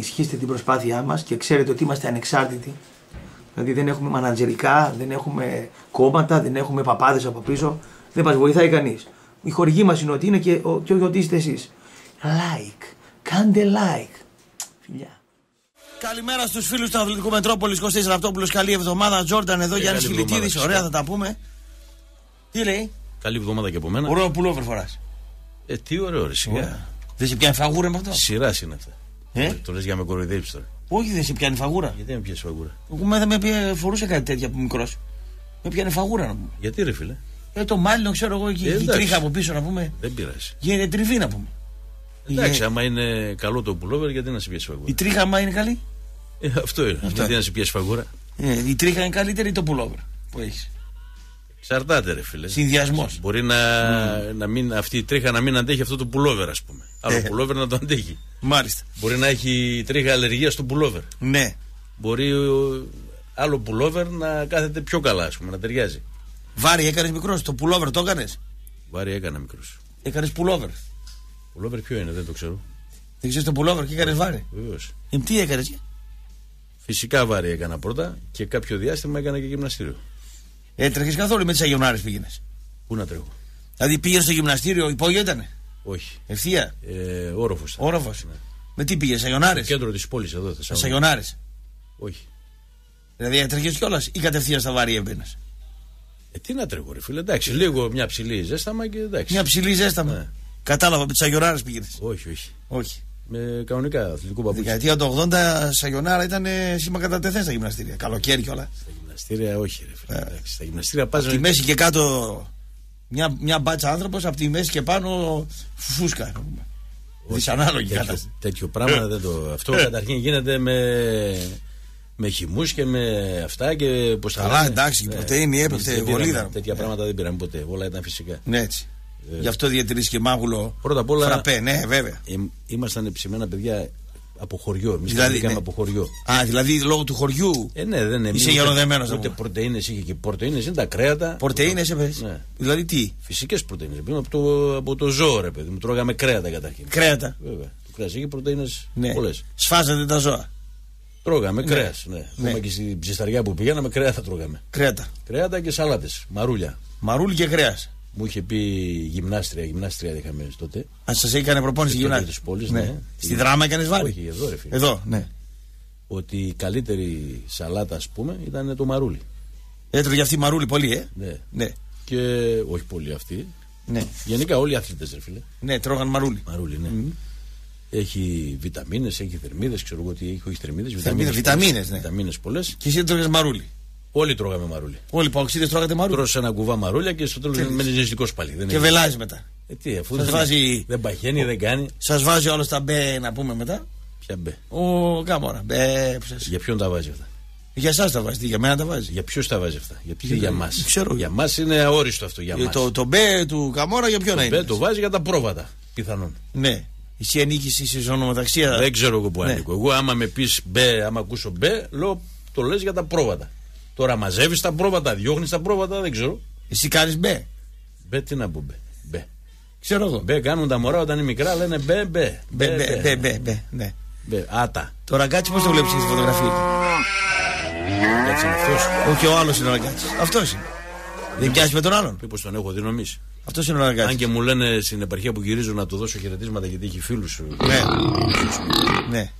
Παιδιά, για να ενισχύσετε την προσπάθειά μας και ξέρετε ότι είμαστε ανεξάρτητοι. Δηλαδή δεν έχουμε μανατζερικά, δεν έχουμε κόμματα, δεν έχουμε παπάδες από πίσω. Δεν μας βοηθάει κανείς. Η χορηγή μας είναι ότι είναι και, ο, και ότι είστε εσείς. Like. Κάντε like. Φιλιά. Καλημέρα στους φίλους του Αθλητικού Μετρόπολης. Κωστής Ραυτόπουλο. Καλή εβδομάδα. Τζόρνταν εδώ, Ε, Γιάννης καλή Φιλιτίδη. εβδομάδα, Ωραία, φυσικά. θα τα πούμε. Τι λέει, Καλή εβδομάδα και από μένα. Ωραίο πουλόβερ φοράς. Ε, τι ωραίο, ρε, σιγά. Δεν σε πιάνει φαγούρα με αυτό; Σειράς είναι αυτά. Ε; Το λες για με κοροϊδέψει τώρα. Όχι, δεν σε πιάνει φαγούρα. Γιατί με πιέσει φαγούρα; Εγώ με, με πιέ- φορούσε κάτι τέτοια από μικρός. Με πιάνει φαγούρα να πούμε. Γιατί ρε φίλε, Ε, το μάλλον ξέρω εγώ και Ε, η εντάξει. τρίχα από πίσω να πούμε. δεν πειράζει. Γίνεται τριβή να πούμε. Εντάξει, Ε, άμα είναι καλό το πουλόβερ, γιατί να σε πιέσει Η φαγούρα. τρίχα, άμα είναι καλή; Ε, αυτό είναι. γιατί είναι. να σε πιέσει φαγούρα; Ε, η τρίχα είναι καλύτερη ή το πουλόβερ που έχεις; Εξαρτάται, ρε φίλε. Συνδυασμός. Μπορεί να, να μην, αυτή η τρίχα να μην αντέχει αυτό το πουλόβερ, ας πούμε. Άλλο Ε. πουλόβερ να το αντέχει. Μάλιστα. Μπορεί να έχει η τρίχα αλλεργίας στο πουλόβερ. Ναι. Μπορεί ο, άλλο πουλόβερ να κάθεται πιο καλά, ας πούμε, να ταιριάζει. Βάρη έκανες μικρός. Το πουλόβερ το έκανες; Βάρη έκανα μικρός. Έκανες πουλόβερ. Πουλόβερ ποιο είναι, δεν το ξέρω. Δεν ξέρεις το πουλόβερ και έκανες βάρη; Βεβαίως. Ε, τι έκανες. Φυσικά βάρη έκανα πρώτα και κάποιο διάστημα έκανα και γυμναστήριο. Έτρεχες καθόλου με τις Αγιονάρες πήγαινες. Πού να τρέχω; Δηλαδή πήγες στο γυμναστήριο, υπόγειο ήταν. Όχι. Ευθεία; Ε, Όροφος. Όροφος. Με τι πήγες, Αγιονάρες; Στο κέντρο της πόλης εδώ, Στι Θεσσαλονίκη. Αγιονάρες. Όχι. Δηλαδή έτρεχες κιόλας ή κατευθείαν στα βάρη έμπαινες; Ε, τι να τρέχω, ρε φίλε. Εντάξει, λίγο μια ψηλή ζέσταμα και εντάξει. Μια ψηλή ζέσταμα. Ναι. Κατάλαβα με τις Αγιονάρες πήγαινες. Όχι, όχι. Όχι. Με κανονικά αθλητικού παπούτσι. Δεκαετία του 80 Σαγιονάρα ήταν ε, σήμα κατά τεθέν στα γυμναστήρια. Καλοκαίρι κιόλας. Στα γυμναστήρια, όχι, ρε φίλε. Ε. Εντάξει, στα γυμναστήρια πας. Στη μέση και κάτω μια, μια μπάτσα άνθρωπος, από τη μέση και πάνω φούσκα. να πούμε. Δυσανάλογη τέτοιο, κατάσταση. τέτοιο πράγμα δεν το. Αυτό καταρχήν γίνεται με. Με χυμούς και με αυτά και πώ τα Καλά, λένε. εντάξει, η Ναι. πρωτεΐνη έπεφτε, Δεν πήραμε βολίδα. Τέτοια πράγματα δεν πήραμε ποτέ. Όλα ήταν φυσικά. Ναι, έτσι. Γι' αυτό διατηρείς και μάγουλο Πρώτα απ' όλα- φραπέ, ναι, βέβαια. Ε, ήμασταν εψημένα παιδιά από χωριό. Εμείς Δηλαδή, δηλαδή, ναι. από χωριό. Α, δηλαδή λόγω του χωριού. Ε, ναι, δεν είναι. Είσαι ούτε- γεροδεμένος, να Ούτε πούμε. πρωτενε είχε και πρωτενε είναι τα κρέατα. Πορτεΐνε έπαιζε. Ναι. Δηλαδή τι, Φυσικές πρωτενε. Από το, από το ζώο, ρε παιδί μου. Τρώγαμε κρέατα καταρχήν. κρέατα. Βέβαια. Το κρέας είχε πρωτενε Ναι. πολλές. Σφάζατε τα ζώα. Τρώγαμε κρέας. Ναι. Ναι. Ακόμα και στην ψισταριά που πηγαίναμε, κρέατα τρώγαμε. Κρέατα. Κρέατα και σαλάτες. Μαρούλια. Μαρούλι και κρέας. Μου είχε πει γυμνάστρια, γυμνάστρια είχαμε τότε. Αν σας έκανε προπόνηση Στο κέντρο γυμνάστη. της πόλης, ναι. Στη δράμα έκανες βάρη. Όχι, εδώ ρε φίλε. Εδώ, ναι. Ότι η καλύτερη σαλάτα, ας πούμε, ήταν το μαρούλι. Έτρωγε αυτή η μαρούλι πολύ, ε; Ναι. Ναι. Και όχι πολύ αυτή. Ναι, Γενικά όλοι οι αθλητές, ρε φίλε. ναι τρώγαν μαρούλι. Μαρούλι, ναι. Έχει βιταμίνες, έχει θερμίδες, ξέρω εγώ τι έχει, όχι θερμίδες. Θερμίδες, βιταμίνες, ναι. Βιταμίνες πολλές. Και εσύ έτρωγες μαρούλι. Όλοι τρώγαμε μαρούλι. Όλοι οι παοξίδες τρώγατε μαρούλι; Τρώσε ένα κουβά μαρούλια και στο τέλος Τι μένεις ζεστικός πάλι. Δεν Και έχει- βελάζεις μετά. Ε, τι, αφού Σας δεν, βάζει- δεν παχαίνει, δεν κάνει. Σας βάζει όλος τα μπε να πούμε μετά. Ποια μπε; Ο Κάμορα. Μπε, που σας- Για ποιον τα βάζει αυτά; Για εσάς τα βάζει, τι, για μένα τα βάζει; Για ποιους τα βάζει αυτά; Για, ποιοι, Δεν για ξέρω. μας; Δεν ξέρω. Για μας είναι αόριστο αυτό. Για Ε, μας. το, το μπε του Καμόρα για ποιον να είναι. Μπε το βάζει για τα πρόβατα. Πιθανόν. Ναι. Εσύ ανήκεις σε ζωνομεταξία. Δεν ξέρω εγώ που Ναι. ανήκω. Εγώ άμα με πεις μπε, άμα ακούσω μπε, λέω το λες για τα πρόβατα. Τώρα μαζεύεις τα πρόβατα, διώχνεις τα πρόβατα, δεν ξέρω. Εσύ κάνεις μπε. Μπε, τι να πω μπε. Μπε. Ξέρω εγώ. Μπε κάνουν τα μωρά όταν είναι μικρά, λένε μπε, μπε. Μπε, μπε, μπε, μπε, μπε, ναι. Μπε, Άτα. Το ραγκάτσι πώς το βλέπεις στη φωτογραφία. Έτσι είναι αυτός. Όχι ο άλλος είναι ο ραγκάτσι. Αυτός είναι. Δεν πιάσεις με τον άλλον; Μήπως τον έχω δυναμήσει. Αυτός είναι ο Αν ραγκάτσι. και μου λένε στην επαρχία που γυρίζω να του δώσω χαιρετίσματα γιατί έχει φίλους. Ναι. ναι.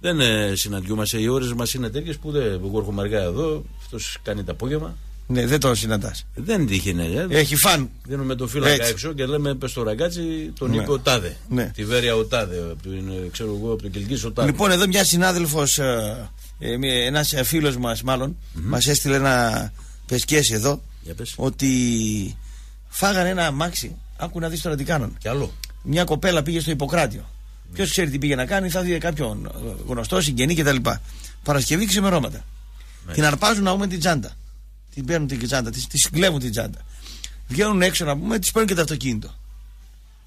Δεν ε, συναντιούμαστε. Οι ώρες μας είναι τέτοιες που δεν. Εγώ έρχομαι αργά εδώ, αυτός κάνει το απόγευμα. Ναι, δεν το συναντάς. Δεν τύχει, ναι. ε. Έχει φαν. Δίνουμε τον φύλακα Έτσι. έξω και λέμε πες το ραγκάτσι, τον Ναι. είπε ο Τάδε. Ναι. Τη Βέρεια ο Τάδε. Από το, είναι, ξέρω εγώ, από το Κελκή ο Τάδε. Λοιπόν, εδώ μια συνάδελφος, ε, ένας φίλος μας μάλλον, μας έστειλε ένα πεσκέσι εδώ Για πες. ότι φάγανε ένα αμάξι. Άκου να δεις τώρα τι κάνανε. Κι άλλο. Μια κοπέλα πήγε στο Ιπποκράτιο. Ποιος ξέρει τι πήγε να κάνει, θα δει κάποιον ε, γνωστό, συγγενή κτλ. Παρασκευή ξημερώματα. Την αρπάζουν να πούμε την τσάντα. Την παίρνουν την τσάντα, τη της κλέβουν την τσάντα. Βγαίνουν έξω να πούμε, της παίρνουν και το αυτοκίνητο.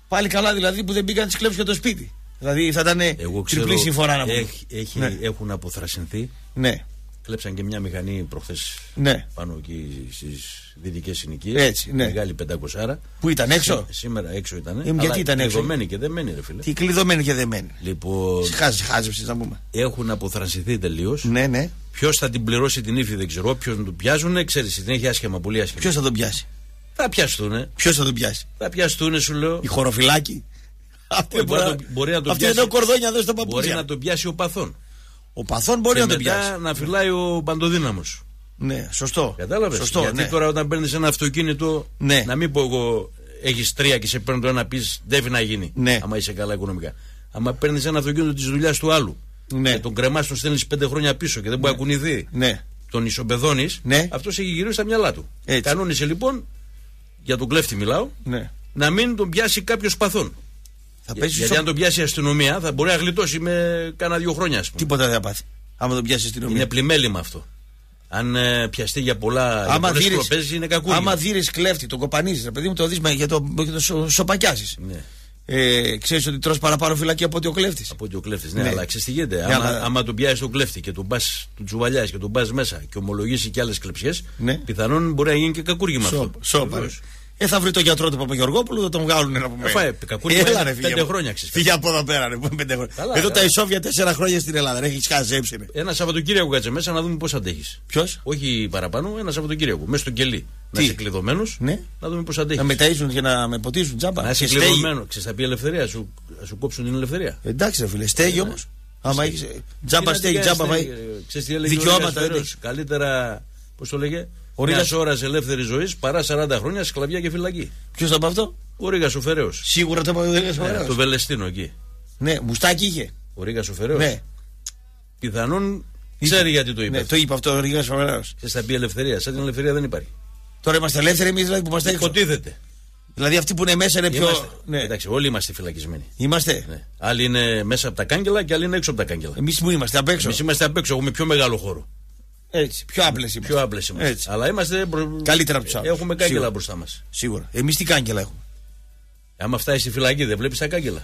Πάλι καλά δηλαδή που δεν πήγαν να της κλέψουν και το σπίτι. Δηλαδή θα ήταν Εγώ ξέρω. τριπλή συμφορά να πούμε. Έχει, έχει, Ναι. Έχουν αποθρασινθεί Ναι. Κλέψαν και μια μηχανή προχθές Ναι. πάνω εκεί στις δυτικές συνοικίες. Έτσι, ναι. Μεγάλη 500. Που ήταν έξω; Σήμερα έξω ήταν. Ε, γιατί ήταν έξω; Κλειδωμένη και δεμένη, ρε φίλε. Τι κλειδωμένη και δεμένη. Λοιπόν, Χάζει, χάζεψε να πούμε. έχουν αποθρασιθεί τελείως. Ναι, ναι. Ποιος θα την πληρώσει την ύφη δεν ξέρω. Όποιον του πιάζουν, ξέρεις, την έχει άσχημα, πολύ άσχημα. Ποιος θα τον πιάσει; Θα πιαστούν. Ποιος θα τον πιάσει; Θα πιαστούν, σου λέω. Η χωροφυλάκη. Αυτή Όχι, μπορεί μπορεί, να το- μπορεί να το αυτή πιάσει. είναι ο κορδόνια εδώ στο Μπορεί παπούτσια. να τον πιάσει ο παθόν. Ο παθόν μπορεί και να τον μετά πιάσει. να φυλάει ο παντοδύναμο. Ναι, σωστό. Κατάλαβες; Σωστό, Γιατί ναι. τώρα όταν παίρνεις ένα αυτοκίνητο, Ναι. να μην πω εγώ έχεις τρία και σε παίρνει το ένα πεις δεν να γίνει. Ναι. Άμα είσαι καλά οικονομικά. Άμα παίρνεις ένα αυτοκίνητο της δουλειάς του άλλου Ναι. και τον κρεμάς, τον στέλνεις πέντε χρόνια πίσω και δεν μπορεί να κουνηθεί. Ναι. Τον ισοπεδώνεις, Ναι. αυτός έχει γυρίσει στα μυαλά του. Έτσι. Κανόνισε λοιπόν, για τον κλέφτη μιλάω, ναι. να μην τον πιάσει κάποιος παθόν. Θα Για- πέσεις γιατί στο... αν τον πιάσει η αστυνομία θα μπορεί να γλιτώσει με κάνα δύο χρόνια, ας πούμε. Τίποτα δεν θα πάθει. Άμα τον πιάσει στην Είναι ομιλία. πλημέλημα αυτό. Αν ε, πιαστεί για πολλά για Άμα πολλές δίνεις- κλοπές, είναι κακούργημα. Άμα δει κλέφτη, τον κοπανίζεις, ρε παιδί μου, το δεις για το, για το σο, σοπακιάσεις. Ναι. Ε, Ξέρεις ότι τρως παραπάνω φυλακή από ότι ο κλέφτης. Από ότι ο κλέφτης. Ναι, Ναι. αλλά ξέρει τι γίνεται. Ναι, άμα, αλλά- άμα τον πιάσει τον κλέφτη και τον πα του τσουβαλιάς και τον πας μέσα και ομολογήσει και άλλες κλεψιές, Ναι. πιθανόν μπορεί να γίνει και κακούργημα αυτό. Σόπα. Σόπα, ρε. Βεβαίως. Ε, θα βρει τον γιατρό του Παπαγεωργόπουλου, θα τον βγάλουν να πούμε. Ε, φάει, κακούργημα Έλα, είναι ρε, φύγε πέντε από- χρόνια, ξέρεις. Φύγε από εδώ πέρα, ρε, πούμε, πέντε χρόνια. Καλά, Εδώ καλά. τα ισόβια τέσσερα χρόνια στην Ελλάδα. ρε, Έχεις χαζέψει. ρε. Ένα Σαββατοκύριακο κάτσε μέσα να δούμε πώς αντέχεις. Ποιος; Όχι παραπάνω, ένα Σαββατοκύριακο. Μέσα στο κελί. Να Τι; είσαι κλειδωμένος, Ναι. να δούμε πώς αντέχεις. Να με ταΐζουν και να με ποτίζουν τζάμπα. Να είσαι Και στέγη. κλειδωμένο. Ξέρεις, θα πει ελευθερία, σου, θα σου κόψουν την ελευθερία. Εντάξει, ρε φίλε, στέγη όμως. Άμα έχεις. Τζάμπα Τι στέγη, να τζάμπα την πάει. κάνεις, ε, ξέρεις τι έλεγε ο Δικαιώματα, Ρήγας Φεραίος. δεν Καλύτερα, πώς το λέγε, Ο μια Ρήγας- ώρας ελεύθερης ζωής παρά 40 χρόνια σκλαβιά και φυλακή. Ποιος θα πει αυτό; Ο Ρίγας ο Φεραίος. Σίγουρα το είπα δεν Ναι, το Βελεστίνο εκεί. Ναι, μουστάκι είχε. Ο Ρίγας ο Φεραίος. Ναι, Πιθανόν ξέρει γιατί το είπες. ναι, το είπε αυτό ο Ρίγας Φαβαρέο. Ξέρεις, θα πει ελευθερία. Σαν την ελευθερία δεν υπάρχει. Τώρα είμαστε ελεύθεροι εμείς δηλαδή που είμαστε έξω. Υποτίθεται. Δηλαδή αυτοί που είναι μέσα είναι πιο. Είμαστε. Ναι. Εντάξει, όλοι είμαστε φυλακισμένοι. Είμαστε. Ναι. Άλλοι είναι μέσα από τα κάγκελα και άλλοι είναι έξω από τα κάγκελα. Εμείς που είμαστε απ' έξω. Εμείς είμαστε απ' έξω, έχουμε πιο μεγάλο χώρο. Έτσι. Πιο άπλες είμαστε. Πιο άπλες είμαστε. Έτσι. Αλλά είμαστε. μπρο- Καλύτερα από τους άλλους. Έχουμε κάγκελα Σίγουρα. μπροστά μας. Σίγουρα. Εμείς τι κάγκελα έχουμε; Άμα φτάσει στη φυλακή, δεν βλέπεις τα κάγκελα.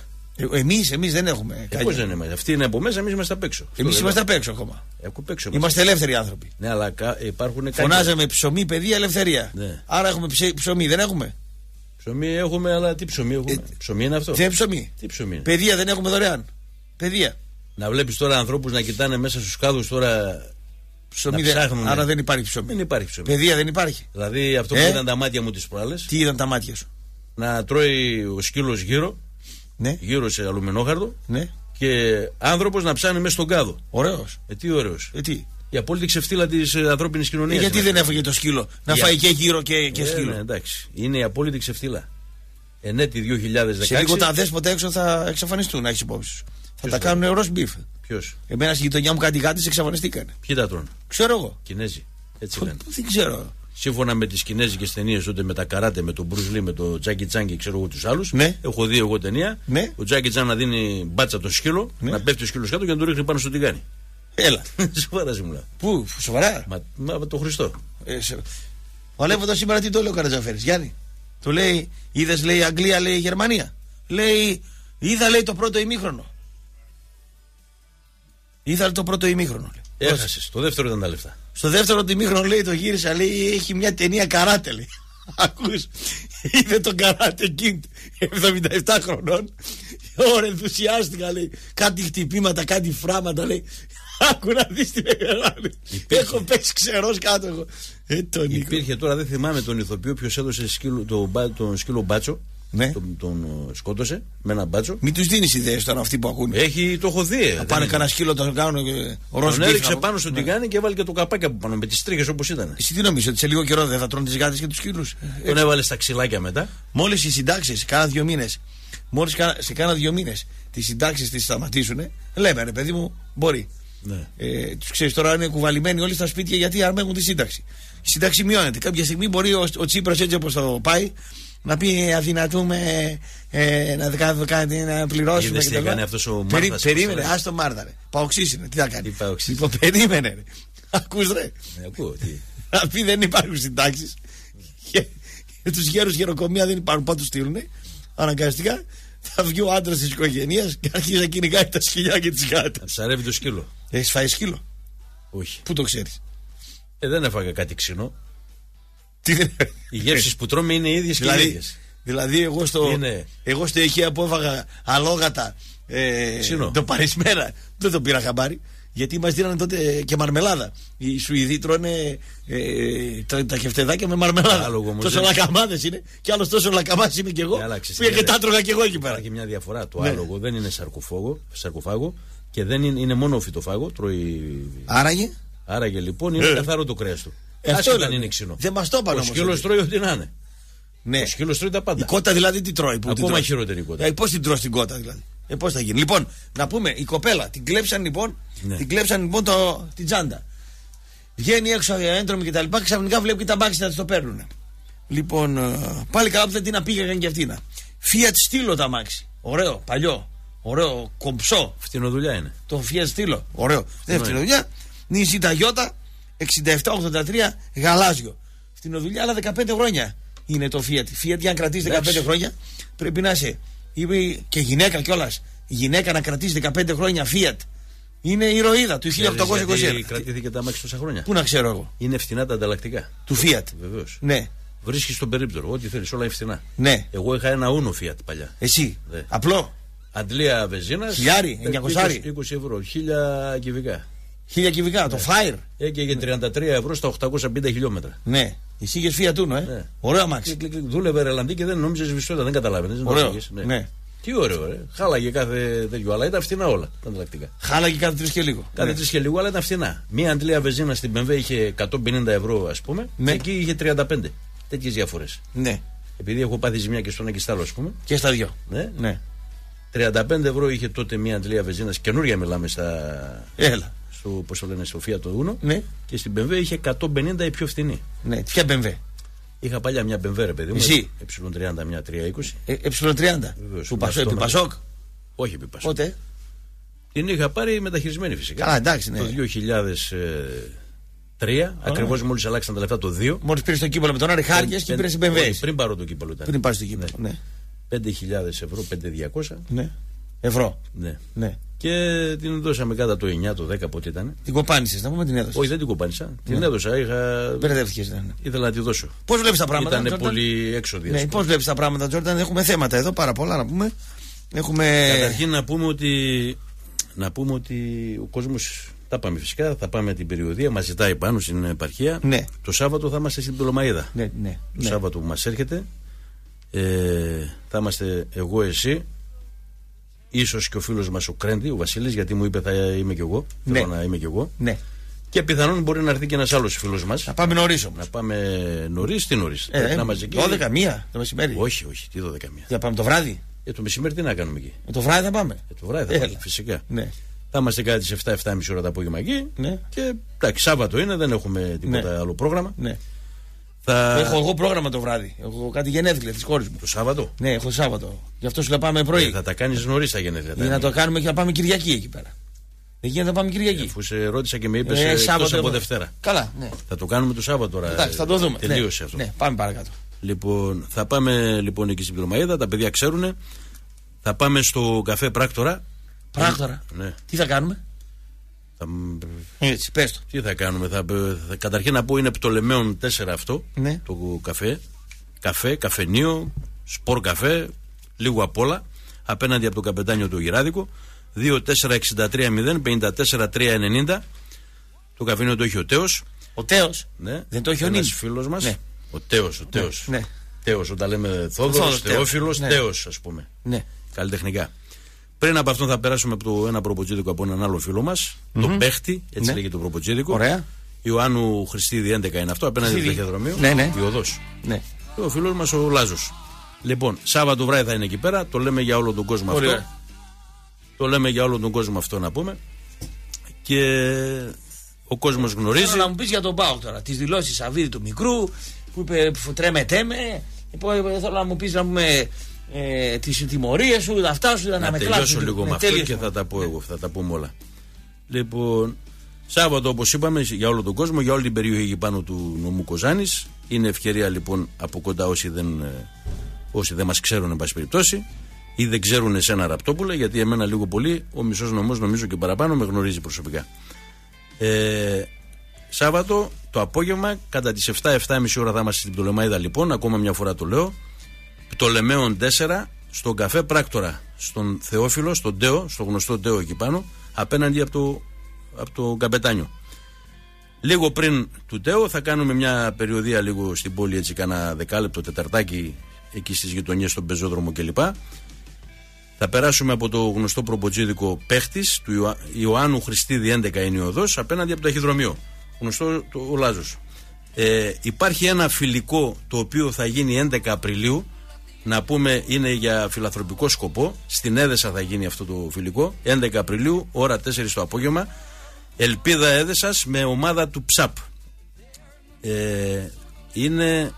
Εμείς εμείς δεν έχουμε Ε, Πώς κάγκελα. δεν είμαστε; Αυτοί είναι από μέσα, εμείς είμαστε απ' έξω. Εμείς Αυτό είμαστε δεν απ' έξω ακόμα. λέω. Έχω απ' έξω. Είμαστε ελεύθεροι άνθρωποι. Ναι, αλλά κα- υπάρχουν κάγκελα. Φωνάζαμε ψωμί, παιδεία, ελευθερία. Ναι. Άρα έχουμε ψε- ψωμί, δεν έχουμε; Ψωμί έχουμε, αλλά τι ψωμί έχουμε; Ε, ψωμί είναι αυτό; Δεν είναι ψωμί. Τι ψωμί είναι; Παιδεία δεν έχουμε δωρεάν. Παιδεία. Να βλέπεις τώρα ανθρώπους να κοιτάνε μέσα στους κάδους τώρα. Ψωμί Να δεν... ψάχνουνε. Άρα δεν υπάρχει ψωμί. Δεν υπάρχει ψωμί. Παιδεία δεν υπάρχει. Δηλαδή αυτό Ε; που είδαν τα μάτια μου τις προάλλες, Τι είδαν τα μάτια σου; να τρώει ο σκύλος γύρω, Ναι, γύρω σε αλουμινόχαρτο ναι. και άνθρωπος να ψάνει μέσα στον κάδο. Ωραίος. Ε, τι ωραίος. Ε, τι; Η απόλυτη ξεφτύλα της ανθρώπινης Ε, κοινωνία. γιατί δεν έφυγε το σκύλο; Να Για- φάει και γύρω και, και σκύλο. ναι, εντάξει. Είναι η απόλυτη ξεφτύλα. Ενέτη 2016. Σε λίγο τα αδέσποτα έξω θα εξαφανιστούν, να έχεις υπόψη σου. Θα Ποιος τα το- κάνουν roast beef. Ποιος; Εμένα στη γειτονιά μου κάτι γάτες εξαφανιστήκανε. Ποιοι τα τρώνε; Ξέρω εγώ. Κινέζοι. Έτσι Πού- λένε. πού Δεν ξέρω. Σύμφωνα με τις κινέζικες ταινίες, τότε με τα καράτε, με τον Μπρους με τον Τζάκι Τσάν και ξέρω εγώ τους άλλους. Ναι. Έχω δει εγώ ταινία. Ναι. Ο Τζάκι Τσάν να δίνει μπάτσα το σκύλο, Ναι. να πέφτει ο σκύλος κάτω και να το ρίχνει πάνω στο τηγάνι. Έλα. Σοβαρά σου μιλάω. Πού, σοβαρά; Μα, μα το Χριστό. Ε, σε... Ο Αλέφαντο σήμερα τι το λέει ο Καρατζαφέρης, Γιάννη. Του λέει, είδες λέει Αγγλία, λέει Γερμανία. Λέει, είδα λέει το πρώτο ημίχρονο. Είδα το πρώτο ημίχρονο. λέει. Έχασες. Το δεύτερο ήταν τα λεφτά. Στο δεύτερο του ημίχρονο λέει το γύρισα, λέει έχει μια ταινία καράτε λέει. Ακούς, είδε τον καράτε Kid 77 χρονών. Ωραία, ενθουσιάστηκα λέει. Κάτι χτυπήματα, κάτι φράματα λέει. Άκου να δεις τι μεγάλη. Υπήρχε. Έχω πέσει ξερός κάτω εγώ. Ε, τον Νίκο. Υπήρχε τώρα, δεν θυμάμαι τον ηθοποιό ποιος έδωσε σκύλο, τον, μπα- τον σκύλο μπάτσο. Ναι. Τον, τον ε, σκότωσε με ένα μπάτσο. Μην τους δίνεις ιδέες τώρα αυτοί που ακούνε. Έχει, το έχω δει. ε, Να δεν πάνε είναι. κανένα σκύλο, τον κάνουν και ροζ Τον μπιφ έριξε από- πάνω στο Ναι. τηγάνι και έβαλε και το καπάκι από πάνω με τις τρίχες όπως ήταν. Εσύ τι νομίζεις, ότι σε λίγο καιρό δεν θα τρώνε τις γάτες και τους σκύλους; Τον έβαλε στα ξυλάκια μετά. Μόλις οι συντάξεις κάνα δύο μήνες, μόλις σε κάνα δύο μήνες τις συντάξεις τις σταματήσουν, λέμε ρε παιδί μου, μπορεί. Ναι. Ε, τους ξέρεις τώρα είναι κουβαλημένοι όλοι στα σπίτια γιατί αρμέγουν τη σύνταξη. Η σύνταξη μειώνεται. Κάποια στιγμή μπορεί ο, ο Τσίπρας έτσι όπως το πάει να πει ε, αδυνατούμε ε, να, δεκα- κάτι να πληρώσουμε. Είδες τι κτλ. έκανε αυτός ο Περί- Μάρθας, Περίμενε, πώς το λέει. άστο Μάρθα ρε. Παοξής είναι, τι θα κάνει. Τι παοξής. Λοιπόν, περίμενε ρε. Ακούς ρε. Ναι, ακούω. Τι. Να πει δεν υπάρχουν συντάξεις. Και, και τους γέρους γεροκομεία δεν υπάρχουν. Πού τους στείλουν. Αναγκαστικά θα βγει ο άντρας της οικογένειας και αρχίζει να κυνηγάει τα σκυλιά και τις γάτες. Να ψαρεύει το σκύλο. Έχεις φάει σκύλο; Όχι. Πού το ξέρεις; Ε, δεν έφαγα κάτι ξινό. Τι δεν. Οι γεύσεις που τρώμε είναι οι ίδιες και οι Δηλαδή, ίδιες. δηλαδή εγώ, στο, Είναι. εγώ στο ηχεία που έφαγα αλόγατα ε, Ξινό. το παρισμέρα δεν το πήρα χαμπάρι. Γιατί μας δίνανε τότε και μαρμελάδα. Οι Σουηδοί τρώνε ε, τα, τα χεφτεδάκια με μαρμελάδα. Άλογο όμως τόσο δεν- λακαμάδες είναι. Και άλλος τόσο λακαμάς είμαι κι εγώ. Ε, άλλαξε, Πήγα και είναι- τα έτρωγα κι εγώ εκεί πέρα. Υπάρχει μια διαφορά. Το Ναι. άλογο δεν είναι σαρκοφάγο, σαρκοφάγο και δεν είναι, είναι μόνο φυτοφάγο. Τρώει. Άραγε. Άραγε λοιπόν είναι Ε. καθαρό το κρέας του. Ε, Άσχετα αυτό αν λέμε. είναι ξινό. Δεν μας το είπαν Ο όμως. σκύλος τρώει ό,τι να είναι. Ναι. Ο σκύλος τρώει τα Η πάντα. κότα δηλαδή τι τρώει. Που την Ακόμα τρώει. χειρότερη η κότα. Ε, Πώς την τρως την κότα δηλαδή. Ε, πώς θα γίνει. Λοιπόν, να πούμε, η κοπέλα την κλέψαν λοιπόν, Ναι. την κλέψαν λοιπόν το, την τσάντα. Βγαίνει έξω έντρομη και τα λοιπά. Ξαφνικά βλέπει και τα μπάξι να της το παίρνουν. Λοιπόν, ε, πάλι καλά που δεν την απήγαγαν και αυτήν. Fiat στήλο τα μάξι. Ωραίο, παλιό. Ωραίο, κομψό. Φτηνοδουλειά είναι. Το Fiat στήλο. Ωραίο. Δεύτερη είναι. δουλειά. Νησί Ταγιώτα 6783 γαλάζιο. Στην οδουλειά άλλα 15 χρόνια είναι το Fiat. Fiat για να κρατήσει 15 Εντάξει. χρόνια πρέπει να είσαι. Είπε και γυναίκα κιόλας. Η γυναίκα να κρατήσει 15 χρόνια Fiat είναι η ηρωίδα του 1821. Γιατί κρατήθηκε τ' αμάξι τόσα χρόνια; Πού να ξέρω εγώ. Είναι φθηνά τα ανταλλακτικά. Του Fiat. Βεβαίως. Ναι, Βρίσκεις τον περίπτερο. Ό,τι θέλεις, όλα είναι φθηνά. ναι. Εγώ είχα ένα ούνο Fiat παλιά. Εσύ. Ναι. Απλό. Αντλία βενζίνας. Χιλιάρι, 900. 20, 20 ευρώ. Χίλια κυβικά. Χίλια κυβικά. Το Fire. Έκαιγε 33 ευρώ στα 850 χιλιόμετρα. Ναι. Εσύ είχε Fiat Uno, ε. Ναι. Ωραίο αμάξι. Κλικ, κλικ, κλικ. Δούλευε ρελαντί και δεν νόμιζες βιστότητα, δεν καταλάβαινες. Ωραίο. Ναι. Τι ωραίο, ρε. Χάλαγε κάθε τέτοιο, αλλά ήταν φθηνά όλα τα ανταλλακτικά. Χάλαγε κάθε τρεις και λίγο. Κάθε Ναι. τρεις και λίγο, αλλά ήταν φθηνά. Μία αντλία βεζίνα στην BMW είχε 150 ευρώ, ας πούμε, Ναι. και εκεί είχε 35. Τέτοιες διαφορές. Ναι. Επειδή έχω πάθει ζημιά και στον Ακιστάλο, ας πούμε. Και στα δυο. Ναι. Ναι. 35 ευρώ είχε τότε μία αντλία βεζίνας, καινούρια μιλάμε στα. Έλα. Στο, πώς το λένε, στο Fiat το Uno. Ναι. Και στην BMW είχε 150 η πιο φθηνή. Ναι. Ποια BMW; Είχα παλιά μια BMW, ρε παιδί μου. Εσύ; Ε30, μια 320. Ε, ε30. Βεβαίως, Του με Πασόκ. αυτό Του να- Πασόκ; Όχι επί Πασόκ. Πότε; Την είχα πάρει μεταχειρισμένη φυσικά. Καλά, εντάξει, ναι. Το 2003, ακριβώς μόλις αλλάξαν τα λεφτά το 2. Μόλις πήρες το κύπελο με τον Άρη Χάρκες και πήρες στην BMW. Όχι, πριν πάρω το κύπελο ήταν. Πριν πάρεις το κύπελο. Ναι. 5.000 ευρώ, 5.200. ναι. Ευρώ. Ναι. Ναι. Και την δώσαμε κατά το 9, το 10 πότε ήταν. Την κοπάνισε, να πούμε την έδωσες. Όχι, δεν την κοπάνισα. Την Ναι. έδωσα. Είχα... Μπερδεύτηκες. Ναι. Ήθελα να τη δώσω. Πώς βλέπεις τα πράγματα, Ήταν Τζόρνταν; πολύ έξοδη. ας Ναι, πούμε. πώς βλέπεις τα πράγματα, Τζόρνταν; Έχουμε θέματα εδώ πάρα πολλά να πούμε. Έχουμε. Καταρχήν να πούμε ότι, να πούμε ότι ο κόσμο. Τα πάμε φυσικά, θα πάμε την περιοδία, μας ζητάει πάνω στην επαρχία. Ναι. Το Σάββατο θα είμαστε στην Πτολομαίδα. Ναι, ναι. Το ναι. Σάββατο που μας έρχεται. Ε, θα είμαστε εγώ, εσύ, ίσως και ο φίλος μας ο Κρέντι, ο Βασίλης, γιατί μου είπε θα είμαι κι εγώ. Ναι. Θέλω να είμαι κι εγώ. ναι. Και πιθανόν μπορεί να έρθει και ένας άλλος φίλος μας. Θα πάμε νωρίς όμως. Να πάμε νωρίς, τι νωρίς. Ε, να είμαστε εκεί. 12 μία το μεσημέρι. Όχι, όχι, τι 12 μία. Θα πάμε το βράδυ; Ε, το μεσημέρι τι να κάνουμε εκεί; Ε, το βράδυ θα πάμε. Ε, το βράδυ θα Έλα. πάμε, φυσικά. Ναι. Θα είμαστε κάτι στι 7-7.30 ώρα το απόγευμα εκεί. Ναι. Και εντάξει, Σάββατο είναι, δεν έχουμε τίποτα Ναι. άλλο πρόγραμμα. ναι. Θα... Έχω εγώ πρόγραμμα το βράδυ. Έχω κάτι γενέθλια της κόρη μου. Το Σάββατο; Ναι, έχω Σάββατο. Γι' αυτό σου λέω πάμε πρωί. Ε, θα τα κάνεις νωρίς τα γενέθλια. Για να το κάνουμε και να πάμε Κυριακή εκεί πέρα. Δεν γίνεται να πάμε Κυριακή. Αφού σε ρώτησα και με είπες Ε, ε, Σάββατο από εγώ. Δευτέρα. Καλά, ναι. Θα το κάνουμε το Σάββατο τώρα. Εντάξει, θα το δούμε. Τελείωσε ναι. αυτό. Ναι, πάμε παρακάτω. Λοιπόν, θα πάμε λοιπόν εκεί στην Πλωμαίδα, τα παιδιά ξέρουν. Θα πάμε στο καφέ Πράκτορα. Πράκτορα. Ναι. Τι θα κάνουμε; Θα... Έτσι, πες το. Τι θα κάνουμε, θα... θα... καταρχήν να πω είναι Πτολεμαίων 4 αυτό Ναι. το καφέ. Καφέ, καφενείο, σπορ καφέ, λίγο απ' όλα. Απέναντι από το καπετάνιο του Γυράδικο. 2-4-63-0-54-3-90. Το καφενείο το έχει ο Τέος. Ο Τέος; Ναι. Δεν το έχει ο Ένας Νίνη. φίλος μας. Ναι. Ο Τέος, ο Τέος. ναι. Τέος, όταν λέμε Θόδωρος, Θόδωρος, Τέος. Θεόφιλος, Ναι. Τέος ας πούμε. Ναι. Καλλιτεχνικά. Πριν από αυτό θα περάσουμε από το ένα προποτζίδικο από έναν άλλο φίλο μας, τον Παίχτη, έτσι Ναι. λέγεται το προποτζίδικο. Ωραία. Ιωάννου Χριστίδη 11 είναι αυτό, απέναντι στο Χριστίδη. ταχυδρομείο. Ναι, ναι. Η οδός. Ναι. Και ο φίλος μας ο Λάζος. Λοιπόν, Σάββατο βράδυ θα είναι εκεί πέρα, το λέμε για όλο τον κόσμο Πολύ αυτό. ωραία. Το λέμε για όλο τον κόσμο αυτό να πούμε. Και ο κόσμος γνωρίζει. Θέλω να μου πεις για τον Πάοκ τώρα. Τις δηλώσεις Σαββίδη του μικρού που είπε που τρέμε τέμε. Λοιπόν, θέλω να μου πεις να πούμε ε, τις τιμωρίες σου, τα αυτά σου, να, να με τελειώσω κλάψουν. λίγο Ναι, με αυτό τέλειωσε. και θα τα πω εγώ, θα τα πούμε όλα. Λοιπόν, Σάββατο όπως είπαμε για όλο τον κόσμο, για όλη την περιοχή εκεί πάνω του νομού Κοζάνης. Είναι ευκαιρία λοιπόν από κοντά όσοι δεν, ε, όσοι δεν μας ξέρουν εν πάση περιπτώσει ή δεν ξέρουν εσένα Ραπτόπουλα γιατί εμένα λίγο πολύ ο μισός νομός νομίζω και παραπάνω με γνωρίζει προσωπικά. Ε, Σάββατο το απόγευμα κατά τις 7-7.30 ώρα θα είμαστε στην Πτολεμαίδα λοιπόν, ακόμα μια φορά το λέω. Πτολεμαίων 4 στον καφέ Πράκτορα, στον Θεόφιλο, στον Τέο, στο γνωστό Τέο εκεί πάνω, απέναντι από το, από το Καπετάνιο. Λίγο πριν του Τέο θα κάνουμε μια περιοδία λίγο στην πόλη έτσι κάνα δεκάλεπτο τεταρτάκι εκεί στις γειτονιές στον πεζόδρομο κλπ. Θα περάσουμε από το γνωστό προποτζίδικο παίχτης του Ιωα... Ιωάννου Χριστίδη 11 είναι η οδός απέναντι από το ταχυδρομείο. Γνωστό το, ο Λάζος. Ε, υπάρχει ένα φιλικό το οποίο θα γίνει 11 Απριλίου να πούμε είναι για φιλαθροπικό σκοπό. Στην Έδεσα θα γίνει αυτό το φιλικό. 11 Απριλίου, ώρα 4 το απόγευμα. Ελπίδα Έδεσας με ομάδα του ΨΑΠ. Ε, είναι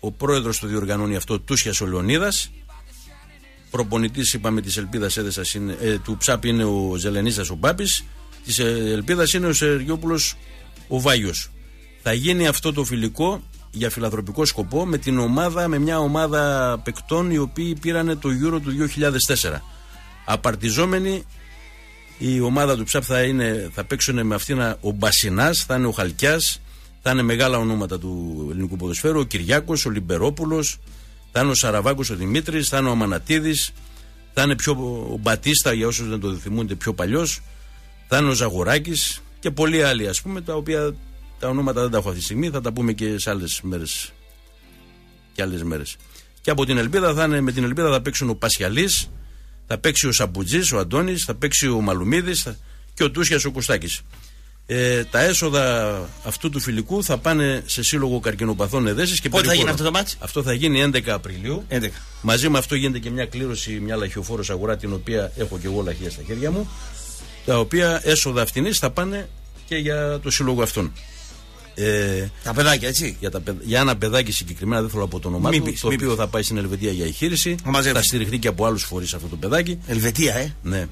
ο πρόεδρος του διοργανώνει αυτό Τούσιας ο Λεωνίδας προπονητής είπαμε της Ελπίδας Έδεσας είναι, ε, του ΨΑΠ είναι ο Ζελενίσας ο Πάπης της Ελπίδας είναι ο Σεργιόπουλος ο Βάγιος θα γίνει αυτό το φιλικό για φιλανθρωπικό σκοπό με την ομάδα, με μια ομάδα παικτών οι οποίοι πήραν το Euro του 2004 απαρτιζόμενοι η ομάδα του ΨΑΠ θα, είναι, θα παίξουν με αυτήν ο Μπασινάς, θα είναι ο Χαλκιάς, θα είναι μεγάλα ονόματα του ελληνικού ποδοσφαίρου, ο Κυριάκος, ο Λιμπερόπουλος, θα είναι ο Σαραβάκος ο Δημήτρης, θα είναι ο Αμανατίδης, θα είναι πιο ο Μπατίστα για όσους δεν το θυμούνται πιο παλιός, θα είναι ο Ζαγοράκης και πολλοί άλλοι ας πούμε τα οποία τα ονόματα δεν τα έχω αυτή τη στιγμή, θα τα πούμε και σε άλλες μέρες και άλλες μέρες. Και από την Ελπίδα θα είναι, με την Ελπίδα θα παίξουν ο Πασιαλής, θα παίξει ο Σαμπουτζής, ο Αντώνης, θα παίξει ο Μαλουμίδης και ο Τούσιας ο Κουστάκης. Ε, τα έσοδα αυτού του φιλικού θα πάνε σε σύλλογο καρκινοπαθών εδέσεις και Πότε θα γίνει αυτό το μάτι; Αυτό θα γίνει 11 Απριλίου. 11. Μαζί με αυτό γίνεται και μια κλήρωση, μια λαχιοφόρος αγορά την οποία έχω και εγώ λαχεία στα χέρια μου. Τα οποία έσοδα αυτήν θα πάνε και για το σύλλογο αυτόν. Ε, τα παιδάκια, έτσι; Για, τα, για ένα παιδάκι συγκεκριμένα, δεν θέλω από το όνομά του, το οποίο θα πάει στην Ελβετία για εγχείρηση. Θα στηριχθεί και από άλλους φορείς αυτό το παιδάκι. Ελβετία, ε. Ναι.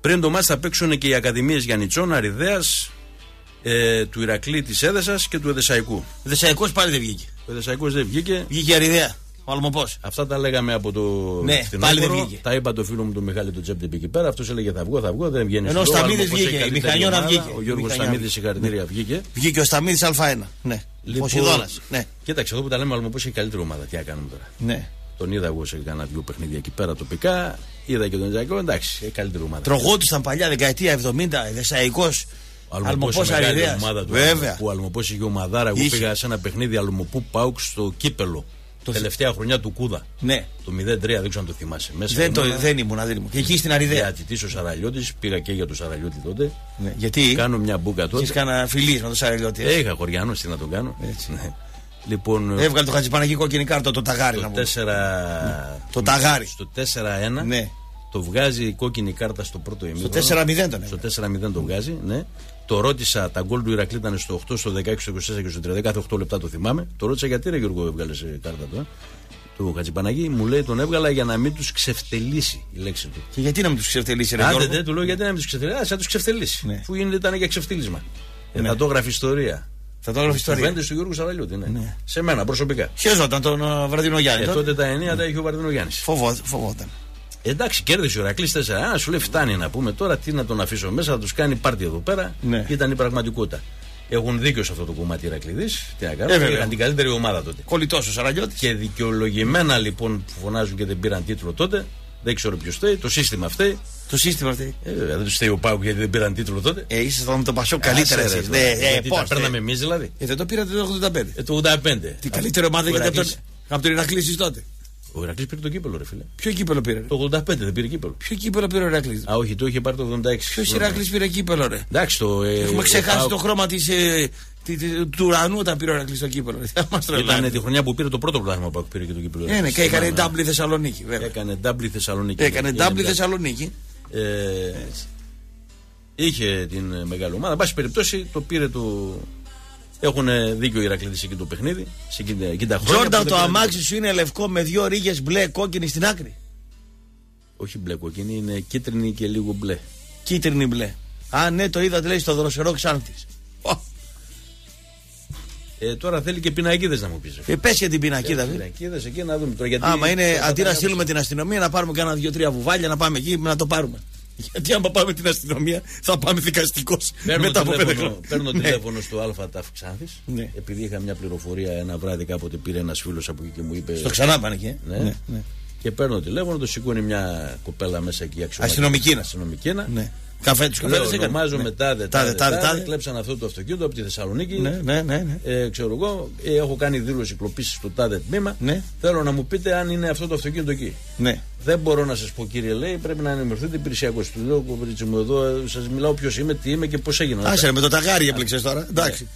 Πριν το μάτι θα παίξουν και οι Ακαδημίες Γιαννιτσών, Αριδέας, ε, του Ηρακλή της Έδεσας και του Εδεσαϊκού. Ο Εδεσαϊκός πάλι δεν βγήκε. Ο Εδεσαϊκός δεν βγήκε. Βγήκε η Αριδέα. Ο Αυτά τα λέγαμε από το ναι, πάλι δεν βγήκε. Τα είπα το φίλο μου τον Μιχάλη τον Τσέπτε εκεί πέρα. Αυτός έλεγε θα βγω, θα βγω, δεν βγαίνει. Ενώ ο Σταμίδη βγήκε. Η Μηχανιώνα βγήκε. Ο Γιώργος Σταμίδη συγχαρητήρια βγήκε. Βγήκε ο Σταμίδη Α1. Ναι. Λοιπόν, ναι. Κοίταξε εδώ που τα λέμε, αλλά πώς έχει καλύτερη ομάδα. Τι κάνουμε τώρα. Ναι. Τον είδα εγώ σε κανένα δυο παιχνίδια εκεί πέρα τοπικά. Είδα και τον Τζακό. Εντάξει, έχει καλύτερη ομάδα. Τρογόντουσαν παλιά δεκαετία 70, Δεσαϊκός. Αλμοπό μεγάλη ομάδα του. Βέβαια. Που Αλμοπό είχε ομαδάρα. Εγώ πήγα σε ένα παιχνίδι Αλμοπού Πάουξ στο κύπελο. Το τελευταία χρονιά του Κούδα. Ναι. Το 0-3, δεν ξέρω αν το θυμάσαι. Μέσα δεν, το, δεν ήμουν, δεν ήμουν. Και εκεί στην Αριδέα. Ατητή ο Σαραλιώτη, πήγα και για τον Σαραλιώτη τότε. Ναι. Γιατί; Κάνω μια μπουκα τότε. Έχεις κανένα φιλί με τον Σαραλιώτη. Ε, είχα χωριάνο, τι να τον κάνω. Έτσι. Ναι. Λοιπόν, Έβγαλε το Χατζηπαναγί κόκκινη κάρτα το ταγάρι. Το 4... Το ταγάρι. Στο 4-1. Ναι. Το βγάζει η κόκκινη κάρτα στο πρώτο ημίχρονο. Στο 4-0 τον Στο 4-0 το βγάζει, ναι. Το ρώτησα, τα γκολ του Ηρακλή ήταν στο 8, στο 16, στο 24 και στο 30, κάθε 8 λεπτά το θυμάμαι. Το ρώτησα γιατί ρε Γιώργο έβγαλες κάρτα του. Ε; του Χατζηπαναγή, μου λέει τον έβγαλα για να μην τους ξεφτελίσει η λέξη του. Και γιατί να μην τους ξεφτελίσει, Ρε Άντε, δεν του λέω γιατί να μην τους ξεφτελίσει. Α, τους ξεφτελίσει. Ναι. Που είναι, ήταν για ξεφτύλισμα. Ε, ναι. θα το έγραφε ιστορία. Θα το έγραφε ιστορία. Κουβέντε του Γιώργου Σαραλιώτη, ναι. ναι. Σε μένα προσωπικά. Χαίρονταν τον uh, Βραδινό Γιάννη. Ε, τότε τα ενία τα είχε ο Βραδινό Γιάννη. Φοβόταν. Εντάξει, κέρδισε ο Ρακλή 4. Α, σου λέει φτάνει να πούμε τώρα τι να τον αφήσω μέσα, θα τους κάνει πάρτι εδώ πέρα. Ναι. Ήταν η πραγματικότητα. Έχουν δίκιο σε αυτό το κομμάτι οι Ηρακλειδεί. Τι να κάνουν. Ε, είχαν την καλύτερη ομάδα τότε. Κολλητός ο Σαραγιώτης. Και δικαιολογημένα λοιπόν που φωνάζουν και δεν πήραν τίτλο τότε. Δεν ξέρω ποιος φταίει. Το σύστημα φταίει. Το σύστημα φταίει. Ε, δεν τους φταίει ο Πάουκ γιατί δεν πήραν τίτλο τότε. Ε, ήσασταν με τον Πασό καλύτερα εσεί. Ναι, ε, πώ. Τα παίρναμε εμείς δηλαδή. Ε, δεν το πήρατε το 85. Ε, το 85. Τι καλύτερη ομάδα γιατί από τον Ηρακλή τότε. Ο Ηρακλής πήρε το κύπελο, ρε φίλε. Ποιο κύπελο πήρε. Το 85 δεν πήρε κύπελο. Ποιο κύπελο πήρε ο Ηρακλής; Α, όχι, το είχε πάρει το 86. Ποιος Ηρακλής πήρε κύπελο, ρε; Εντάξει, το. Ε, Έχουμε ξεχάσει το χρώμα της. Ε, του ουρανού όταν πήρε ο Ηρακλής το κύπελο. Ήταν τη χρονιά που πήρε το πρώτο πράγμα που πήρε και το κύπελο. Ναι, ναι, και έκανε ντάμπλη Θεσσαλονίκη. Έκανε ντάμπλη Θεσσαλονίκη. Έκανε ντάμπλη Θεσσαλονίκη. Ε, είχε την μεγάλη ομάδα. Εν πάση περιπτώσει το πήρε το, έχουν δίκιο οι Ηρακλήδες εκεί το παιχνίδι. Εκεί τα χρόνια. Τζόρνταν, το αμάξι σου είναι λευκό με δύο ρίγες μπλε κόκκινη στην άκρη. Όχι μπλε κόκκινη, είναι κίτρινη και λίγο μπλε. Κίτρινη μπλε. Α, ναι, το είδατε λέει στο δροσερό ξάντη. Ε, τώρα θέλει και πινακίδες να μου πεις. Ε, πες για την πινακίδα, βέβαια. Πινακίδες εκεί να δούμε τώρα. Γιατί Άμα είναι αντί να στείλουμε την αστυνομία να πάρουμε κάνα δύο-τρία βουβάλια να πάμε εκεί να το πάρουμε. Γιατί άμα πάμε την αστυνομία θα πάμε δικαστικός Παίρνω μετά από πέντε τηλέφωνο, χρόνια. παίρνω Ναι. τηλέφωνο στο Αλφα Ταφ Ξάνθης, Ναι. επειδή είχα μια πληροφορία ένα βράδυ κάποτε πήρε ένας φίλος από εκεί και μου είπε. Στο ξανά πάνε εκεί. ε. Ναι. Ναι, ναι. Και παίρνω τηλέφωνο, το σηκώνει μια κοπέλα μέσα εκεί αξιωματική. Αστυνομική να. Αστυνομική να. Ναι. Καφέ του Λέω, καφέ ονομάζομαι τάδε, Τάδε, τάδε, τάδε, τάδε. Κλέψαν αυτό το αυτοκίνητο από τη Θεσσαλονίκη. Ναι, ναι, ναι. ναι. Ε, ξέρω εγώ, ε, έχω κάνει δήλωση κλοπής στο τάδε τμήμα. Ναι. Θέλω να μου πείτε αν είναι αυτό το αυτοκίνητο εκεί. ναι. Δεν μπορώ να σας πω, κύριε, λέει, πρέπει να ενημερωθείτε υπηρεσιακό. Του λέω, κομπρίτσι μου, εδώ σας μιλάω ποιος είμαι, τι είμαι και πώς έγινα. Άσε ρε, με το ταγάρι έπλεξες τώρα. Εντάξει.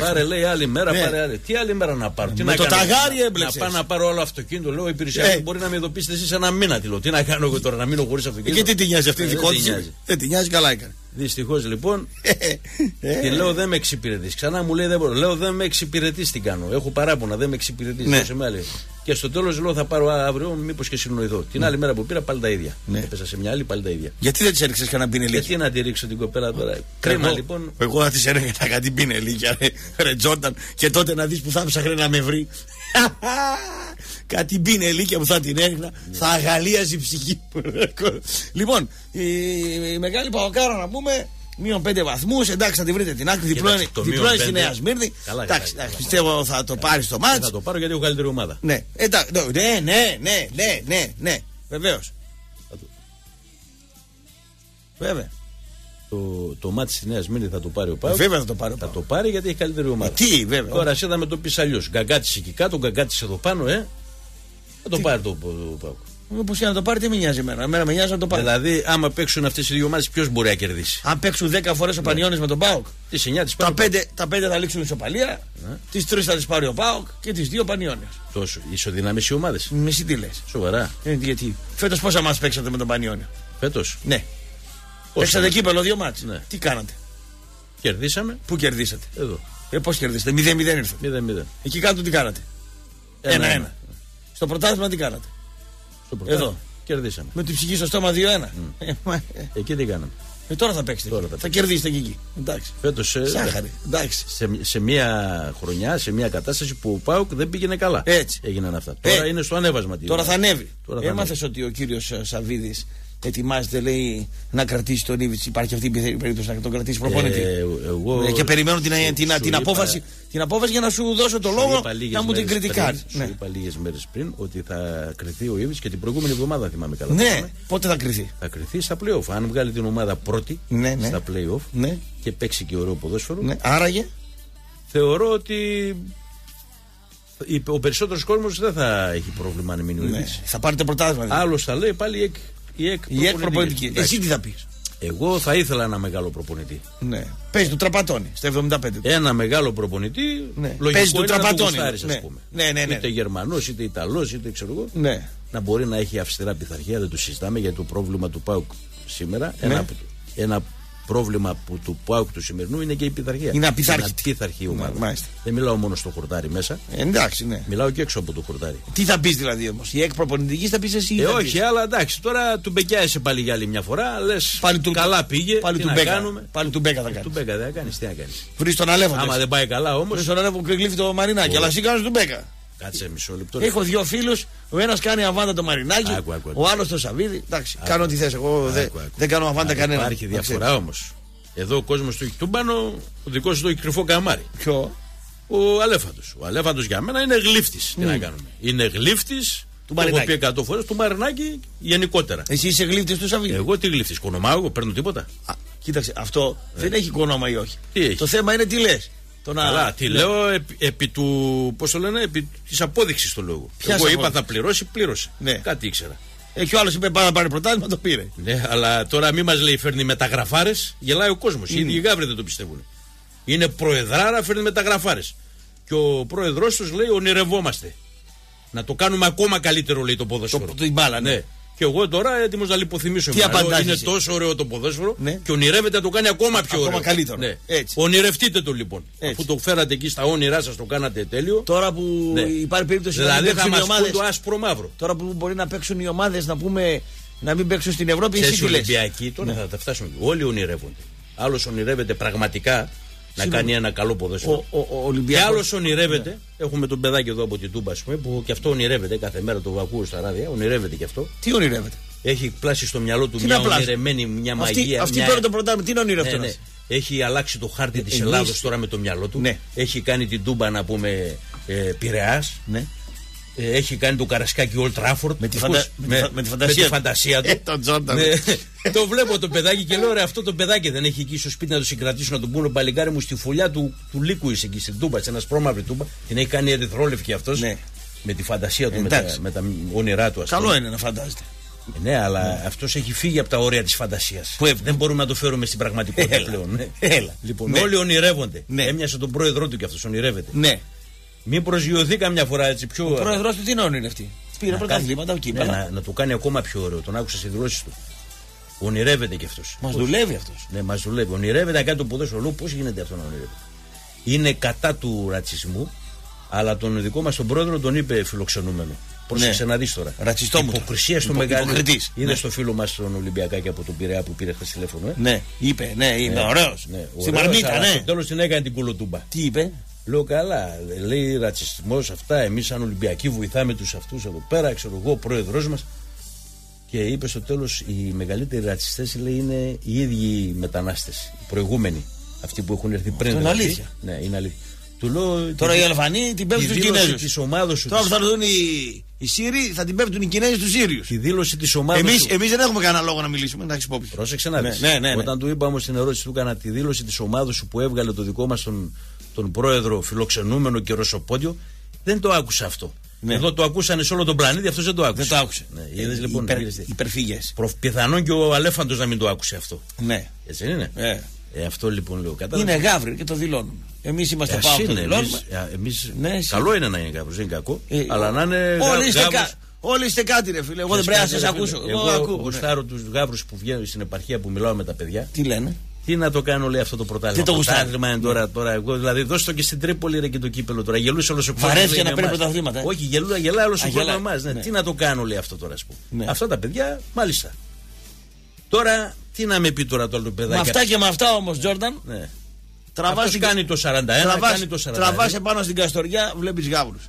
Πάρε, λέει, άλλη μέρα, Ναι. πάρε άλλη. Τι άλλη μέρα να πάρω. Τι Με να το κάνω, ταγάρι να- έμπλεξες. Να πάω να πάρω άλλο αυτοκίνητο. Λέω, υπηρεσιακό Ε. μπορεί να με ειδοποιήσετε εσείς ένα μήνα. Τι λέω, τι να κάνω εγώ τώρα, να μείνω χωρίς αυτοκίνητο; Και τι τη νοιάζει αυτή, Ε, δικό δεν τη. τη νοιάζει. Δεν τη νοιάζει, καλά έκανε. Δυστυχώς λοιπόν, Ε, τη λέω δεν με εξυπηρετείς. Ξανά μου λέει δεν μπορώ. Λέω δεν με εξυπηρετείς τι κάνω. Έχω παράπονα, δεν με εξυπηρετείς. Ναι. Δώσε με άλλη. Και στο τέλος λέω θα πάρω αύριο, μήπως και συνοηθώ. Την άλλη μέρα που πήρα πάλι τα ίδια. Ναι. Έπεσα σε μια άλλη πάλι τα ίδια. Γιατί δεν της έριξες κανένα πινελίκι. Γιατί να τη ρίξω την κοπέλα τώρα. Κρίμα Εγώ- λοιπόν. Εγώ θα της έλεγα κάτι πινελίκια, ρε, ρε Τζόρνταν, και τότε να δεις που θα ψάχνει να με βρει. κάτι πινελίκια που θα την έριχνα, θα αγαλίαζε η ψυχή μου. λοιπόν, η, η μεγάλη Παοκάρα να πούμε. Μείον 5 βαθμούς, εντάξει θα τη βρείτε την άκρη. Διπλό Κοίταξε, είναι, το διπλό μείον είναι στη πέντε. Νέα Σμύρνη. Καλά, Εντάξει, καλά, εντάξει, καλά. πιστεύω θα το πάρεις στο Ε, μάτς. Θα το πάρω γιατί έχω καλύτερη ομάδα. Ναι, εντάξει, ναι, ναι, ναι, ναι, ναι, ναι, ναι, βεβαίως. Βέβαια. Το, το μάτι στη Νέας Σμύρνη θα το πάρει ο Πάος. Βέβαια θα το πάρει ο Θα Πάοκ. το πάρει γιατί έχει καλύτερη ομάδα. Ε, τι, βέβαια. Τώρα εσύ θα με το πεις αλλιώς. Γκαγκάτη εκεί κάτω, γκαγκάτη εδώ πάνω, ε. Θα το πάρει το, το Πάοκ. Όπως και να το πάρει, τι με νοιάζει εμένα. Εμένα με νοιάζει να το πάρει. Δηλαδή, άμα παίξουν αυτές οι δύο ομάδες, ποιος μπορεί να κερδίσει; Αν παίξουν 10 φορές ο Πανιόνι με τον Πάοκ, Τις 9 τη τα 5, τα πέντε θα λήξουν ισοπαλία, τις 3 θα τις πάρει ο Πάοκ και τις 2 Πανιόνιο. Τόσο ισοδυναμίε οι ομάδες. Μισή τι λες. Σοβαρά. Ε, γιατί; Φέτος πόσα μα παίξατε με τον Πανιόνιο; Φέτος; Ναι. Παίξατε μας- κύπελο δύο μάτς. Ναι. Τι κάνατε; κερδίσαμε Πού κερδίσατε; εδώ. Ε, πώς κερδίσατε; 0-0 ήρθε. 0-0. Εκεί κάτω τι κάνατε; Ένα-ένα. Στο πρωτάθλημα τι κάνατε; Στο πρωτάθλημα. Εδώ. Κερδίσαμε. Με την ψυχή στο στόμα 2-1. Ε, μα, ε, Εκεί τι κάναμε. ε, τώρα θα παίξετε. Τώρα θα θα παίξετε. κερδίσετε και εκεί. Εντάξει. Φέτος Σάχαρη. Εντάξει. σε, σε μια χρονιά, σε μια κατάσταση που ο Πάουκ δεν πήγαινε καλά. Έτσι. Έγιναν αυτά. Ε, Τώρα είναι στο ανέβασμα. τη Τώρα θα ομάδα. ανέβει. Τώρα θα Έμαθες ότι ο κύριος Σαββίδης ετοιμάζεται, λέει, να κρατήσει τον Ήβιτ. Υπάρχει αυτή η πιθανή περίπτωση να τον κρατήσει προπονητή. Ε, εγώ- Ε, και περιμένω την, σου- την, σου την, είπα- απόφαση, την απόφαση για να σου δώσω το Σου λόγο είπα λίγες να μου την μέρες κριτικάρεις. πριν- Σου Ναι. είπα λίγες μέρες πριν ότι θα κρυθεί ο Ήβιτ και την προηγούμενη εβδομάδα θυμάμαι καλά. ναι, πότε θα κρυθεί. Θα κρυθεί στα playoff. Αν βγάλει την ομάδα πρώτη Ναι, ναι. στα playoff Ναι, και παίξει και ωραίο ποδόσφαιρο, ναι. Άραγε. θεωρώ ότι η- ο περισσότερος κόσμος δεν θα έχει πρόβλημα αν μείνει ο Ναι. Ήβιτς. Θα πάρετε πρωτάθλημα. δηλαδή. Άλλος θα λέει πάλι η ΕΚ. Η ΕΚ, Η ΕΚ προπονητική. Εντάξει. Εσύ τι θα πεις; Εγώ θα ήθελα ένα μεγάλο προπονητή. Ναι. Παίζει του τραπατώνει στα 75. Ένα μεγάλο προπονητή. Ναι. Λογικό Παίζει του είναι να το τραπατώνει. γουστάρεις, ας Ναι. πούμε. Ναι, ναι, ναι. Είτε Γερμανός, είτε Ιταλός, είτε ξέρω εγώ. Ναι. Να μπορεί να έχει αυστηρά πειθαρχία, δεν το συζητάμε γιατί το πρόβλημα του ΠΑΟΚ σήμερα. Ναι. Ένα, από- ένα πρόβλημα που του ΠΑΟΚ του σημερινού είναι και η πειθαρχία. Είναι απειθάρχητη. Είναι απειθαρχή η ομάδα. Ναι, μάλιστα. Δεν μιλάω μόνο στο χορτάρι μέσα. Ε, εντάξει, ναι. Μιλάω και έξω από το χορτάρι. Τι θα πεις δηλαδή όμως. Η ΕΚ προπονητική θα πεις εσύ. ή Ε, θα όχι, πεις; αλλά εντάξει, τώρα του μπεκιάσε πάλι για άλλη μια φορά. Λες Πάλι του, καλά πήγε. Πάλι τι του να Μπέκα. κάνουμε. Πάλι του Μπέκα θα Του κάνεις. Μπέκα δεν θα κάνεις, τι να κάνεις. Βρεις τον Αλεύοντα. Άμα δεν πάει καλά όμως. Βρεις τον Αλεύοντα που γλύφει το μαρινάκι. Αλλά εσύ κάνεις του Μπέκα. Κάτσε μισό λεπτό. Έχω δύο φίλους. Ο ένας κάνει αβάντα το μαρινάκι. Άκου, άκου, άκου. Ο άλλος το σαβίδι. Εντάξει, κάνω ό,τι θες. Εγώ δεν- Άκου, άκου. δεν κάνω αβάντα Α, κανένα. Υπάρχει διαφορά όμως. Εδώ ο κόσμος το έχει τούμπανο, ο δικός του το έχει κρυφό καμάρι. Ποιο; Ο Αλέφαντος. Ο Αλέφαντος για μένα είναι γλύφτης. Τι να κάνουμε. Είναι γλύφτης. Του Το έχω Μαρινάκη. πει 100 φορές του Μαρινάκη γενικότερα. Εσύ είσαι γλύφτης του Σαββίδι. Εγώ τι γλύφτης, κονομάω, εγώ παίρνω τίποτα. Α, Κοίταξε, αυτό δεν έχει κονόμα ή όχι. Τι έχει; Το θέμα είναι τι λες. Το να... Αλλά τι Ναι. λέω επί, επί του. Πώς το λένε, επί της απόδειξης το λόγο. Ποιας Εγώ είπα απόδειξης; θα πληρώσει, πλήρωσε. Ναι. Κάτι ήξερα. Ε, και ο άλλος είπε πάει να πάρει πρωτάθλημα, το πήρε. Ναι, αλλά τώρα μη μας λέει φέρνει μεταγραφάρες, γελάει ο κόσμος. Οι ίδιοι οι γάβροι δεν το πιστεύουν. Είναι προεδράρα, φέρνει μεταγραφάρες. Και ο πρόεδρός τους λέει: Ονειρευόμαστε. Να το κάνουμε ακόμα καλύτερο, λέει το ποδόσφαιρο. Το- την μπάλα, ναι. Και εγώ τώρα έτοιμος να λιποθυμίσω. Τι εμένα. απαντάς Είναι εσύ; τόσο ωραίο το ποδόσφαιρο Ναι. και ονειρεύεται να το κάνει ακόμα πιο Ακόμα ωραίο. καλύτερο. Ναι. Έτσι. Ονειρευτείτε το λοιπόν. Έτσι. Αφού το φέρατε εκεί στα όνειρά σας, το κάνατε τέλειο. Τώρα που Ναι. υπάρχει περίπτωση να Δηλαδή μην θα παίξουν μας οι πούν ομάδε. το άσπρο μαύρο. Τώρα που μπορεί να παίξουν οι ομάδες να πούμε να μην παίξουν στην Ευρώπη, εσύ Ξέρεις, τι λες; Ολυμπιακοί τώρα θα τα φτάσουμε. εκεί. Όλοι ονειρεύονται. Άλλος ονειρεύεται πραγματικά να Σίγουρα. κάνει ένα καλό ποδόσφαιρο. Ο, ο, ο Και Ολυμπιακός. άλλος ονειρεύεται, έχουμε τον παιδάκι εδώ από την Τούμπα, ας πούμε, που και αυτό ονειρεύεται κάθε μέρα το ακούω στα ράδια, ονειρεύεται και αυτό. Τι ονειρεύεται; Έχει πλάσει στο μυαλό του Τι μια να πλάσει; ονειρεμένη, μια Αυτή, μαγεία. αυτή μια... παίρνει το πρωτάθλημα. Τι είναι όνειρο Ναι, αυτό. ναι. Έχει αλλάξει το χάρτη της εμείς- Ελλάδος τώρα με το μυαλό του. Ναι. Έχει κάνει την τούμπα να πούμε ε, Πειραιάς. Ναι. Ε, έχει κάνει το καρασκάκι Old Trafford. Με τη Ακούς, φαντα- με τη φα- με τη φαντασία με τη του. φαντασία του. Ε, τον Τζόρνταν. Ναι. το βλέπω το παιδάκι και λέω ρε αυτό το παιδάκι δεν έχει εκεί στο σπίτι να το συγκρατήσουν να τον πούνε παλικάρι μου στη φωλιά του, του λύκου είσαι εκεί στην τούμπα, σε ένας σπρώμαυρη τούμπα. Την έχει κάνει ερυθρόλευκη αυτός. Ναι. Με τη φαντασία του, με τα, Εντάξει. με τα όνειρά του. ας πούμε. Καλό είναι να φαντάζεται. Ναι, αλλά αυτός έχει φύγει από τα όρια της φαντασίας. Πού έβγαινε; Δεν μπορούμε να το φέρουμε στην πραγματικότητα Έλα. πλέον. Ναι. Έλα. Λοιπόν, Ναι. όλοι ονειρεύονται. Ναι. Έμοιασε τον πρόεδρό του και αυτός ονειρεύεται. Ναι. Μην προσγειωθεί καμιά φορά έτσι πιο. Ο πρόεδρο του τι είναι όνειρο αυτή. Πήρε να πρωταθλήματα, κάνει- κύπελα. ναι, να, να το κάνει ακόμα πιο ωραίο. Τον άκουσα στις δηλώσεις του. Ονειρεύεται κι αυτός. Μας δουλεύει αυτός. Ναι, μας δουλεύει. Ονειρεύεται να κάνει το ποδόσφαιρο. Πώς γίνεται αυτό να ονειρεύεται; Είναι κατά του ρατσισμού, αλλά τον δικό μας τον πρόεδρο τον είπε φιλοξενούμενο. Πρόσεξε Ναι. να δεις τώρα. Ρατσιστό μου το. Υποκρισία στο Υπο- μεγάλο. υποκριτής. Είδες Ναι. το φίλο μας τον Ολυμπιακάκη από τον Πειραιά που πήρε χθες τηλέφωνο. Ε; Ναι, είπε, ναι, είναι ωραίος. Ναι, Στη ωραίος, Μαρμίτα, αλλά ναι. Στο τέλος την έκανε την κουλοτούμπα. Τι είπε; Λέω καλά, λέει ρατσισμό αυτά. Εμείς, σαν Ολυμπιακοί, βοηθάμε τους αυτούς εδώ πέρα. Ξέρω εγώ, ο πρόεδρός μας. Και είπε στο τέλος, οι μεγαλύτεροι ρατσιστές λέει είναι οι ίδιοι μετανάστες. Οι προηγούμενοι. Αυτοί που έχουν έρθει πριν. είναι δηλαδή. αλήθεια. Ναι, είναι αλήθεια. Του λέω. Τώρα τη- οι Αλβανοί την πέφτουν τη στους δήλωση Κινέζους. της ομάδος σου, Τώρα που της- θα έρθουν οι, οι Σύριοι θα την πέφτουν οι Κινέζοι στους Σύριους. Τη δήλωση της ομάδα. Εμεί εμείς δεν έχουμε κανένα λόγο να μιλήσουμε, να έχει υπόψη. Πρόσεξε να Ναι, δεις. ναι, ναι, ναι. Όταν του είπα όμως την ερώτηση του, έκανα τη δήλωση της ομάδα σου που έβγαλε το δικό μας τον, τον πρόεδρο φιλοξενούμενο και ρωσοπόδιο, δεν το άκουσα αυτό. Ναι. Εδώ το ακούσανε σε όλο τον πλανήτη, αυτός δεν το άκουσε. Δεν το άκουσε. Ναι, είδες, λοιπόν, Υπερ, είδες τι. υπερφύγες. Προ- Πιθανόν και ο Αλέφαντος να μην το άκουσε αυτό. Ναι. Έτσι δεν είναι; Ε. Ε, αυτό λοιπόν λέω. Κατάλαβες. Είναι γάβροι και το δηλώνουν. Εμείς είμαστε Ε, ας πάνω και το είναι, δηλώνουμε. εμείς, ε, εμείς- Ναι, εσύ. καλό είναι να είναι γάβρος, δεν είναι κακό. Ε, αλλά να είναι όλοι, γά- είστε γάβρος- κα- όλοι είστε κάτι, ρε φίλε. Εγώ δεν Ξέρεις πρέπει να κάτι, σας ρε φίλε. ακούσω. Εγώ Εγώ ακούω. ναι. γουστάρω τους γάβρους που βγαίνουν στην επαρχία που μιλάω με τα παιδιά. Τι λένε; Τι να το κάνω, λέει αυτό το πρωτάθλημα; Τι το γουστάρει; Πρωτάθλημα είναι τώρα, τώρα. Εγώ, δηλαδή, δώσ' το και στην Τρίπολη ρε, και το κύπελο τώρα. Γελούσε όλος ο κόσμος. Βαρέθηκε να παίρνει πρωταθλήματα, ε. Όχι, γελούα, γελάει όλος ο Α, κόσμος γελάει. εμά. Ναι. Ναι. Τι να το κάνω, λέει αυτό τώρα, ας πούμε. Ναι. Αυτά τα παιδιά, μάλιστα. Τώρα, τι να με πει τώρα το άλλο το Με παιδάκι. αυτά και με αυτά όμως, Τζόρνταν, Ναι. τραβάς Αυτός την- κάνει το 41, τραβάς- κάνει το 42. τραβάς επάνω στην Καστοριά, βλέπεις γάβρους.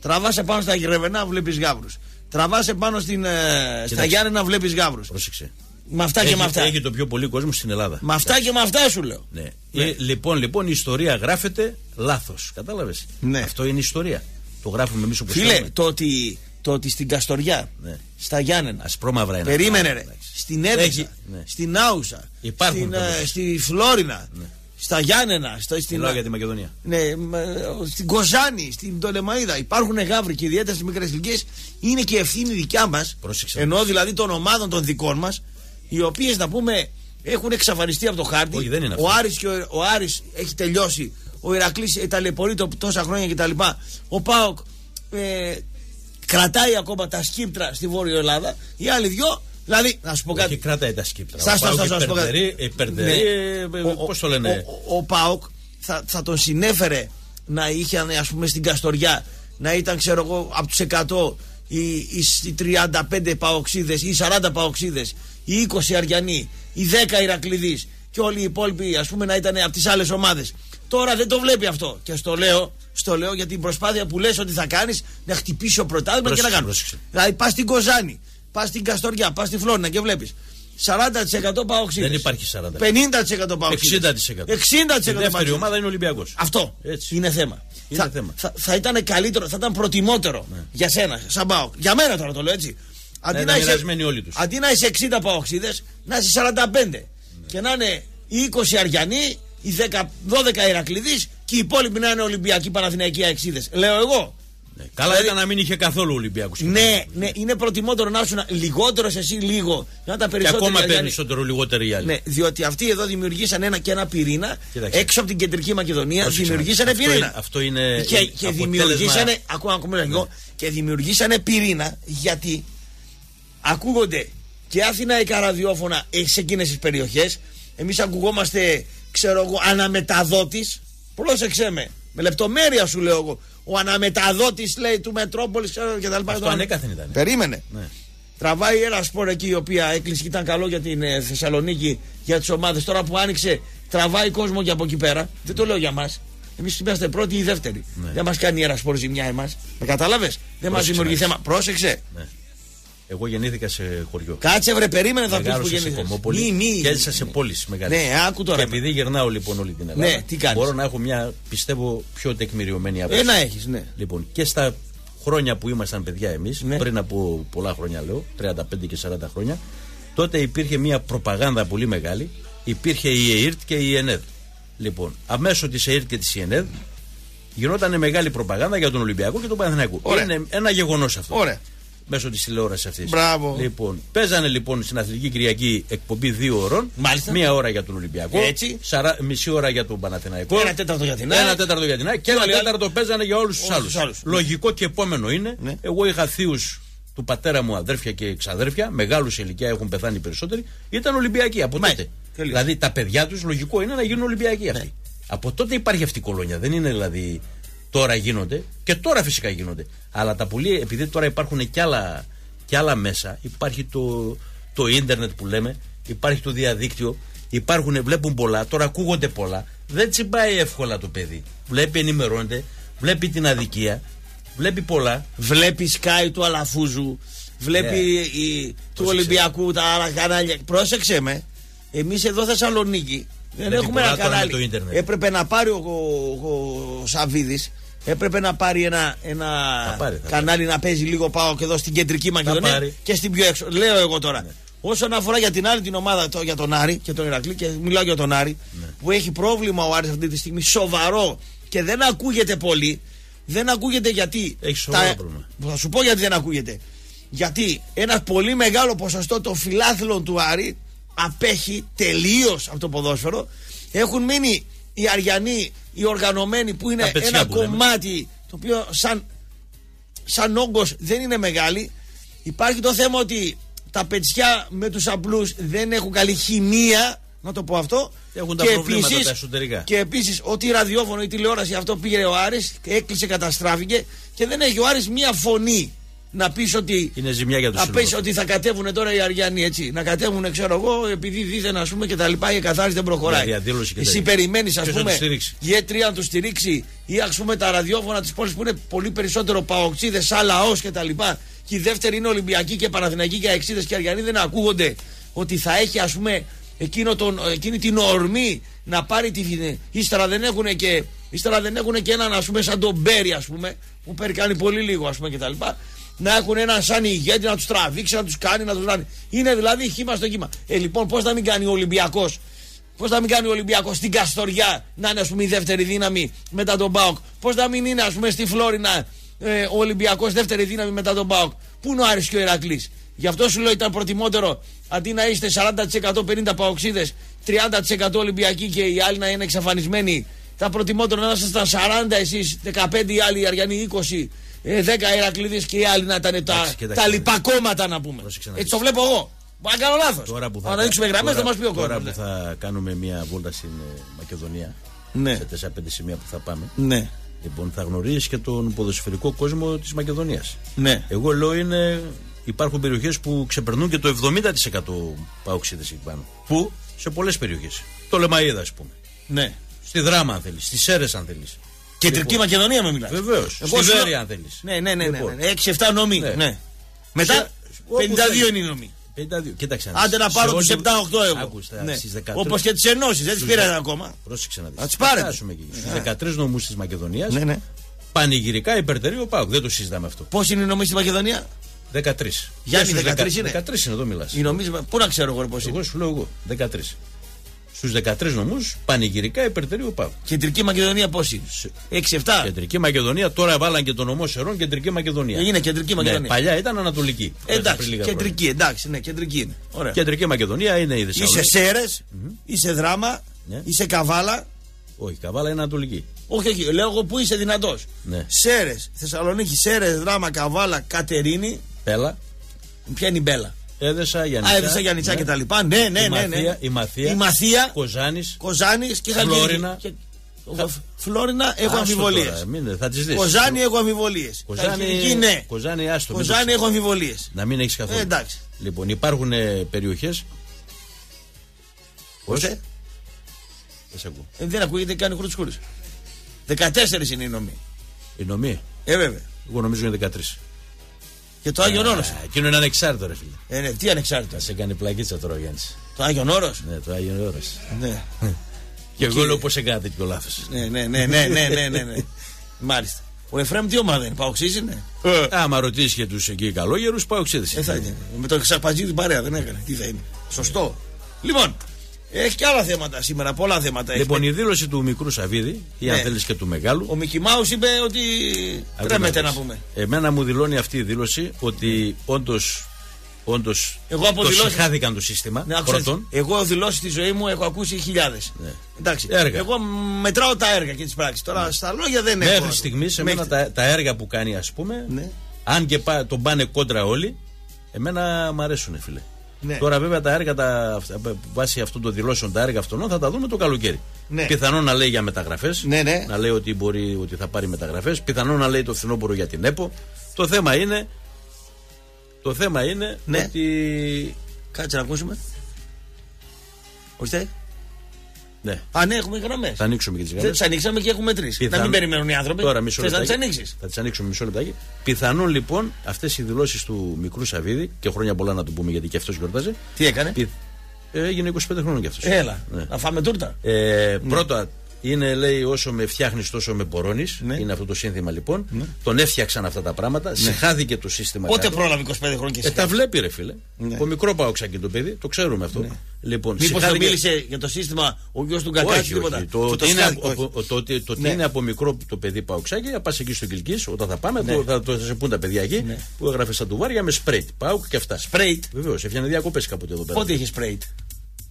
Τραβάς επάνω στα Γρεβενά, βλέπεις γάβρους. Τραβάς επάνω στην, ε, στα Κοίταξε. Γιάννενα, βλέπεις γάβρους. Πρόσεξε. Με αυτά και έχει, με αυτά. έχει το πιο πολύ κόσμο στην Ελλάδα. Με αυτά και με αυτά σου λέω. Ναι. Ναι. Ε, λοιπόν, λοιπόν, η ιστορία γράφεται λάθος. Κατάλαβες; Ναι. Αυτό είναι ιστορία. Το γράφουμε εμείς όπως Φίλε, το ότι, το ότι στην Καστοριά, Ναι. στα Γιάννενα, Ασπρόμαυρα είναι. περίμενε αυτά. ρε, Εντάξει. στην Έδεσα, Έχει- ναι. στην Άουσα, Υπάρχουν στην, ε, περιοχές. στη Φλόρινα, Ναι. στα Γιάννενα, στο, στην, Μιλάω για τη Μακεδονία. ναι, μ, ε, στην Κοζάνη, στην Τολεμαίδα. Υπάρχουν γάβροι και ιδιαίτερα στι μικρές ηλικίες. Είναι και ευθύνη δικιά μας. Πρόσεξε. Ενώ δηλαδή των ομάδων των δικών μας, οι οποίες να πούμε έχουν εξαφανιστεί από το χάρτη. Όχι, δεν είναι ο αυτό. Άρης και ο, ο Άρης έχει τελειώσει. Ο Ηρακλής ταλαιπωρεί το τόσα χρόνια κτλ. Ο Πάοκ ε, κρατάει ακόμα τα σκύπτρα στη Βόρεια Ελλάδα. Οι άλλοι δυο, δηλαδή, να σου πω Και κάτι. κρατάει τα σκύπτρα. Στα- στα- στα- στα- στα- Υπερτερεί, υπερτερεί, Ναι. ε, Ο- ο- πώς το λένε; Ο, ο, ο Πάοκ θα, θα τον συνέφερε να είχε ας πούμε στην Καστοριά να ήταν ξέρω εγώ από τους 100 οι, οι, οι 35 παοξίδες ή οι 40 παοξίδες οι 20 Αριανοί οι 10 Ηρακλειδείς και όλοι οι υπόλοιποι ας πούμε να ήταν από τις άλλες ομάδες τώρα δεν το βλέπει αυτό και στο λέω, στο λέω για την προσπάθεια που λες ότι θα κάνεις να χτυπήσει ο πρωτάθλημα και να Πρόσεξε, κάνεις πρόσεξε. δηλαδή πας στην Κοζάνη πας στην Καστοριά, πας στη Φλόρινα και βλέπεις 40% παοξίδες Δεν υπάρχει 40. 50% παοξίδες 60%. 60% Η δεύτερη παοξίδες. ομάδα είναι Ολυμπιακός. Αυτό Έτσι. είναι θέμα. Είναι θα, θέμα. Θα, θα ήταν καλύτερο, θα ήταν προτιμότερο για σένα, σαν Πάοκ. Για μένα τώρα το λέω έτσι. Αντί ήταν μοιρασμένοι όλοι τους. αντί να είσαι 60 παοξίδες, να είσαι 45. Και να είναι οι 20 Αριανοί, οι 10, 12 Ηρακλειδείς και οι υπόλοιποι να είναι Ολυμπιακοί Παναθηναϊκοί Αεξίδες. Λέω εγώ. Ναι. Καλά Δηλαδή- ήταν να μην είχε καθόλου Ολυμπιακούς. Ναι, ναι, είναι προτιμότερο να ήσουν λιγότερος εσύ λίγο. Να τα Και περισσότερα. ακόμα Αριανοί. περισσότερο λιγότεροι οι άλλοι. Ναι, διότι αυτοί εδώ δημιουργήσαν ένα και ένα πυρήνα Κοίταξε. έξω από την κεντρική Μακεδονία. Πρόσεξε, δημιουργήσανε αυτό πυρήνα. είναι- αυτό είναι και, και αποτέλεσμα- δημιουργήσανε. Ακούω, ακούω λίγο. Και δημιουργήσανε πυρήνα γιατί ακούγονται και αθηναϊκά ραδιόφωνα ε, σε εκείνες τις περιοχές. Εμείς ακουγόμαστε, ξέρω εγώ, αναμεταδότης. Πρόσεξε με. Με λεπτομέρεια σου λέω εγώ. Ο αναμεταδότης λέει του Μετρόπολης κτλ. Αυτό ανέκαθεν ήταν. Περίμενε. Ναι. Τραβάει ένας σπορ εκεί η οποία έκλεισε και ήταν καλό για την ε, Θεσσαλονίκη, για τις ομάδες. Τώρα που άνοιξε, τραβάει κόσμο και από εκεί πέρα. Δεν το λέω για μας. Εμείς είμαστε πρώτοι ή δεύτεροι. Ναι. Δεν μας κάνει ένας σπορ ζημιά εμάς. Με κατάλαβες; Δεν μας Πρόσεξε δημιουργεί να θέμα. Πρόσεξε. Ναι. Εγώ γεννήθηκα σε χωριό. Κάτσε βρε, περίμενε θα πεις που Μεγάλωσα σε γεννήθηκες. Κομμόπολη Μη, μη. και έζησα σε πόλεις μεγάλες. Ναι, άκου τώρα. Και επειδή γυρνάω λοιπόν όλη την Ελλάδα, Ναι, τι κάνεις; μπορώ να έχω μια πιστεύω πιο τεκμηριωμένη άποψη. Ένα έχεις, ναι. Λοιπόν, και στα χρόνια που ήμασταν παιδιά εμείς, Ναι. πριν από πολλά χρόνια λέω, 35 και 40 χρόνια, τότε υπήρχε μια προπαγάνδα πολύ μεγάλη. Υπήρχε η ΕΙΡΤ και η ΕΝΕΔ. Λοιπόν, αμέσως της ΕΙΡΤ και της ΕΝΕΔ γινόταν μεγάλη προπαγάνδα για τον Ολυμπιακό και τον Παναθηναϊκό. Ωραία. Είναι ένα γεγονός αυτό. Ωραία. Μέσω της τηλεόρασης αυτής. Μπράβο. Λοιπόν, παίζανε λοιπόν στην Αθλητική Κυριακή εκπομπή δύο ώρων. Μάλιστα. Μία ώρα για τον Ολυμπιακό. Έτσι. σαρα- μισή ώρα για τον Παναθηναϊκό. Ένα τέταρτο για την ΑΕΚ. Ένα τέταρτο για την ΑΕΚ και ένα όλοι οι τέταρτο παίζανε για όλους τους Όλους τους άλλους. άλλους. Λογικό και επόμενο είναι. Ναι. Εγώ είχα θείους του πατέρα μου, αδέρφια και ξαδέρφια, μεγάλους σε ηλικία έχουν πεθάνει οι περισσότεροι, ήταν Ολυμπιακοί από Ναι, τότε. τελείως. Δηλαδή τα παιδιά τους λογικό είναι να γίνουν Ολυμπιακοί αυτοί. Από τότε υπάρχει αυτή η κολόνια. Δεν είναι δηλαδή τώρα γίνονται και τώρα φυσικά γίνονται. Αλλά τα πολύ, επειδή τώρα υπάρχουν κι άλλα, κι άλλα μέσα, υπάρχει το, το ίντερνετ που λέμε, υπάρχει το διαδίκτυο, υπάρχουν, βλέπουν πολλά, τώρα ακούγονται πολλά. Δεν τσιμπάει εύκολα το παιδί. Βλέπει, ενημερώνεται, βλέπει την αδικία, βλέπει πολλά. Βλέπει Sky του Αλαφούζου, βλέπει Ναι. η, του Πρόσεξε. Ολυμπιακού τα άλλα κανάλια. Πρόσεξε με, εμείς εδώ Θεσσαλονίκη δεν Βλέπει έχουμε πολλά ένα τώρα με κανάλι. το ίντερνετ. Έπρεπε να πάρει ο, ο, ο Σαββίδης, έπρεπε να πάρει ένα, ένα Θα πάρει, θα κανάλι να παίζει λίγο πάω και εδώ στην κεντρική Μακεδονία πάρει. και στην πιο έξω. Λέω εγώ τώρα. Όσον αφορά για την άλλη την ομάδα, το, για τον Άρη και τον Ηρακλή, και μιλάω για τον Άρη, Ναι. που έχει πρόβλημα ο Άρης αυτή τη στιγμή σοβαρό και δεν ακούγεται πολύ. Δεν ακούγεται γιατί. Έχει σοβαρό πρόβλημα. Θα σου πω γιατί δεν ακούγεται. Γιατί ένα πολύ μεγάλο ποσοστό των φιλάθλων του Άρη απέχει τελείως από το ποδόσφαιρο. Έχουν μείνει οι Αριανοί, οι οργανωμένοι που είναι Τα πετσιά ένα που λέμε. κομμάτι το οποίο σαν, σαν όγκος δεν είναι μεγάλη. Υπάρχει το θέμα ότι τα πετσιά με τους απλούς δεν έχουν καλή χημεία, να το πω αυτό. Έχουν τα προβλήματα τα εσωτερικά. Και επίσης ότι η ραδιόφωνο, η τηλεόραση αυτό πήγε ο Άρης, έκλεισε, καταστράφηκε και δεν έχει ο Άρης μία φωνή να πεις ότι. Είναι ζημιά για τους Να πεις ότι θα κατέβουν τώρα οι Αριανοί έτσι. Να κατέβουν, ξέρω εγώ, επειδή δίθεν ας πούμε και τα λοιπά. Η εκαθάριση δεν προχωράει. Για διαδήλωση και Εσύ τέτοια. περιμένεις, ας Ποιος θα πούμε, τους στηρίξει; η ΕΤ3 να τους στηρίξει ή ας πούμε τα ραδιόφωνα της πόλης που είναι πολύ περισσότερο παοξίδες, σαν λαός και τα λοιπά. Και η δεύτερη είναι Ολυμπιακή και Παναθηναϊκή και Αεξίδες και Αριανοί δεν ακούγονται ότι θα έχει ας πούμε εκείνο τον, εκείνη την ορμή να πάρει τη. Ύστερα δεν έχουν και, ύστερα δεν έχουν και έναν ας πούμε σαν τον Μπέρι ας πούμε που Μπέρι κάνει πολύ λίγο ας πούμε και τα λοιπά. Να έχουν έναν σαν ηγέτη να τους τραβήξει, να τους κάνει, να τους κάνει. Είναι δηλαδή χήμα στο κύμα. Ε, λοιπόν, πώς θα μην κάνει ο Ολυμπιακός Πώς να μην κάνει ο Ολυμπιακός στην Καστοριά να είναι ας πούμε, η δεύτερη δύναμη μετά τον Μπάουκ. Πώς να μην είναι ας πούμε, στη Φλόρινα ε, ο Ολυμπιακός δεύτερη δύναμη μετά τον Μπάουκ. Πού είναι ο Άρης και ο Ηρακλή. Γι' αυτό σου λέω ήταν προτιμότερο αντί να είστε 40% 50 παοξίδες, 30% Ολυμπιακοί και οι άλλοι να είναι εξαφανισμένοι. Τα προτιμότερο να ήσασταν 40 εσείς, 15 οι άλλοι, οι Αριανοί 20, ε, 10 Ηρακλήδε και οι άλλοι να ήταν τα, Εντάξει, κοίταξε. τα λοιπά κόμματα να πούμε. Πρόσεξε να Έτσι το δεις. βλέπω εγώ. Μπορεί να κάνω λάθος. Τώρα που θα, Αν ανοίξουμε γραμμές θα τώρα- μας πει ο κόσμος. Τώρα που θα κάνουμε μια βόλτα στην ε, Μακεδονία, Ναι. σε 4-5 σημεία που θα πάμε, Ναι. λοιπόν θα γνωρίζεις και τον ποδοσφαιρικό κόσμο της Μακεδονίας. Ναι. Εγώ λέω είναι. Υπάρχουν περιοχές που ξεπερνούν και το 70% παοξίδε εκεί πάνω. Πού; Σε πολλές περιοχές. Το Λεμαίδα, ας πούμε. Ναι. Στη Δράμα, αν θέλεις. Στι Σέρες, αν θέλεις. Κεντρική Μακεδονία με μιλάς. Βεβαίως. Εγώ Στη σου λέω- Βέρεια, αν θέλεις. Ναι, ναι, ναι. ναι, Λοιπόν. ναι. 6-7 νόμοι. Ναι. Ναι. Μετά Σε- όπου 52 θέλεις. είναι οι νόμοι. 52. Κοίταξε. Άντε να πάρω τους 7-8 εγώ. Άκουστε, Ναι. στις 13 Όπως και τις ενώσεις, δεν τις στους πήραν δε- ακόμα. Πρόσεξε να δεις. Να τις πάρετε. Φτάσουμε εκεί. Στους 13 νομού της Μακεδονίας Ναι, ναι. πανηγυρικά υπερτερεί ο Πάουκ. Δεν το συζητάμε αυτό. Πώς είναι οι νόμοι στη Μακεδονία, 13. Γιάννη, Και στους 13 είναι. 13 είναι εδώ μιλάς. οι νόμοι. Πού να ξέρω εγώ πώς είναι; Εγώ σου λέω εγώ. 13. Στους 13 νομούς πανηγυρικά υπερτερεί ο Πάουκ. Κεντρική Μακεδονία πώς είναι; 6-7. Κεντρική Μακεδονία, τώρα βάλαν και τον νομό Σερών Κεντρική Μακεδονία. Έγινε κεντρική Ναι, Μακεδονία. παλιά ήταν Ανατολική. Πριν Εντάξει, λίγα κεντρική, εντάξει, ναι, κεντρική είναι. Ωραία. χρόνια. Κεντρική Μακεδονία είναι η Θεσσαλονίκη. Είσαι Σέρες, είσαι Δράμα, Ναι. είσαι Καβάλα. Όχι, Καβάλα είναι Ανατολική. Όχι, όχι, λέω εγώ που είσαι δυνατός. Ναι. Σέρες, Θεσσαλονίκη, Σέρες, Δράμα, Καβάλα, Κατερίνη. Πέλα, Ποια είναι η Μπέλα. Έδεσα Γιάννητσά. Α, έδεσα Γιάννητσά και τα λοιπά. Ναι, ναι, Η ναι. ναι. Μαθία, η Μαθία, Η Μαθία, Κοζάνης. Κοζάνης και είχα Φλόρινα. και- και- Φλόρινα έχω αμφιβολίες. Θα τις δεις. Κοζάνη έχω αμφιβολίες. Κοζάνη, ναι. Κοζάνη, άστο. μην το Κοζάνη έχω αμφιβολίες. Να μην έχεις καθόλου. Ε, εντάξει. Λοιπόν, υπάρχουν περιοχές. Πώς; Πώς, Δεν ε; σε ακούω. Ε, δεν ακούγεται καν χρόνο κούρε. 14 είναι οι νομοί. Η νομή. Ε, βέβαια. Εγώ νομίζω είναι 13. Και το Άγιον Όρος. Α, Εκείνο είναι ανεξάρτητο, ρε φίλε. Ε, ναι, τι ανεξάρτητο. Θα σε κάνει πλακίτσα τώρα ο Γιάννης. Το Άγιον Όρος. Ναι, το Άγιο Όρος. Ναι. Και εγώ λέω πώ έκανε τέτοιο λάθος. ναι, ναι, ναι, ναι, ναι, ναι, ναι, ναι. Μάλιστα. Ο Εφραίμ τι ομάδα είναι, Παοξής είναι; Άμα ρωτήσεις και τους εκεί καλόγερους, πάω Ε, θα είναι. Με το Ξαπατζίδη παρέα δεν έκανε. Τι θα είναι. Σωστό. Λοιπόν, έχει και άλλα θέματα σήμερα. Πολλά θέματα έχει. Λοιπόν, η δήλωση του μικρού Σαββίδη, ή αν Ναι. θέλεις και του μεγάλου. Ο Μικη Μάους είπε ότι Ακούω τρέμεται να να δεις. πούμε. Εμένα μου δηλώνει αυτή η δήλωση ότι όντως. Όντως Εγώ από το δηλώσεις- συγχάθηκαν το σύστημα. Ναι, άκουσα, πρώτον. εγώ δηλώσει στη ζωή μου έχω ακούσει χιλιάδες. Ναι. Εντάξει. Έργα. Εγώ μετράω τα έργα και τις πράξεις. Τώρα στα λόγια δεν έχω. Μέχρι στιγμής, εμένα τα, τα έργα που κάνει, ας πούμε, Ναι. αν και πά, τον πάνε κόντρα όλοι, εμένα μ' αρέσουν, φίλε. Ναι. Τώρα, βέβαια, τα έργα, τα, αυτά- βάσει αυτών των δηλώσεων, τα έργα αυτών θα τα δούμε το καλοκαίρι. Ναι. Πιθανόν να λέει για μεταγραφές. Ναι, ναι. Να λέει ότι, μπορεί, ότι θα πάρει μεταγραφές. Πιθανόν να λέει το φθινόπωρο για την ΕΠΟ. Το θέμα είναι. Το θέμα είναι Ναι. ότι. Κάτσε να ακούσουμε. Ορίστε. Ναι, Α, ναι, έχουμε γραμμές. θα ανοίξουμε και τις Δεν γραμμές. τις ανοίξαμε και έχουμε τρεις. Να μην περιμένουν οι άνθρωποι. Τώρα μισό Θες να τις λεπτάκι. ανοίξεις; Θα τις ανοίξουμε μισό λεπτάκι. Πιθανόν λοιπόν αυτές οι δηλώσεις του μικρού Σαββίδη, και χρόνια πολλά να του πούμε γιατί και αυτός γιορτάζει. Τι έκανε; πι- ε, έγινε 25 χρόνων κι αυτός. Έλα. Ναι. Να φάμε τούρτα. Ε, Πρώτα, είναι λέει όσο με φτιάχνεις τόσο με πορώνει. Ναι. Είναι αυτό το σύνθημα λοιπόν. Τον έφτιαξαν αυτά τα πράγματα. Συχάθηκε το σύστημα. Πότε κάτω. πρόλαβε 25 χρόνια και Ε, εσύ. τα βλέπει ρε φίλε. Ναι. Από μικρό παοξάκι το παιδί, το ξέρουμε αυτό. Λοιπόν, Μήπως το συχάθηκε- μίλησε για το σύστημα ο γιος του Γκακάκη όχι, τίποτα; όχι. Και Το, ότι είναι, σχάθηκε, από, όχι. το, ότι- το ότι Ναι. είναι από μικρό το παιδί παουξάκι, θα πας εκεί στο Κυλκής, όταν θα πάμε, Ναι. το, θα, το, θα σε πούν τα παιδιά εκεί, που έγραφε στα τουβάρια με σπρέιτ. Πάουκ και αυτά. Σπρέιτ. Βεβαίως, έφτιανε διακοπές κάποτε εδώ πέρα. Πότε είχε σπρέιτ.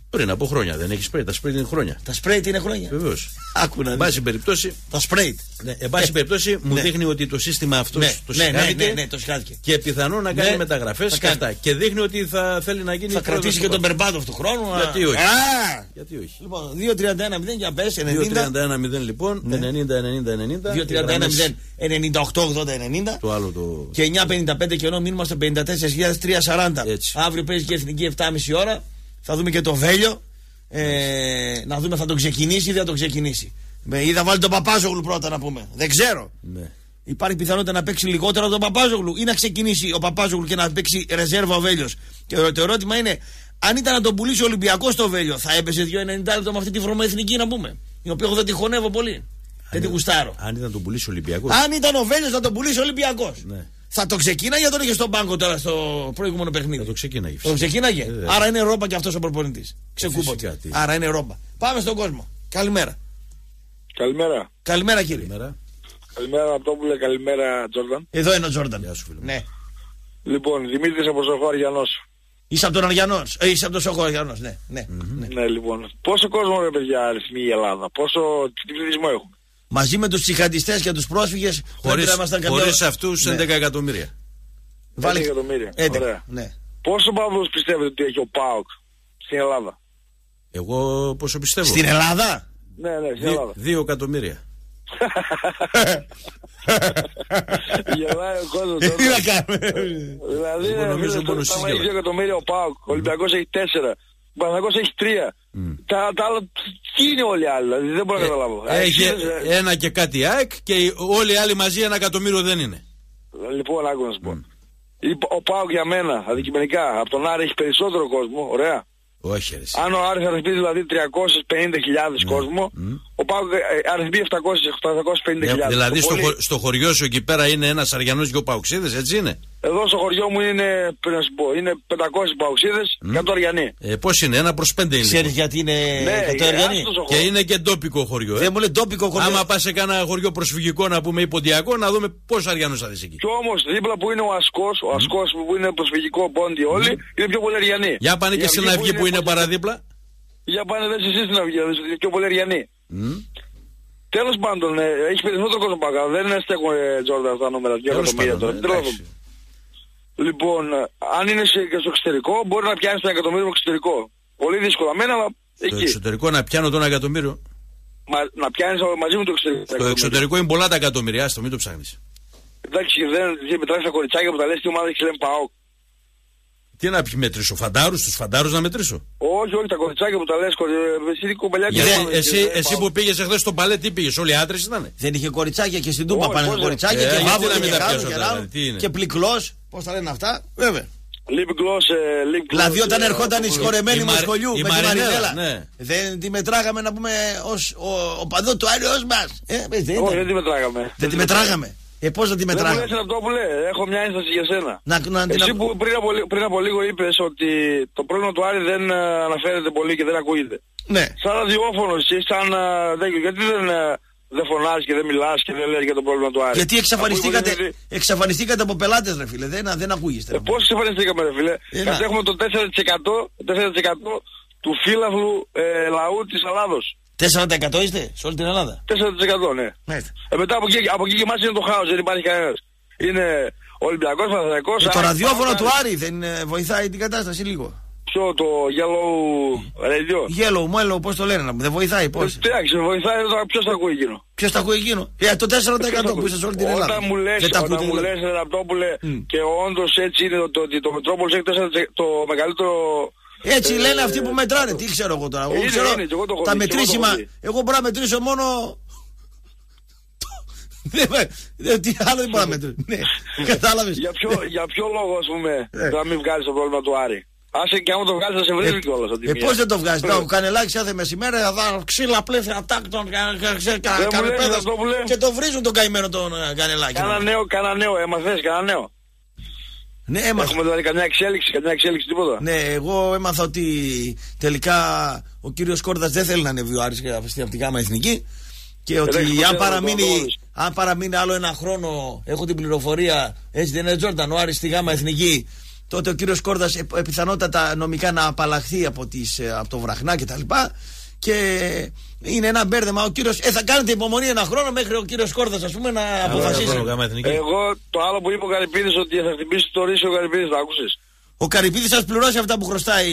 Πριν από χρόνια δεν έχει σπρέιτ. Τα σπρέιτ είναι χρόνια. Τα σπρέιτ είναι χρόνια; Βεβαίως. Άκου να Εν δεις. πάση περιπτώσει, Τα σπρέιτ. ναι, εν πάση Ε, περιπτώσει μου ναι. δείχνει ότι το σύστημα αυτός Ναι, το ναι, ναι, συγχάθηκε ναι, ναι, το σχάθηκε. και πιθανόν να κάνει Ναι, μεταγραφές θα και κάνει. αυτά. Και δείχνει ότι θα θέλει να γίνει. Θα πρόεδρος κρατήσει του και τον κόσμου. Μπερμπάντοφ του χρόνου. α. Γιατί όχι; Α! Γιατί όχι; Λοιπόν, 2-31-0 για πες, 90. 2-31-0 λοιπόν, 90-90-90. 2-31-0, 98-80-90. Το άλλο το. Και 9.55 και ενώ μείνουμε στο 54.340. Έτσι. Αύριο παίζεις και η εθνική 7.30 ώρα. Θα δούμε και το Βέλιο. Ε, να δούμε θα τον ξεκινήσει ή δεν θα τον ξεκινήσει. Με, ή θα βάλει τον Παπάζογλου πρώτα να πούμε. Δεν ξέρω. Ναι. Υπάρχει πιθανότητα να παίξει λιγότερο από τον Παπάζογλου ή να ξεκινήσει ο Παπάζογλου και να παίξει ρεζέρβα ο Βέλιος. Και το ερώτημα είναι, αν ήταν να τον πουλήσει ο Ολυμπιακός στο Βέλιο, θα έπεσε 2,90 λεπτό με αυτή τη βρωμοεθνική να πούμε. Η οποία εγώ δεν τη χωνεύω πολύ. Δεν τη γουστάρω. Αν ήταν τον πουλήσει ο Ολυμπιακός. Αν ήταν ο Βέλιος να τον πουλήσει ο Ολυμπιακός. Ναι. Θα το ξεκίναγε ή θα τον είχε στον πάγκο τώρα στο προηγούμενο παιχνίδι; Θα το ξεκίναγε. Το ξεκίναγε. Ε, βέβαια. Άρα είναι ρόμπα και αυτός ο προπονητής. Ξεκούποτε. φυσικά, τι. Άρα είναι ρόμπα. Πάμε στον κόσμο. Καλημέρα. Καλημέρα. Καλημέρα κύριε. Καλημέρα. Καλημέρα Ραπτόπουλε, καλημέρα Τζόρνταν. Εδώ είναι ο Τζόρνταν. Γεια σου, φίλε μου. Ναι. Λοιπόν, Δημήτρης από Σοφό Αριανός. Είσαι από τον Αριανό. Ε, είσαι από τον Σόκο Αριανό. Ναι. ναι. ναι. Ναι, λοιπόν. Πόσο κόσμο ρε παιδιά αριθμεί η Ελλάδα, πόσο τι πληθυσμό έχουν; Μαζί με τους τσιχαντιστέ και τους πρόσφυγες. Χωρί να ήμασταν καμιά- χωρίς αυτούς Ναι. 11 εκατομμύρια. Βάλε 11 εκατομμύρια. 11. Ωραία. Ναι. Πόσο παύλους πιστεύετε ότι έχει ο ΠΑΟΚ στην Ελλάδα; Εγώ πόσο πιστεύω; Στην Ελλάδα; Ναι, ναι, στην Δύο, Ελλάδα. δύο εκατομμύρια. Γελάει ο κόσμος Τι τώρα. να κάνουμε; Δηλαδή, Εγώ νομίζω νομίζω μόνο ότι εσείς άμα έχει γελάτε. 2 εκατομμύρια ο ΠΑΟΚ, ο Ολυμπιακός έχει 4, ο Παναγός έχει 3. Τα, τα άλλα, τι είναι όλοι οι άλλοι, δηλαδή δεν μπορώ να καταλάβω. Έχει Αξίες, ε, ένα και κάτι ΑΕΚ και οι- όλοι οι άλλοι μαζί ένα εκατομμύριο δεν είναι. Λοιπόν, άκου να σου πω. Η- Ο Πάοκ για μένα, αντικειμενικά, από τον Άρη έχει περισσότερο κόσμο, ωραία. Όχι, ρε. εσύ. Αν ο Άρης αριθμεί δηλαδή 350.000 κόσμο, ο Πάοκ ε, αριθμεί 700-850.000. Ε, δηλαδή Το στο, πολύ- χω- στο χωριό σου εκεί πέρα είναι ένας Αριανός και ο Παουξίδε, έτσι είναι; Εδώ στο χωριό μου είναι, πριν να σου πω, είναι 500 Παοξίδες και 100 Αριανοί. Ε, Πώς είναι, ένα προς πέντε είναι. Ξέρεις λοιπόν. γιατί είναι Ναι, εκατοαριανοί. άστος ο Και χώρος. είναι και ντόπικο χωριό. Ε. Δεν μου λέει τόπικο χωριό. Άμα πας σε κάνα χωριό προσφυγικό να πούμε υποντιακό, να δούμε πόσο Αριανός θα δεις εκεί. Κι όμως δίπλα που είναι ο Ασκός, ο Ασκός που είναι προσφυγικό πόντι όλοι, είναι πιο πολύ Αριανοί. Για πάνε και Η στην αυγή που είναι παραδίπλα. Για πάνε δες εσείς στην αυγή, δηλαδή, είναι πιο πολύ Αριανοί. Μμ. Τέλος πάντων, ε, έχει περισσότερο κόσμο παγκά. Δεν στέκουν ε, Τζόρνταν αυτά τα νούμερα, 2 Τέλος εκατομμύρια πάντων, τώρα. ε, Τέλος εντάξει. πάντων. Λοιπόν, ε, αν είναι σε, και στο εξωτερικό, μπορεί να πιάνει ένα εκατομμύριο στο εξωτερικό. Πολύ δύσκολα. Μένα, αλλά Στο εκεί. εξωτερικό να πιάνω τον εκατομμύριο. Μα, να πιάνει μαζί με το εξωτερικό. Στο εξωτερικό είναι πολλά τα εκατομμύρια, άστο, μην το ψάχνει. Εντάξει, δεν δεν μετράει τα κοριτσάκια που τα λε τι ομάδα έχει λένε ΠΑΟΚ. Τι να πει μετρήσω, φαντάρου, του φαντάρου να μετρήσω. Όχι, όχι, τα κοριτσάκια που τα λε, εσύ τι κομπελιά Γιατί και εσύ, και- εσύ που πήγε εχθέ στο παλέ, τι πήγε, όλοι οι άντρε ήταν. Δεν είχε κοριτσάκια και στην Τούπα Όχι, πάνε πώς δεν- κοριτσάκια Ε, και γιατί βάβουνε να μην και τα κάνουν πιάσω και τώρα, ράνουν δηλαδή, τι είναι. και πληκλό. Πώ τα λένε αυτά, βέβαια. Lip gloss, ε, lip gloss. Δηλαδή όταν ε, ερχόταν η αυτό που- συγχωρεμένη η μου Μαρι- σχολιού η με τη Μαρινέλα, Μαρινέλα. ναι. Δεν τη μετράγαμε να πούμε ως ο, ο παδό του Άριος μας. Ε, ε, δεν, Όχι, ήταν. δεν τη μετράγαμε. δεν τη μετράγαμε. Ε, πώς δεν τη Δεν μου μετράγαμε. λες αυτό που λέει, έχω μια ένσταση για σένα. Να, να, την Εσύ ακου- που πριν από, λι- πριν από λίγο είπες ότι το πρόβλημα του Άρη δεν ε, αναφέρεται πολύ και δεν ακούγεται. Ναι. Σαν ραδιόφωνο εσύ, σαν ε, τέτοιο, γιατί δεν, ε, δεν φωνάζεις και δεν μιλάς και δεν λες για το πρόβλημα του Άρη; Γιατί εξαφανιστήκατε, Αφού υποτίθεται- εξαφανιστήκατε από πελάτες ρε φίλε. Δεν, δεν ακούγεστε. Ε, ρε. πώς εξαφανιστήκαμε ρε φίλε; Ε, να. Γιατί έχουμε το 4%, 4% του φύλαυλου ε, λαού της Ελλάδος. 4% είστε σε όλη την Ελλάδα; 4% ναι. Μάλιστα. Ε, μετά από εκεί, από εκεί και εμάς είναι το χάος, δεν υπάρχει κανένας. Είναι Ολυμπιακός, Παναθηναϊκός. Και το Άρης, ραδιόφωνο Πάοκ, του Άρη δεν ε, βοηθάει την κατάσταση λίγο; Ποιο, το Yellow Radio; Yellow, Muellow, πώς το λένε να μου, δεν βοηθάει πώς; Ε, Εντάξει, βοηθάει τώρα, ποιος θα ακούει εκείνο; Ποιος τα ακούει εκείνο; Ε, το 4% που είστε σε όλη την Ελλάδα. Όταν μου λες, Δεν τα όταν ακούτε μου δηλαδή. λες Ραπτόπουλε Μμ. και όντως έτσι είναι το, ότι το Μετρόπολης έχει 4% το μεγαλύτερο... Έτσι ε, λένε αυτοί που μετράνε. Τι ξέρω εγώ τώρα. Εγώ είναι, ξέρω είναι, και εγώ το έχω τα δει, και εγώ το μετρήσιμα. έχω δει. Εγώ μπορώ να μετρήσω μόνο. Δεν με- δεν- Τι άλλο δεν μπορώ να μετρήσω. Ναι, κατάλαβες. Για ποιο, για ποιο λόγο, ας πούμε, Ε. να μην βγάλεις το πρόβλημα του Άρη; Άσε και άμα το βγάλεις θα σε βρει κιόλας. από τη Ε, μία. πώς δεν το βγάζεις; Ε. Το κανελάκι κάθε μεσημέρι θα δω ξύλα πλέφρα τάκτων μου λες αυτό που λέει. και το βρίζουν τον καημένο τον ε, κανελάκι. Κάνα νέο, κάνα νέο, έμαθες, κάνα νέο. Ναι, έμαθα. Έχουμε δηλαδή καμιά εξέλιξη, καμιά εξέλιξη τίποτα. Ναι, εγώ έμαθα ότι τελικά ο κύριος Κόρδας δεν θέλει να ανέβει ο Άρης από τη ΓΑΜΑ Εθνική και ότι εντάξει, αν ποτέ δεν παραμείνει, το βάλεις. αν παραμείνει άλλο ένα χρόνο, έχω την πληροφορία, έτσι δεν είναι Τζόρνταν, ο Άρης στη ΓΑΜΑ Εθνική, τότε ο κύριος Κόρδας πιθανότατα νομικά να απαλλαχθεί από, τις, ε, από το βραχνά κτλ. Και είναι ένα μπέρδεμα. Ο κύριος, ε, θα κάνετε υπομονή ένα χρόνο μέχρι ο κύριος Κόρδας, ας πούμε, να αποφασίσει. Εγώ το άλλο που είπε ο Καρυπίδης ότι θα χτυπήσει το ρίσο ο Καρυπίδης, το άκουσες; Ο Καρυπίδης σας πληρώσει αυτά που χρωστάει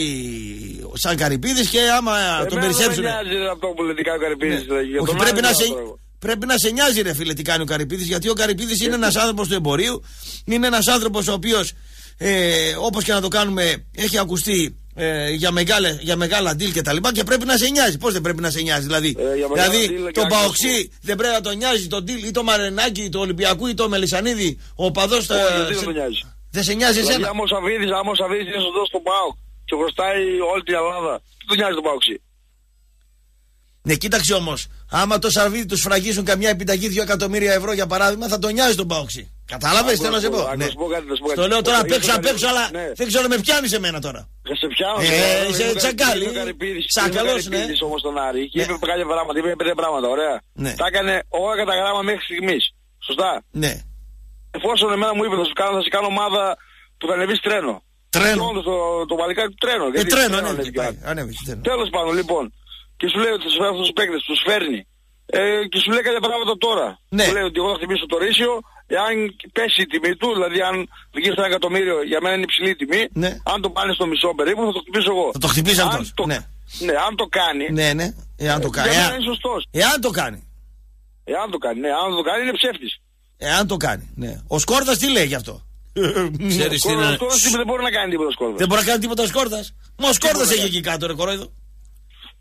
σαν Καρυπίδης και άμα τον περισσέψουν. Δεν νοιάζει ρε, αυτό που λέει τι κάνει ο Καρυπίδης. δηλαδή, για Όχι, τον πρέπει Άρη να, δεν σε, θα το- πρέπει να σε νοιάζει, ρε φίλε, τι κάνει ο Καρυπίδης. Γιατί ο Καρυπίδης είναι ένας άνθρωπος του εμπορίου. Είναι ένας άνθρωπος ο οποίος, ε, όπως και να το κάνουμε, έχει ακουστεί ε, για, μεγάλα, για μεγάλα deal και τα λοιπά και πρέπει να σε νοιάζει. Πώς δεν πρέπει να σε νοιάζει, δηλαδή; Ε, για μεγάλα δηλαδή, deal και το άκουσα. Παοξή δεν πρέπει να τον νοιάζει το deal ή το Μαρενάκι, το Ολυμπιακού ή το Μελισανίδη, ο παδό. Όχι, γιατί δεν τον νοιάζει. Δεν σε νοιάζει Δηλαδή εσένα; άμα ο Σαββίδης, άμα ο Σαββίδης είναι σωστός στον ΠΑΟΚ και χρωστάει όλη την Ελλάδα, τι τον νοιάζει τον ΠΑΟΚΣΙ. Ναι, κοίταξε όμως. Άμα το Σαρβίδι τους σφραγίσουν καμιά επιταγή 2 εκατομμύρια ευρώ για παράδειγμα, θα τον νοιάζει τον Παοξή. Κατάλαβες, Άκου, θέλω να σε άκου, πω. άκου, Ναι. να σου πω κάτι, να σου πω κάτι. Στο λέω τώρα Ο- απ' έξω, ο- απ' έξω, αλλά ναι. δεν ξέρω με πιάνεις εμένα τώρα. Θα σε πιάνω. Ε, σε πιάνω, είσαι σε πιάνω. τσακάλι. Ήρθε ο Καρυπίδης, Τσακαλός, ήρθε ο Καρυπίδης ναι. όμως τον Άρη και Ναι. είπε κάποια πράγματα, είπε πέντε πράγματα, ωραία. Ναι. Τα έκανε όλα κατά γράμμα μέχρι στιγμής. Σωστά. Ναι. Εφόσον εμένα μου είπε θα σου κάνω, θα σε κάνω ομάδα που θα ανεβείς τρένο. Τρένο. Και όντως το, το παλικάρι του τρένο. Ε, γιατί τρένο, τρένο ανέβηκε. ανέβηκε. πάει, Ανέβηκε. τρένο. Τέλος πάντων λοιπόν. Και σου λέει ότι θα σου φέρει αυτούς τους παίκτες, τους φέρνει. Ε, και σου λέει κάποια πράγματα τώρα. Ναι. Σου λέει ότι εγώ θα χτυπήσω το ρίσιο, εάν πέσει η τιμή του, δηλαδή αν βγει στο ένα εκατομμύριο, για μένα είναι υψηλή τιμή. Ναι. Αν το πάνε στο μισό περίπου, θα το χτυπήσω εγώ. Θα το χτυπήσει Αν αυτός, το- ναι. Ναι, αν το κάνει. Ναι, ναι. Εάν το κάνει. Για μένα Εάν- είναι σωστός. Εάν το κάνει. Εάν το κάνει, ναι, αν το κάνει είναι ψεύτης. Εάν το κάνει. Ναι. Ο Σκόρδας τι λέει γι' αυτό; Ξέρεις τι Ο είναι. Σκόρδας δεν μπορεί να κάνει τίποτα ο Σκόρδας. Δεν μπορεί να κάνει τίποτα ο Σκόρδας. Μα ο Σκόρδα μπορεί να έχει εκεί κάτω, ρε κορόιδο.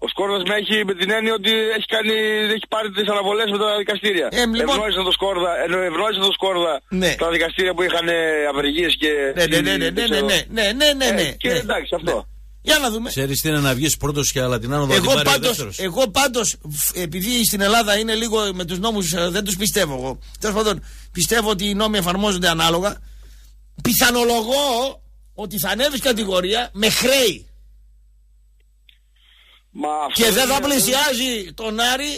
Ο Σκόρδας με έχει με την έννοια ότι έχει, κάνει, έχει πάρει τις αναβολές με τα δικαστήρια. Ε, λοιπόν- Ευνόησαν το Σκόρδα, ενώ ευνόησαν το Σκόρδα Ναι. τα δικαστήρια που είχαν ε, απεργίες και... Ναι, ναι, ναι, ναι, ναι, ναι, ναι, ναι, ναι, ναι, Ε, ναι. Και ναι. εντάξει αυτό. Για να δούμε. Ξέρεις τι είναι να βγεις πρώτος και αλλά την άνοδο να την Εγώ πάρει ο πάντως, δεύτερος. εγώ πάντως, φ- επειδή στην Ελλάδα είναι λίγο με τους νόμους, ε, δεν τους πιστεύω εγώ. Τέλος πάντων, πιστεύω ότι οι νόμοι εφαρμόζονται ανάλογα. Πιθανολογώ ότι θα ανέβεις κατηγορία με χρέη. Μα αυτό Και δεν θα είναι- πλησιάζει τον Άρη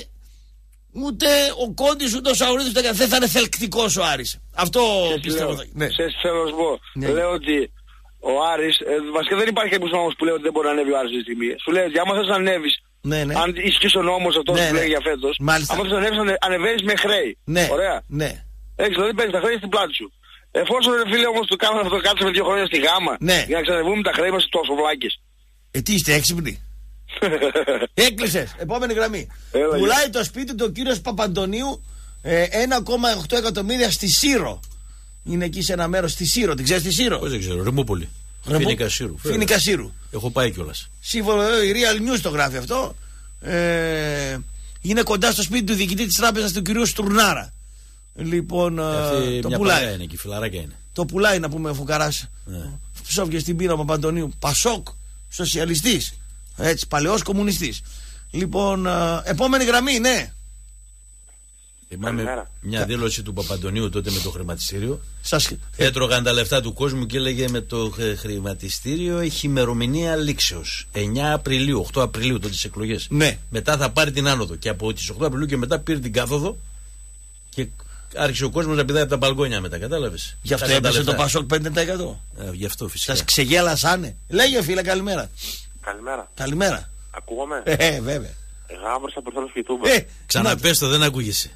ούτε ο Κόντης ούτε ο Σαουρίδης ούτε κανένα. δεν θα είναι θελκτικός ο Άρης. Αυτό Σε πιστεύω. λέω- θα- Ναι. Σε θέλω να σου πω. Ναι. Λέω ότι ο Άρης, ε, βασικά δεν υπάρχει κάποιος νόμος που λέει ότι δεν μπορεί να ανέβει ο Άρης αυτή τη στιγμή. Σου λέει ότι άμα θες να ανέβεις, Ναι, ναι. αν ισχύει ο νόμος αυτός Ναι, που ναι. λέει για φέτος, Μάλιστα. άμα θες να ανέβεις, ανε- ανεβαίνεις με χρέη. Ναι. Ωραία. Ναι. Έχεις δηλαδή παίρνεις τα χρέη στην πλάτη σου. Εφόσον ρε φίλε όμως του κάναμε αυτό κάτσαμε δύο χρόνια στη γάμα Ναι. για να ξαναβγούμε τα χρέη μας τόσο βλάκες. Ε, τι είστε έξυπνοι. Έκλεισες. Επόμενη γραμμή. Έλα, Πουλάει το σπίτι του ο κύριος Παπαντονίου ε, 1,8 εκατομμύρια στη Σύρο. Είναι εκεί σε ένα μέρος στη Σύρο. Την ξέρεις τη Σύρο; Πώ δεν ξέρω, Ρεμούπολη. Ρεμπό- Φίνικα Σύρου. Φίνη Κασίρου. Έχω πάει κιόλας. Σύμφωνα ε, η Real News το γράφει αυτό. Ε, είναι κοντά στο σπίτι του διοικητή της τράπεζας του κυρίου Στουρνάρα. Λοιπόν, ε, το μια πουλάει. παρέα είναι εκεί, φιλαράκια είναι. Το πουλάει να πούμε ο Φουκαράς. Ναι. Ψόφια στην πύρα Παπαντονίου. Πασόκ, σοσιαλιστής. Έτσι, παλαιός κομμουνιστής. Λοιπόν, ε, επόμενη γραμμή, ναι. Θυμάμαι Καλημέρα. μια δήλωση του Παπαντονίου τότε με το χρηματιστήριο. Σας... Έτρωγαν τα λεφτά του κόσμου και έλεγε με το χ- χρηματιστήριο έχει ημερομηνία λήξεως. 9 Απριλίου, 8 Απριλίου τότε τις εκλογές. Ναι. Μετά θα πάρει την άνοδο. Και από τις 8 Απριλίου και μετά πήρε την κάθοδο και άρχισε ο κόσμος να πηδάει από τα μπαλκόνια μετά. Κατάλαβες. Γι' αυτό έπεσε το Πασόκ 5%. Ε, γι' αυτό φυσικά. Σας ξεγέλασανε. Λέγε φίλε, καλημέρα. Καλημέρα. Καλημέρα. Ακούγομαι; Ε, ε, βέβαια. Γάβρος από το YouTube. Ε, Ξαναπες το, δεν ακούγεσαι.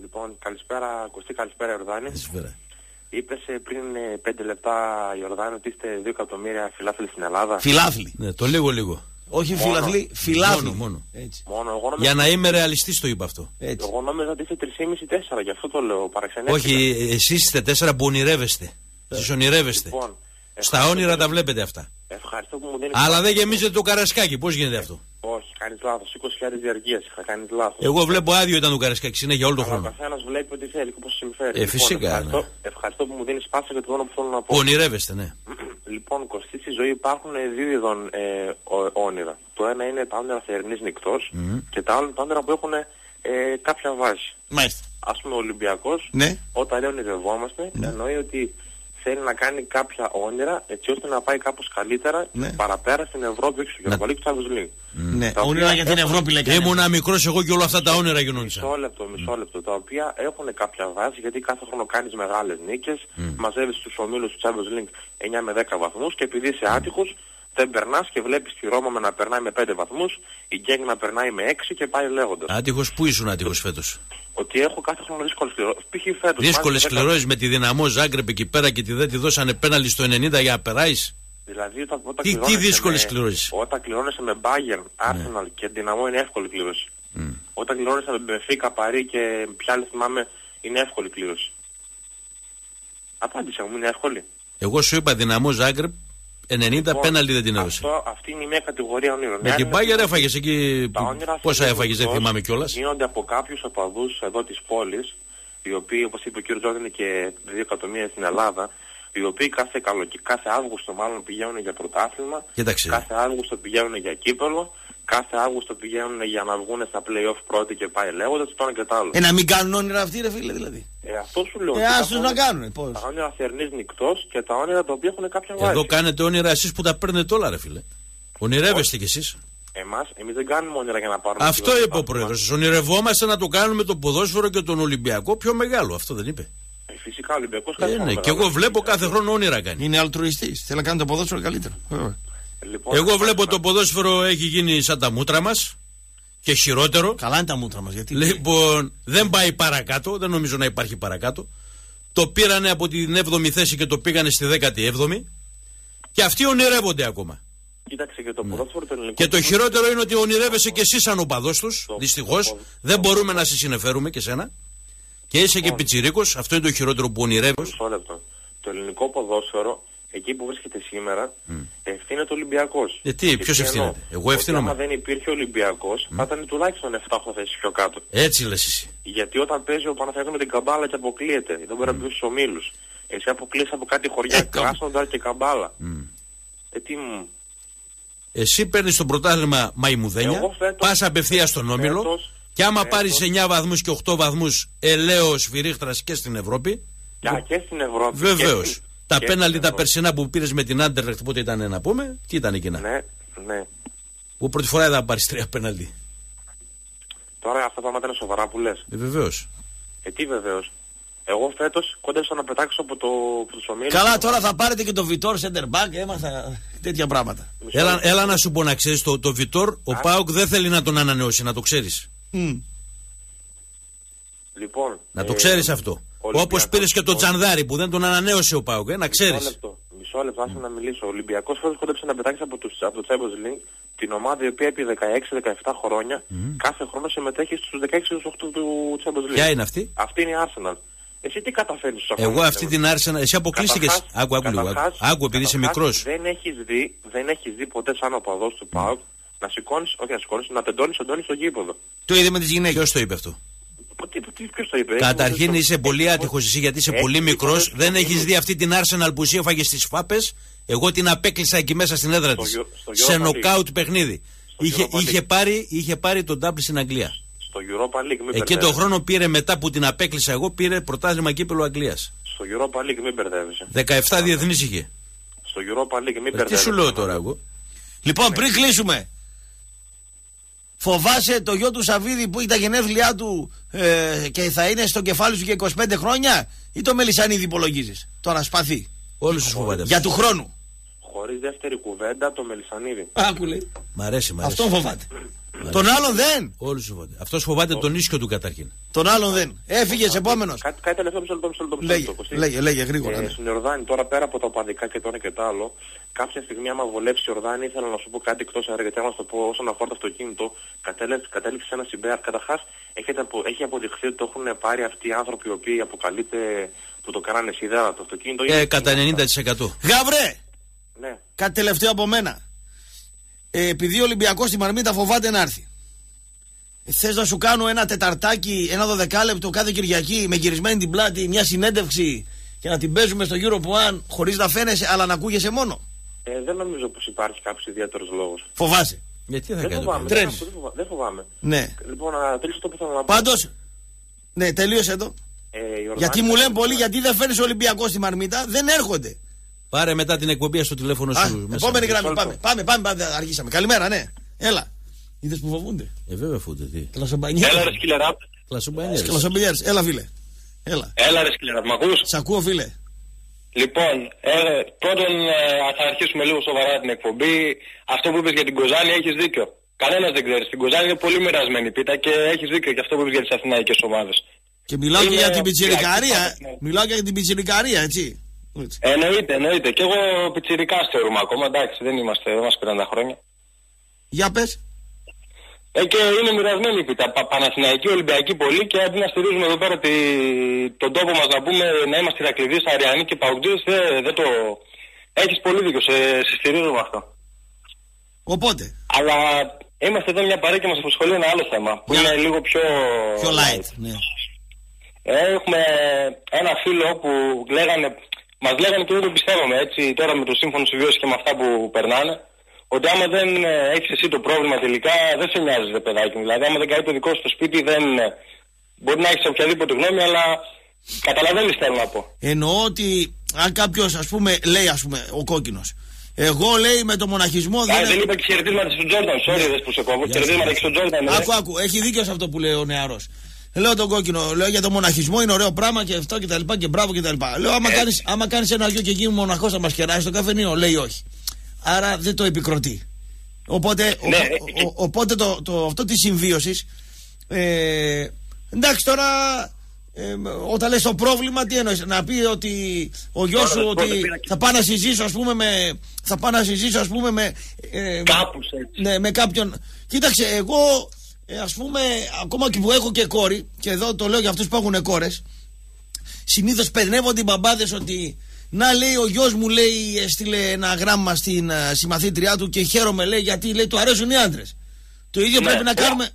Λοιπόν, καλησπέρα Κωστή, καλησπέρα Ιορδάνη. Καλησπέρα. Είπες πριν 5 λεπτά Ιορδάνη ότι είστε 2 εκατομμύρια φιλάθλοι στην Ελλάδα. Φιλάθλοι. Ναι, το λίγο λίγο. Όχι Μόνο. φιλαθλοί, φιλάθλοι. Μόνο, μόνο. Έτσι. Μόνο εγώ νόμιζα, Για να είμαι ρεαλιστής το είπα αυτό. έτσι. εγώ νόμιζα ότι είστε 3,5-4, γι' αυτό το λέω. Παραξενεύτηκα. Όχι, εσείς είστε τέσσερα που ονειρεύεστε. Εσείς ονειρεύεστε. Λοιπόν, Στα ευχαριστώ όνειρα πολύ. τα βλέπετε αυτά. Ευχαριστώ που μου δίνεις. Αλλά δεν γεμίζετε το καρασκάκι. Πώς γίνεται αυτό; Όχι, κάνεις λάθος. 20.000 διαρκείας είχα κάνεις λάθος. Εγώ βλέπω άδειο ήταν το καρασκάκι συνέχεια όλο τον Αλλά ο χρόνο. καθένας βλέπει ό,τι θέλει και πώ συμφέρει. Ε, φυσικά, ευχαριστώ, ναι. ευχαριστώ που μου δίνεις πάσα για το όνομα που θέλω να πω. Που ονειρεύεστε, ναι. Λοιπόν, Κωστή, στη ζωή υπάρχουν ε, δύο είδων ε, ο- όνειρα. Το ένα είναι τα όνειρα θερινής νυχτός και τα άλλα τα όνειρα που έχουν ε, κάποια βάση. Μάλιστα. Ας πούμε ο Ολυμπιακός, Ναι. όταν λέει ονειρευόμαστε, εννοεί ότι θέλει να κάνει κάποια όνειρα έτσι ώστε να πάει κάπως καλύτερα Ναι. παραπέρα στην Ευρώπη έξω για να βάλει του Champions League. Ναι, Τα όνειρα οποία για την έχουν- Ευρώπη λέει κανένας. Ήμουνα μικρός εγώ και όλα αυτά τα όνειρα γινόντουσαν. Μισό λεπτό, μισό λεπτό. Τα οποία έχουν κάποια βάση γιατί κάθε χρόνο κάνεις μεγάλες νίκες, μαζεύεις τους ομίλους του Champions League 9 με 10 βαθμούς και επειδή είσαι άτυχος δεν περνάς και βλέπεις τη Ρώμα με να περνάει με 5 βαθμούς, η Γκέγκ να περνάει με 6 και πάει λέγοντας. Άτυχος, πού ήσουν άτυχος φέτος; Ότι έχω κάθε χρόνο δύσκολες κληρώσεις. Π.χ. φέτος. Δύσκολες μάλιστα, σκληρώσει με τη δυναμό Ζάγκρεπ εκεί πέρα και τη δεν τη δώσανε πέναλι στο 90 για να περάσει. Δηλαδή όταν, όταν Τι- τι κληρώνεσαι δύσκολες με- κληρώσεις. Όταν κληρώνεσαι με Bayern, Arsenal και Δυναμό είναι εύκολη κλήρωση. Όταν κληρώνεσαι με Benfica, Παρί και ποια άλλη θυμάμαι είναι εύκολη κλήρωση. Απάντησε μου, είναι εύκολη. Εγώ σου είπα δυναμό Ζάγκρεπ 90 Λοιπόν, πέναλι δεν την έδωσε. Αυτό, αυτή είναι μια κατηγορία ονείρων. Με Εάν την είναι Μπάγκερ αυτό- έφαγες εκεί. τα όνειρα Πόσα αυτών έφαγες, δεν των θυμάμαι κιόλας. Γίνονται από κάποιους οπαδούς εδώ της πόλης, οι οποίοι όπως είπε ο κ. Τζόρντ είναι και 2 εκατομμύρια στην Ελλάδα, οι οποίοι κάθε, καλοκαι... κάθε Αύγουστο μάλλον πηγαίνουν για πρωτάθλημα, Κοίταξε. κάθε Αύγουστο πηγαίνουν για κύπελο, κάθε Αύγουστο πηγαίνουν για να βγουν στα play-off πρώτοι και πάει λέγοντας το ένα και το άλλο. Ε, να μην κάνουν όνειρα αυτοί, ρε φίλε, δηλαδή. Ε, αυτό σου λέω. Ε, ότι τα άστος να όνειρα- κάνουνε, πώς. Τα όνειρα θερινής νυχτός και τα όνειρα τα οποία έχουν κάποια βάση. Εδώ κάνετε όνειρα εσείς που τα παίρνετε όλα, ρε φίλε. Ονειρεύεστε κι εσείς. Εμάς, εμείς δεν κάνουμε όνειρα για να πάρουμε... Αυτό τη είπε ο πρωτάθλημα. πρόεδρος. σας. Ονειρευόμαστε να το κάνουμε το ποδόσφαιρο και τον Ολυμπιακό πιο μεγάλο. Αυτό δεν είπε. Ε, Φυσικά ο Ολυμπιακός Ε, κάθε ναι, χρόνο και εγώ μεγάλο. βλέπω κάθε χρόνο όνειρα κάνει. Είναι αλτρουιστής. Θέλει να κάνει το ποδόσφαιρο καλύτερο. Βέβαια. Λοιπόν, Εγώ βλέπω να- το ποδόσφαιρο έχει γίνει σαν τα μούτρα μας και χειρότερο. Καλά είναι τα μούτρα μας. Γιατί. Λοιπόν, δεν πάει παρακάτω, δεν νομίζω να υπάρχει παρακάτω. Το πήρανε από την 7η θέση και το πήγανε στη 17η. Και αυτοί ονειρεύονται ακόμα. Κοίταξε και το ποδόσφαιρο το ελληνικό. Και το χειρότερο είναι ότι ονειρεύεσαι και εσύ σαν οπαδό του. Το- Δυστυχώς. το- Δεν μπορούμε να σε συνεφέρουμε και σένα. Και είσαι και πιτσιρίκος. Αυτό είναι το χειρότερο που ονειρεύεις. Μισό λεπτό. Το ελληνικό ποδόσφαιρο, εκεί που βρίσκεται σήμερα, ευθύνεται ο Ολυμπιακός. Ε, τι, ποιος ευθύνεται; Εγώ ευθύνομαι. Αν δεν υπήρχε ο Ολυμπιακός, θα ήταν τουλάχιστον 7 θέσει πιο κάτω. Έτσι λες εσύ. Γιατί όταν παίζει ο Παναθηναϊκός με την καμπάλα και αποκλείεται, δεν μπορεί να μπει στους ομίλους. Εσύ αποκλείσει από κάτι χωριά, Ε, ε, κα- κράσνοντα και καμπάλα. Ε, τι μου. Εσύ παίρνεις το πρωτάθλημα μαϊμουδένια, Εγώ φέτος- πας απευθείας στον όμιλο. φέτος- Και άμα φέτος- πάρεις 9 βαθμούς και 8 βαθμούς ελαίος σφυρίχτρα και στην Ευρώπη, Και, και στην Ευρώπη. βεβαίως. και στην- Τα και πέναλτι στην τα Ευρώπη. περσινά που πήρες με την Άντερλεχτ, πότε ήταν να πούμε, τι ήταν εκείνα; Ναι, ναι. Που πρώτη φορά είδα να πάρεις τρία πέναλτι. Τώρα αυτά τα πράγματα είναι σοβαρά που λες. Ε, βεβαίως. Ε, τι βεβαίως. Εγώ φέτος κόντεψα να πετάξω από, το, από του ομίλου. Καλά, τώρα θα πάρετε και το Βιτόρ Σέντερμπακ. Έμαθα τέτοια πράγματα. Έλα, έλα να σου πω να ξέρεις, το, το Βιτόρ, ο Πάουκ δεν θέλει να τον ανανεώσει, να το ξέρεις. Μμ. Λοιπόν, Να το ε, ξέρει αυτό. Ολυμπιακός- Όπως πήρες και το Τζανδάρι που δεν τον ανανέωσε ο Πάουκ, ε, να ξέρεις. Μισό λεπτό, μισό λεπτό, άσε να μιλήσω. Ο Ολυμπιακός φέτος κόντεψε να πετάξει από, τους, από το Champions League την ομάδα η οποία επί 16-17 χρόνια κάθε χρόνο συμμετέχει στους 16-18 του Champions League. Ποια είναι αυτή; Αυτή είναι η Arsenal. Εσύ τι καταφέρνεις στους Εγώ αγώνες, αυτή ρε. την Arsenal, εσύ αποκλείστηκες. Καταρχάς- Άκου, άκου λίγο. Άκου, καταρχάς- άκου επειδή είσαι καταρχάς μικρός. Δεν έχεις δει, δεν έχεις δει ποτέ σαν οπαδός του ΠΑΟΚ να σηκώνεις, όχι να σηκώνεις, να τεντώνεις τον Τόνι στο γήπεδο. Το είδε με τις γυναίκες. Ποιος το είπε αυτό. Τι, τι, ποιος το είπε; Καταρχήν Έχει- είσαι πολύ έχει- άτυχος εσύ γιατί είσαι έχει- πολύ έχει- μικρός. έχει- Δεν έχει- έχεις δει αυτή την Arsenal που εσύ έφαγες στις φάπες. Εγώ την απέκλεισα εκεί μέσα στην έδρα Στο της. Euro- στο Σε Europa League. νοκάουτ παιχνίδι. Στο Είχε, Europa είχε, League. πάρει, είχε πάρει τον double στην Αγγλία. Στο Europa League μην Εκεί μπερδεύεσαι. τον χρόνο πήρε μετά που την απέκλεισα εγώ πήρε πρωτάθλημα κύπελο Αγγλίας. Στο Europa League μην μπερδεύεσαι. 17 διεθνείς είχε. Στο Europa League μην Ε, Τι μπερδεύεσαι. σου λέω τώρα εγώ. Λοιπόν, πριν κλείσουμε. Φοβάσαι το γιο του Σαββίδη που έχει τα γενέθλιά του ε, και θα είναι στο κεφάλι σου για 25 χρόνια ή το Μελισανίδη υπολογίζεις; Το ανασπαθή. Όλους τους φοβάται. Για αυτός. του χρόνου. Χωρίς δεύτερη κουβέντα το Μελισανίδη. Άκουλε. Μ' αρέσει, μ' αρέσει. Αυτόν φοβάται. Τον άλλον δεν. Όλους τους φοβάται. Αυτός φοβάται τον ίσιο του καταρχήν. Τον άλλον δεν. Έφυγες επόμενος. Κάτι, κάτι τελευταίο μισό λεπτό, μισό λεπτό, μισό Λέγε, λεπτό, Κωστή. λέγε, λέγε γρήγορα. Ε, ναι. στην Ορδάνη, τώρα πέρα από τα οπαδικά και το ένα και το άλλο, κάποια στιγμή άμα βολέψει η Ορδάνη, ήθελα να σου πω κάτι εκτός αέρα, γιατί άμα σου το πω όσον αφορά το αυτοκίνητο, κατέληξε, κατέληξε σε ένα συμπέρασμα. Καταρχάς, έχετε απο, έχει αποδειχθεί ότι το έχουν πάρει αυτοί οι άνθρωποι οι οποίοι αποκαλείται που το κάνανε σιδέα το αυτοκίνητο. Ε, Είναι- κατά 90%. Γαβρέ, Ναι. κάτι τελευταίο από μένα. Ε, επειδή ο Ολυμπιακός στη Μαρμίτα φοβάται να έρθει. Ε, Θες να σου κάνω ένα τεταρτάκι, ένα δωδεκάλεπτο κάθε Κυριακή με γυρισμένη την πλάτη, μια συνέντευξη και να την παίζουμε στο Euro One χωρίς να φαίνεσαι αλλά να ακούγεσαι μόνο. Ε, δεν νομίζω πως υπάρχει κάποιος ιδιαίτερος λόγος. Φοβάσαι. Γιατί θα Δεν κάνω. φοβάμαι, παιδί. δεν, Τρέμεις. δεν, φοβα- δεν φοβάμαι. Ναι. Λοιπόν, να τελειώσω το που θέλω να πω. Πάντως. Ναι, τελείωσε το. Ε, η Ορδάνη- Γιατί μου λένε πολλοί, γιατί δεν φέρνεις Ολυμπιακός στη Μαρμίτα, δεν έρχονται. Πάρε μετά την εκπομπή στο τηλέφωνο Α, σου. μέσα. επόμενη γραμμή, Μισό πάμε. λεπτό. Πάμε, πάμε, πάμε, αργήσαμε. Καλημέρα, ναι. Έλα. Είδες που φοβούνται; Ε, βέβαια φούτε. Τι. Κλασομπανιέρ. Έλα ρε σκυλερά. Κλασσομπανιέρες. Κλασομπανιέρ. Έλα, φίλε. Έλα. Έλα ρε σκυλερά. Μ' ακούς; Σ' ακούω, φίλε. Λοιπόν, ε, πρώτον ε, θα αρχίσουμε λίγο σοβαρά την εκπομπή. Αυτό που είπες για την Κοζάνη έχεις δίκιο. Κανένας δεν ξέρει. Στην Κοζάνη είναι πολύ μοιρασμένη πίτα και έχεις δίκιο και αυτό που είπες για τις αθηναϊκές ομάδες. Και μιλάω και Είναι για την ο- πιτσιρικαρία. Ναι. Μιλάω και για την πιτσιρικαρία, έτσι. Έτσι. Εννοείται, εννοείται. Και εγώ πιτσιρικάς θεωρούμε ακόμα. Εντάξει, δεν είμαστε, δεν μας πήραν τα χρόνια. Για πες. Ε, και είναι μοιρασμένη η πίτα. Πα, Παναθηναϊκή, Ολυμπιακή πολύ και αντί να στηρίζουμε εδώ πέρα τη, τον τόπο μας να πούμε να είμαστε Ηρακλειδείς, Αριανοί και Παουτζίδες, δεν, δεν το... Έχεις πολύ δίκιο, σε, σε στηρίζω με αυτό. Οπότε. Αλλά είμαστε εδώ μια παρέα και μας απασχολεί ένα άλλο θέμα που Για- είναι λίγο πιο... Πιο light. Ναι. Ε, Έχουμε ένα φίλο που λέγανε, μας λέγανε και δεν το πιστεύαμε έτσι τώρα με το σύμφωνο συμβίωση και με αυτά που περνάνε ότι άμα δεν ε, έχεις εσύ το πρόβλημα τελικά δεν σε νοιάζει ρε παιδάκι μου. Δηλαδή άμα δεν κάνει το δικό σου το σπίτι δεν... ε, Μπορεί να έχεις οποιαδήποτε γνώμη αλλά καταλαβαίνεις τι θέλω να πω. Εννοώ ότι αν κάποιος, ας πούμε, λέει, ας πούμε, ο κόκκινος. Εγώ λέει με το μοναχισμό Δεν, δεν. δεν είπα και χαιρετίσματα στον Τζόρνταν, sorry δεν που σε κόβω, χαιρετίσματα και στον Τζόρνταν. ε. Άκου, άκου, έχει δίκιο σε αυτό που λέει ο νεαρός. Λέω τον κόκκινο, λέω για το μοναχισμό είναι ωραίο πράγμα και αυτό και τα λοιπά και μπράβο και τα λοιπά. Λέω άμα κάνεις, άμα κάνεις ένα γιο και γίνει μοναχός θα μας κεράσει το καφενείο, λέει όχι. Άρα δεν το επικροτεί. Οπότε, ο- Ναι, ο- ο- οπότε το, το, αυτό της συμβίωσης. Ε, εντάξει τώρα, ε, όταν λες το πρόβλημα, τι εννοείς, να πει ότι ο γιος Τώρα, σου δεν ότι πρώτα πήρα και- θα πάω να συζήσω ας πούμε με, θα πάω να συζήσω ας πούμε με, ε, Κάπους έτσι. ναι, με κάποιον. Κοίταξε, εγώ ε, ας πούμε, ακόμα και που έχω και κόρη, και εδώ το λέω για αυτούς που έχουν κόρες, συνήθως παιδνεύονται οι μπαμπάδες ότι να λέει ο γιος μου λέει έστειλε ένα γράμμα στην ε, συμμαθήτριά του και χαίρομαι λέει γιατί λέει του αρέσουν οι άντρες. Το ίδιο, Ναι. πρέπει να κάνουμε,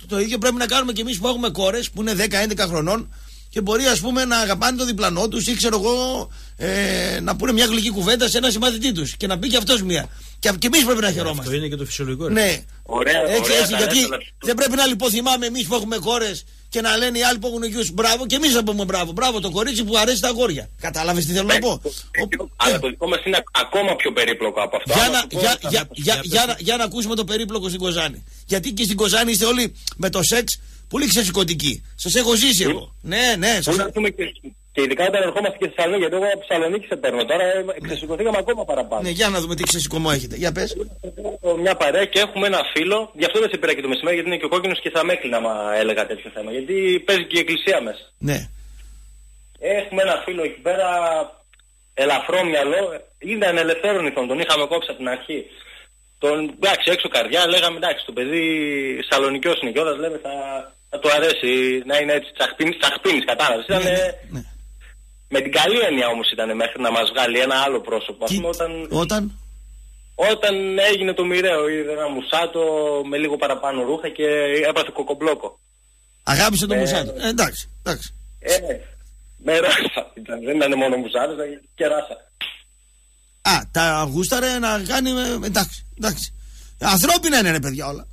το, το ίδιο πρέπει να κάνουμε και εμείς που έχουμε κόρες που είναι 10-11 χρονών και μπορεί ας πούμε να αγαπάνε το διπλανό τους ή ξέρω εγώ ε, να πούνε μια γλυκή κουβέντα σε ένα συμμαθητή τους και να πει και αυτός μια. Και, και εμείς πρέπει να χαιρόμαστε. Αυτό είναι και το φυσιολογικό. ρε. Ναι. Ωραία, έτσι, ωραία, έτσι, τα γιατί λέτε, αλλά- δεν πρέπει να λιποθυμάμε εμείς που έχουμε κόρες και να λένε οι άλλοι που έχουν γιους μπράβο και εμείς να πούμε μπράβο. Μπράβο το κορίτσι που αρέσει τα αγόρια. Κατάλαβες τι θέλω να πω; Ο- Αλλά ε, το δικό μας είναι ακόμα πιο περίπλοκο από αυτό. για Άμα να, σου πω, για, θα- για, για, για, να- για να ακούσουμε το περίπλοκο στην Κοζάνη. Γιατί και στην Κοζάνη είστε όλοι με το σεξ πολύ ξεσηκωτικοί. Σας έχω ζήσει εγώ. Ναι, ναι, Πού σας... να πούμε και, και ειδικά όταν ερχόμαστε και στη Θεσσαλονίκη, γιατί εγώ από Θεσσαλονίκη σε παίρνω τώρα, ε, ξεσηκωθήκαμε ακόμα παραπάνω. ναι, για να δούμε τι ξεσηκωμό έχετε. Για πες. Μια παρέα και έχουμε ένα φίλο, γι' αυτό δεν σε πήρα και το μεσημέρι, γιατί είναι και ο κόκκινος και θα με έκλεινα άμα έλεγα τέτοιο θέμα. Γιατί παίζει και η εκκλησία μέσα. Ναι. Έχουμε ένα φίλο εκεί πέρα, ελαφρό μυαλό, ήταν ελευθέρων ηθών, τον είχαμε κόψει από την αρχή. Τον, εντάξει, έξω καρδιά, λέγαμε εντάξει, το παιδί Σαλονικιός είναι κιόλας, λέμε θα, να του αρέσει να είναι έτσι τσαχπίνης, τσαχπίνης κατάλαβες. Ήταν, ναι. Με την καλή έννοια όμως ήταν μέχρι να μας βγάλει ένα άλλο πρόσωπο. Ας Τι- πούμε, όταν, Όταν; όταν έγινε το μοιραίο είδε ένα μουσάτο με λίγο παραπάνω ρούχα και έπαθε κοκομπλόκο. Αγάπησε τον Ε. Μουσάτο. Ε, εντάξει, εντάξει. Ε, με ράσα ήταν. Δεν ήταν μόνο μουσάτος, ήταν και ράσα. Α, τα γούσταρε να κάνει. με- Εντάξει, εντάξει. Ανθρώπινα είναι ρε παιδιά όλα.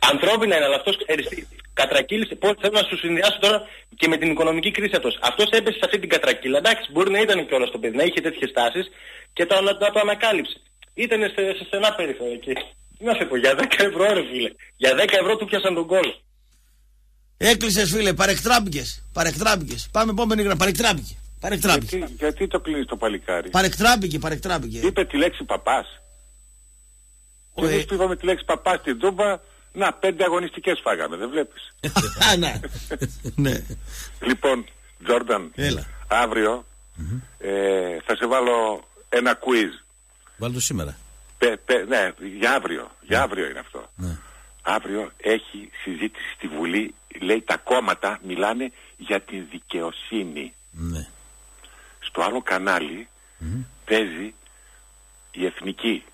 Ανθρώπινα είναι, αλλά αυτός ξέρεις τι, κατρακύλησε. Πώς θέλω να σου συνδυάσω τώρα και με την οικονομική κρίση αυτός. Αυτός έπεσε σε αυτή την κατρακύλα. Εντάξει, μπορεί να ήταν κιόλας το παιδί, να είχε τέτοιες τάσεις και το, να, να το ανακάλυψε. Ήταν σε, σε στενά περιθώρια και τι να σε πω, για 10 ευρώ ρε φίλε. Για 10 ευρώ του πιάσαν τον κόλλο. Έκλεισες φίλε, παρεκτράπηκες. Παρεκτράπηκες. Πάμε επόμενη γραμμή. Παρεκτράπηκε. Παρεκτράπηκε. Γιατί, γιατί το κλείνεις το παλικάρι; Παρεκτράπηκε, παρεκτράπηκε. Είπε τη λέξη παπάς. Και Ο, ε, εμεί που είπαμε τη λέξη παπάς στην Τούμπα, να πέντε αγωνιστικές φάγαμε, δεν βλέπεις. Α, ναι. ναι. λοιπόν, Τζόρνταν, Έλα. αύριο ε, θα σε βάλω ένα quiz. Βάλω το σήμερα. Πε- πε- ναι, για αύριο. Για αύριο είναι αυτό. Ναι. Αύριο έχει συζήτηση στη Βουλή. Λέει τα κόμματα μιλάνε για τη δικαιοσύνη. Ναι. Στο άλλο κανάλι παίζει η εθνική.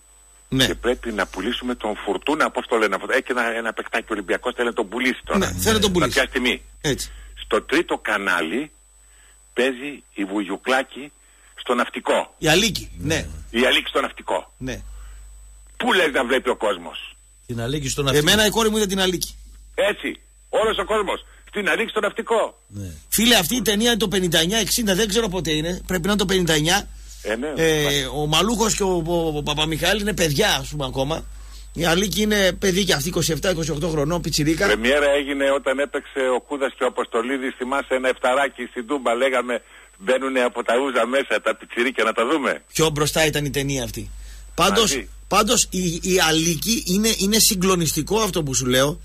Ναι. Και πρέπει να πουλήσουμε τον Φουρτούνα, πώς το λένε αυτό. Έχει ένα, ένα παιχτάκι Ολυμπιακός, θέλει να τον πουλήσει τώρα. Ναι, θέλει να τον πουλήσει. Να πιάσει τιμή. Έτσι. Στο τρίτο κανάλι παίζει η Βουγιουκλάκη στο ναυτικό. Η Αλίκη. Ναι. Η Αλίκη στο ναυτικό. ναι. Πού λες να βλέπει ο κόσμος; Την αλήκη στον ναυτικό. Εμένα η κόρη μου είδε την Αλίκη. Έτσι. Όλος ο κόσμος. Στην Αλίκη στο ναυτικό. Ναι. Φίλε, αυτή η ταινία είναι το 59-60, δεν ξέρω πότε είναι. Πρέπει να είναι το 59. Ε, ναι. Ε, ο Μαλούχος και ο, ο, ο Παπαμιχάλη είναι παιδιά, ας πούμε ακόμα. Η Αλίκη είναι παιδί και αυτή 27-28 χρονών, πιτσιρίκα. Πρεμιέρα έγινε όταν έπαιξε ο Κούδας και ο Αποστολίδης. Θυμάσαι ένα εφταράκι στην Τούμπα. Λέγαμε μπαίνουν από τα ούζα μέσα τα πιτσιρίκια να τα δούμε. Πιο μπροστά ήταν η ταινία αυτή. Πάντως, Μαζί. πάντως, η, η Αλίκη είναι, είναι συγκλονιστικό αυτό που σου λέω.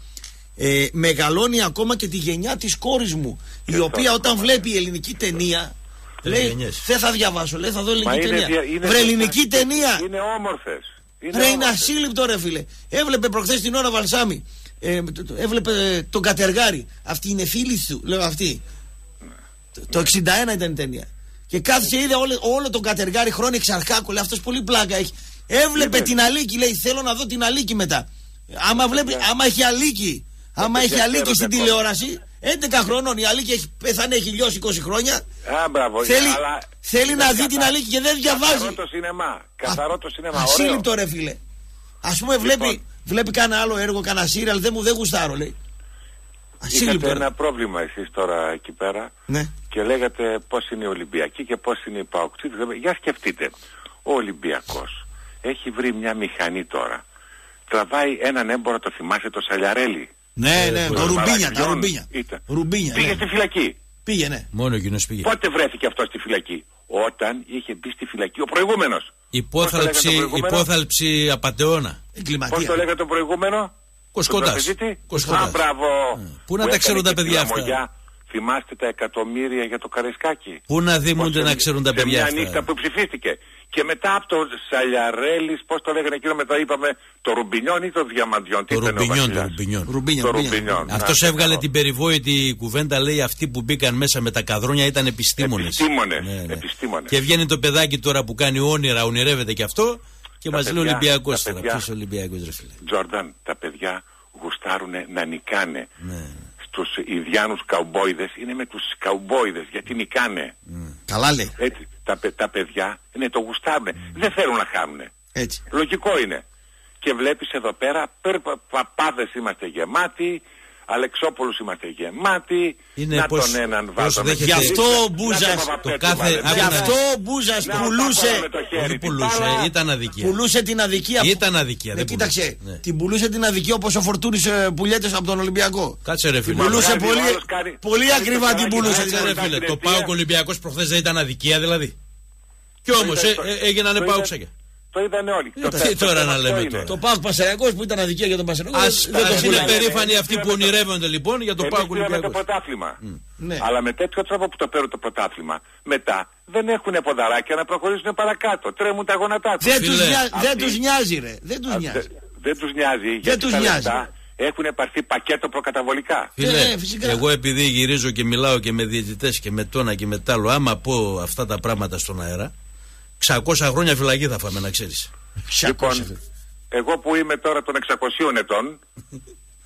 Ε, μεγαλώνει ακόμα και τη γενιά της κόρης μου. η Και οποία τώρα, όταν μα, βλέπει η ελληνική ταινία. Λέει, γενιές. δεν θα διαβάσω, λέει, θα δω ελληνική είναι, ταινία. δια- είναι Βρε, ελληνική διαστατικές. ταινία. Είναι όμορφες. Ρε, είναι ασύλληπτο, ρε φίλε. Έβλεπε προχθές την ώρα Βαλσάμι. Ε, το- το- έβλεπε τον Κατεργάρη. Αυτή είναι φίλη του, λέω αυτή. Το, το 61 ήταν η ταινία. Και κάθισε, είδε όλο, όλο τον Κατεργάρη χρόνια εξαρχάκου. Λέει αυτός πολύ πλάκα έχει. Έβλεπε Είναι. την Αλίκη, λέει: Θέλω να δω την Αλίκη μετά. Άμα, βλέπει, άμα έχει Αλίκη, άμα έχει παιδιά, Αλίκη ξέρω στην κακό. τηλεόραση, 11 χρονών η Αλίκη έχει πεθάνει, έχει λιώσει 20 χρόνια. Α, μπράβο. Θέλει, αλλά θέλει είναι να δει καθα- την Αλίκη και δεν διαβάζει. Καθαρό το σινεμά. Καθαρό το σινεμά. Ωραίο. Ασύλληπτο ρε φίλε. Α πούμε βλέπει, Λοιπόν. βλέπει κανένα άλλο έργο, κανένα σύριαλ, δεν μου δεν γουστάρω λέει. Ασύλληπτο Είχατε ρε. ένα πρόβλημα εσείς τώρα εκεί πέρα Ναι. και λέγατε πώς είναι οι Ολυμπιακοί και πώς είναι οι Παοκτήτες. Για σκεφτείτε, ο Ολυμπιακός έχει βρει μια μηχανή τώρα. Τραβάει έναν έμπορο, το θυμάσαι, το Σαλιαρέλη; Ναι, ναι, Ε, το των ρουμπίνια, τα Μαραγιών ρουμπίνια. ήταν. Ρουμπίνια, Πήγε ναι. στη φυλακή. Πήγε, ναι. Μόνο εκείνος πήγε. Πότε βρέθηκε αυτό στη φυλακή; Όταν είχε μπει στη φυλακή ο προηγούμενος. Υπόθαλψη, Πώς το λέγανε το προηγούμενο; υπόθαλψη απαταιώνα. Πώς το Εγκληματία. λέγατε το προηγούμενο; Κοσκοτάς. Τον τραπεζίτη. Κοσκοτάς. Α, μπράβο. Πού να Που τα έκανε ξέρουν τα και τη παιδιά αυτά; λαμογιά. Θυμάστε τα εκατομμύρια για το Καρεσκάκι. Πού να δίμονται Πώς να σε- ξέρουν τα σε παιδιά μια αυτά; νύχτα που ψηφίστηκε. Και μετά από το Σαλιαρέλης, πώς το λέγανε εκείνο μετά είπαμε, το Ρουμπινιόν ή το Διαμαντιόν. Τι Το ήταν ο ρουμπινιόν, το βασιλιάς; ρουμπινιόν. Ρουμπίνια, Το ρουμπίνια. Ρουμπινιόν. Αυτός Να, έβγαλε μπράβο. την περιβόητη κουβέντα, λέει αυτοί που μπήκαν μέσα με τα καδρόνια ήταν επιστήμονες. Επιστήμονες, επιστήμονες. Και βγαίνει το παιδάκι τώρα που κάνει όνειρα, ονειρεύεται και αυτό και Τα μας λέει παιδιά, Ολυμπιακός τα τώρα. παιδιά. Ποιος Ολυμπιακός, ρε φίλε; Τζόρνταν, τα παιδιά γουστάρουν να νικάνε. Ναι. Στους Ιδιάνους καουμπόιδες είναι με τους καουμπόιδες γιατί νικάνε. Καλά λέει. Έτσι, τα, παι- τα παιδιά ναι, το γουστάρουν. Δεν θέλουν να χάνουν. Έτσι. Λογικό είναι. Και βλέπεις εδώ πέρα, περ- πα- παπάδες είμαστε γεμάτοι, Αλεξόπουλους είμαστε γεμάτοι, Είναι να πως- τον έναν πως βάζαμε. δέχεται- Γι' αυτό ο Να Μπούζας, τον Παπαπέτρου το κάθε- βάλε. άκου Γι' να- αυτό ο Μπούζας Να, τα πουλούσε. με το χέρι, Δεν την πουλούσε, μπάλα. ήταν αδικία. Πουλούσε την αδικία. Ήταν αδικία, Ναι, δεν κοίταξε. πουλούσε. Ναι. Την πουλούσε την αδικία όπως ο Φορτούνης πουλιέται από τον Ολυμπιακό. Κάτσε ρε φίλε. Μα Πουλούσε βγάζει ο πολύ, άλλος κάνει- πολύ κάνει ακριβά το την καράκι, πουλούσε. βγάζει Κάτσε ρε Ήταν φίλε. την Το αιτία. Πάοκ Ολυμπιακός προχθές δεν ήταν αδικία δηλαδή. Κι όμως Το είδα- έγινανε το είδα- πάουξακια. Το είδανε όλοι. Τι Το θε- τώρα το να θέμα λέμε αυτό τώρα; είναι. Το Πάοκ Πασαριακό που ήταν αδικία για τον Πασαριακό. Α δεν το είναι πουλάνε. περήφανοι Εμείς αυτοί που πήραμε το- ονειρεύονται λοιπόν για το Εμείς Πάοκ πήραμε το Ολυμπιακό. πρωτάθλημα. Ναι. Αλλά με τέτοιο τρόπο που το παίρνουν το πρωτάθλημα, μετά δεν έχουν ποδαράκια να προχωρήσουν παρακάτω. Τρέμουν τα γόνατά τους. Δεν τους Φίλε, νοιάζει- Δεν αυτοί- τους νοιάζει, ρε. Δεν τους Α, νοιάζει. δε- Δεν τους νοιάζει. γιατί τους τα νοιάζει. λεφτά έχουν πάρθει πακέτο προκαταβολικά. Φίλε, Ε, φυσικά. εγώ επειδή γυρίζω και μιλάω και με διαιτητές και με τόνα και με τ' άλλο, άμα πω αυτά τα πράγματα στον αέρα, 600 χρόνια φυλακή θα φάμε, να ξέρεις. Λοιπόν, εγώ που είμαι τώρα των 600 ετών,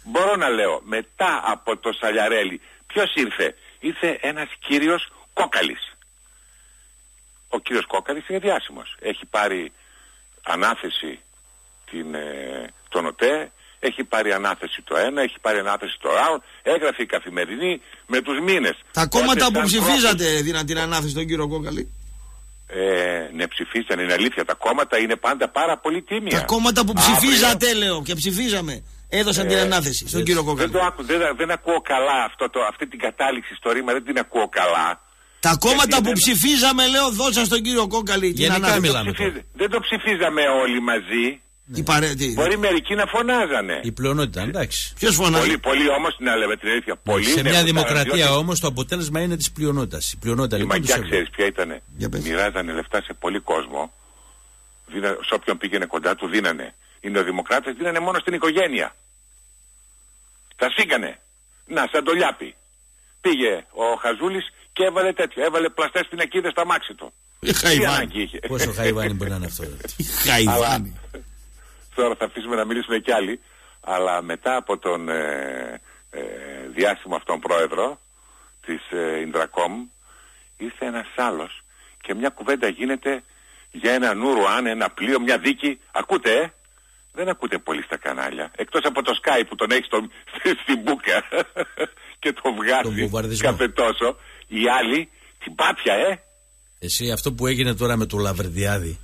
μπορώ να λέω, μετά από το Σαλιαρέλη, ποιος ήρθε; Ήρθε ένας κύριος Κόκαλης. Ο κύριος Κόκαλης είναι διάσημος. Έχει πάρει ανάθεση την, ε, τον ΟΤΕ, έχει πάρει ανάθεση το ένα, έχει πάρει ανάθεση το άλλο, έγραφε η καθημερινή με τους μήνες. Τα κόμματα Τότε που σαν ψηφίζατε δίναν την ανάθεση στον κύριο Κόκαλη. Ε, ναι, ψηφίσαν, είναι αλήθεια. Τα κόμματα είναι πάντα πάρα πολύ τίμια. Τα κόμματα που Αύριο- ψηφίζατε, λέω, και ψηφίζαμε, έδωσαν την ανάθεση στον κύριο Δεν, Κόκαλη. το άκου, δεν, δεν ακούω καλά αυτό το, αυτή την κατάληξη στο ρήμα, δεν την ακούω καλά. Τα κόμματα Γιατί που δεν- ψηφίζαμε, λέω, δώσαν στον κύριο Κόκαλη την Γενικά ανάθεση. μιλάμε. Ψηφίζ- δεν το ψηφίζαμε όλοι μαζί. Τι παρέ... τι... Μπορεί μερικοί να φωνάζανε. Η πλειονότητα, εντάξει. Ποιος φωνάζει; Πολύ, πολύ όμως να λέμε την αλήθεια. Πολύ σε ναι, μια που δημοκρατία διότι όμως το αποτέλεσμα είναι της πλειονότητας. Η πλειονότητα Η λοιπόν τους μαγιά έβγαλε. ξέρεις ποια ήτανε. Για πες. Μοιράζανε λεφτά σε πολύ κόσμο. Δίνα, σε όποιον πήγαινε κοντά του δίνανε. Οι νεοδημοκράτες δίνανε μόνο στην οικογένεια. Τα σήκανε. Να, σαν το λιάπι. Πήγε ο Χαζούλης και έβαλε τέτοιο. Έβαλε πλαστές πινακίδες στα μάξι του. Ε, Τι Χαϊβάνι. ανάγκη είχε. Πόσο χαϊβάνι μπορεί να είναι αυτό. δηλαδή. Χαϊβάνι. Τώρα θα αφήσουμε να μιλήσουν κι άλλοι. Αλλά μετά από τον ε, ε, διάσημο αυτόν πρόεδρο της ε, Ιντρακόμ ήρθε ένας άλλος και μια κουβέντα γίνεται για ένα Νουρουάν, ένα πλοίο, μια δίκη. Ακούτε, ε; Δεν ακούτε πολύ στα κανάλια. Εκτός από το Sky που τον έχει στο, στην μπουκα και το Τον βγάζει βομβαρδισμό. κάθε τόσο. Οι άλλοι την πάπια, ε; Εσύ αυτό που έγινε τώρα με το Λαβρεντιάδη.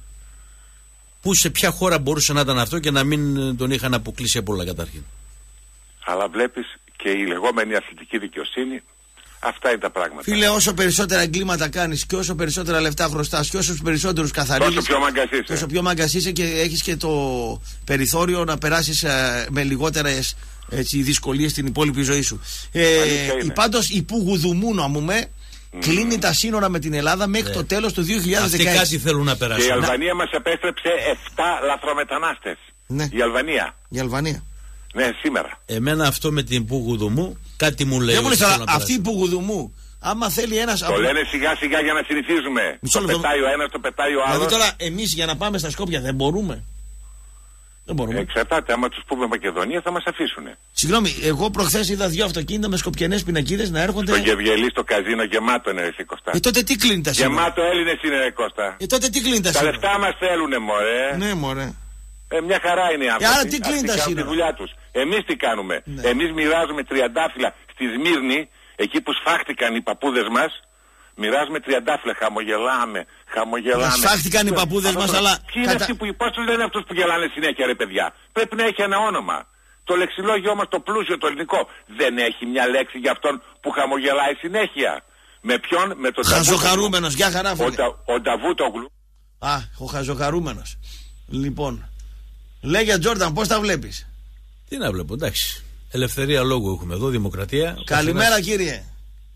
Πού σε ποια χώρα μπορούσε να ήταν αυτό και να μην ε, τον είχαν αποκλείσει από όλα καταρχήν. Αλλά βλέπεις και η λεγόμενη αθλητική δικαιοσύνη, αυτά είναι τα πράγματα. Φίλε, όσο περισσότερα εγκλήματα κάνεις και όσο περισσότερα λεφτά χρωστάς και όσο περισσότερους καθαρίζεις. Τόσο πιο μάγκας είσαι. Τόσο πιο μάγκας είσαι και έχεις και το περιθώριο να περάσεις με λιγότερες δυσκολίες στην υπόλοιπη ζωή σου. Ε, Αλήθεια είναι. Πάντως η Πουγουδουμού, νομούμε, κλείνει τα σύνορα με την Ελλάδα μέχρι το τέλος του 2016. Αυτοί κάτι θέλουν να Και η περάσουν. Αλβανία μας επέστρεψε 7 λαθρομετανάστες. Ναι. Η Αλβανία. Η Αλβανία. Ναι, σήμερα. Εμένα αυτό με την Πουγουδου μου κάτι μου λέει. Δεν μου ότι λες, θέλω αλλά να αυτή η περάσω. Πουγουδουμού, άμα θέλει ένα. Το λένε σιγά σιγά για να συνηθίζουμε. Μισό Το λεπτό. πετάει ο ένας, το πετάει ο Δηλαδή άλλος. τώρα εμείς για να πάμε στα Σκόπια δεν μπορούμε. Δεν μπορούμε. Εξαρτάται, άμα τους πούμε Μακεδονία θα μας αφήσουν. Συγγνώμη, εγώ προχθές είδα δύο αυτοκίνητα με σκοπιανές πινακίδες να έρχονται. Το Γευγελί στο καζίνο γεμάτο είναι εσύ Κωστά. Ε, τότε τι κλείνει τα σύνορα. Γεμάτο Έλληνες είναι ρε Κώστα. Ε, τότε τι κλείνει τα Τα σύνορα. λεφτά μας θέλουνε μωρέ. Ναι, μωρέ. Ε, μια χαρά είναι οι άνθρωποι. άρα τι κλείνει Αυτοί τα κάνουν σύνορα. τη δουλειά τους. Εμείς τι κάνουμε; Ναι. Εμείς μοιράζουμε τριαντάφυλλα στη Σμύρνη, εκεί που σφάχτηκαν οι παππούδες μας. Μοιράζουμε τριαντάφυλλα, χαμογελάμε, χαμογελάμε. Σφάχτηκαν οι παππούδες Αυτό μας, τώρα- αλλά Ποιοι είναι κατα- αυτοί που, πώς τους λένε αυτούς που γελάνε συνέχεια ρε παιδιά; Πρέπει να έχει ένα όνομα. Το λεξιλόγιο όμως το πλούσιο, το ελληνικό, δεν έχει μια λέξη για αυτόν που χαμογελάει συνέχεια. Με ποιον, με τον Χαζοχαρούμενος, για χαρά, Ο, φίλε. Ντα- ο Νταβούτογλου. Α, ο χαζοχαρούμενος. Λοιπόν, λέγε Τζόρνταν, πώς τα βλέπεις; Τι να βλέπω, εντάξει. Ελευθερία λόγου έχουμε εδώ, δημοκρατία. Ο Καλημέρα, καθένας- κύριε.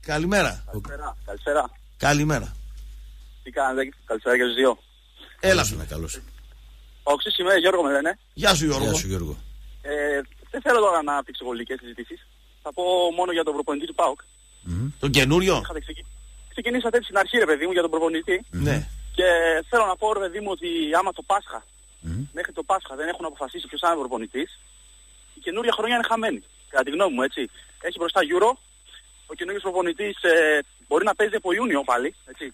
Καλημέρα. Καλησπέρα. Καλησπέρα. Καλημέρα. Τι κάνετε, καλησπέρα και στους δύο. Έλα, Καλώς φίλε. είναι, καλώς. Όξης είμαι, Γιώργο με λένε. Γεια σου, Γιώργο. Γεια σου Γιώργο. Ε, δεν θέλω τώρα να αναπτύξω βολικές συζητήσεις. Θα πω μόνο για τον προπονητή του ΠΑΟΚ. Το καινούριο; Είχατε ξεκι... Ξεκινήσατε έτσι στην αρχή ρε παιδί μου για τον προπονητή. Ναι. Και θέλω να πω ρε παιδί μου ότι άμα το Πάσχα, μέχρι το Πάσχα δεν έχουν αποφασίσει ποιος θα είναι προπονητής, η καινούρια χρονιά είναι χαμένη. Κατά τη γνώμη μου έτσι. Έχει μπροστά Euro, ο καινούριος προπονητής ε, μπορεί να παίζει από Ιούνιο πάλι, έτσι.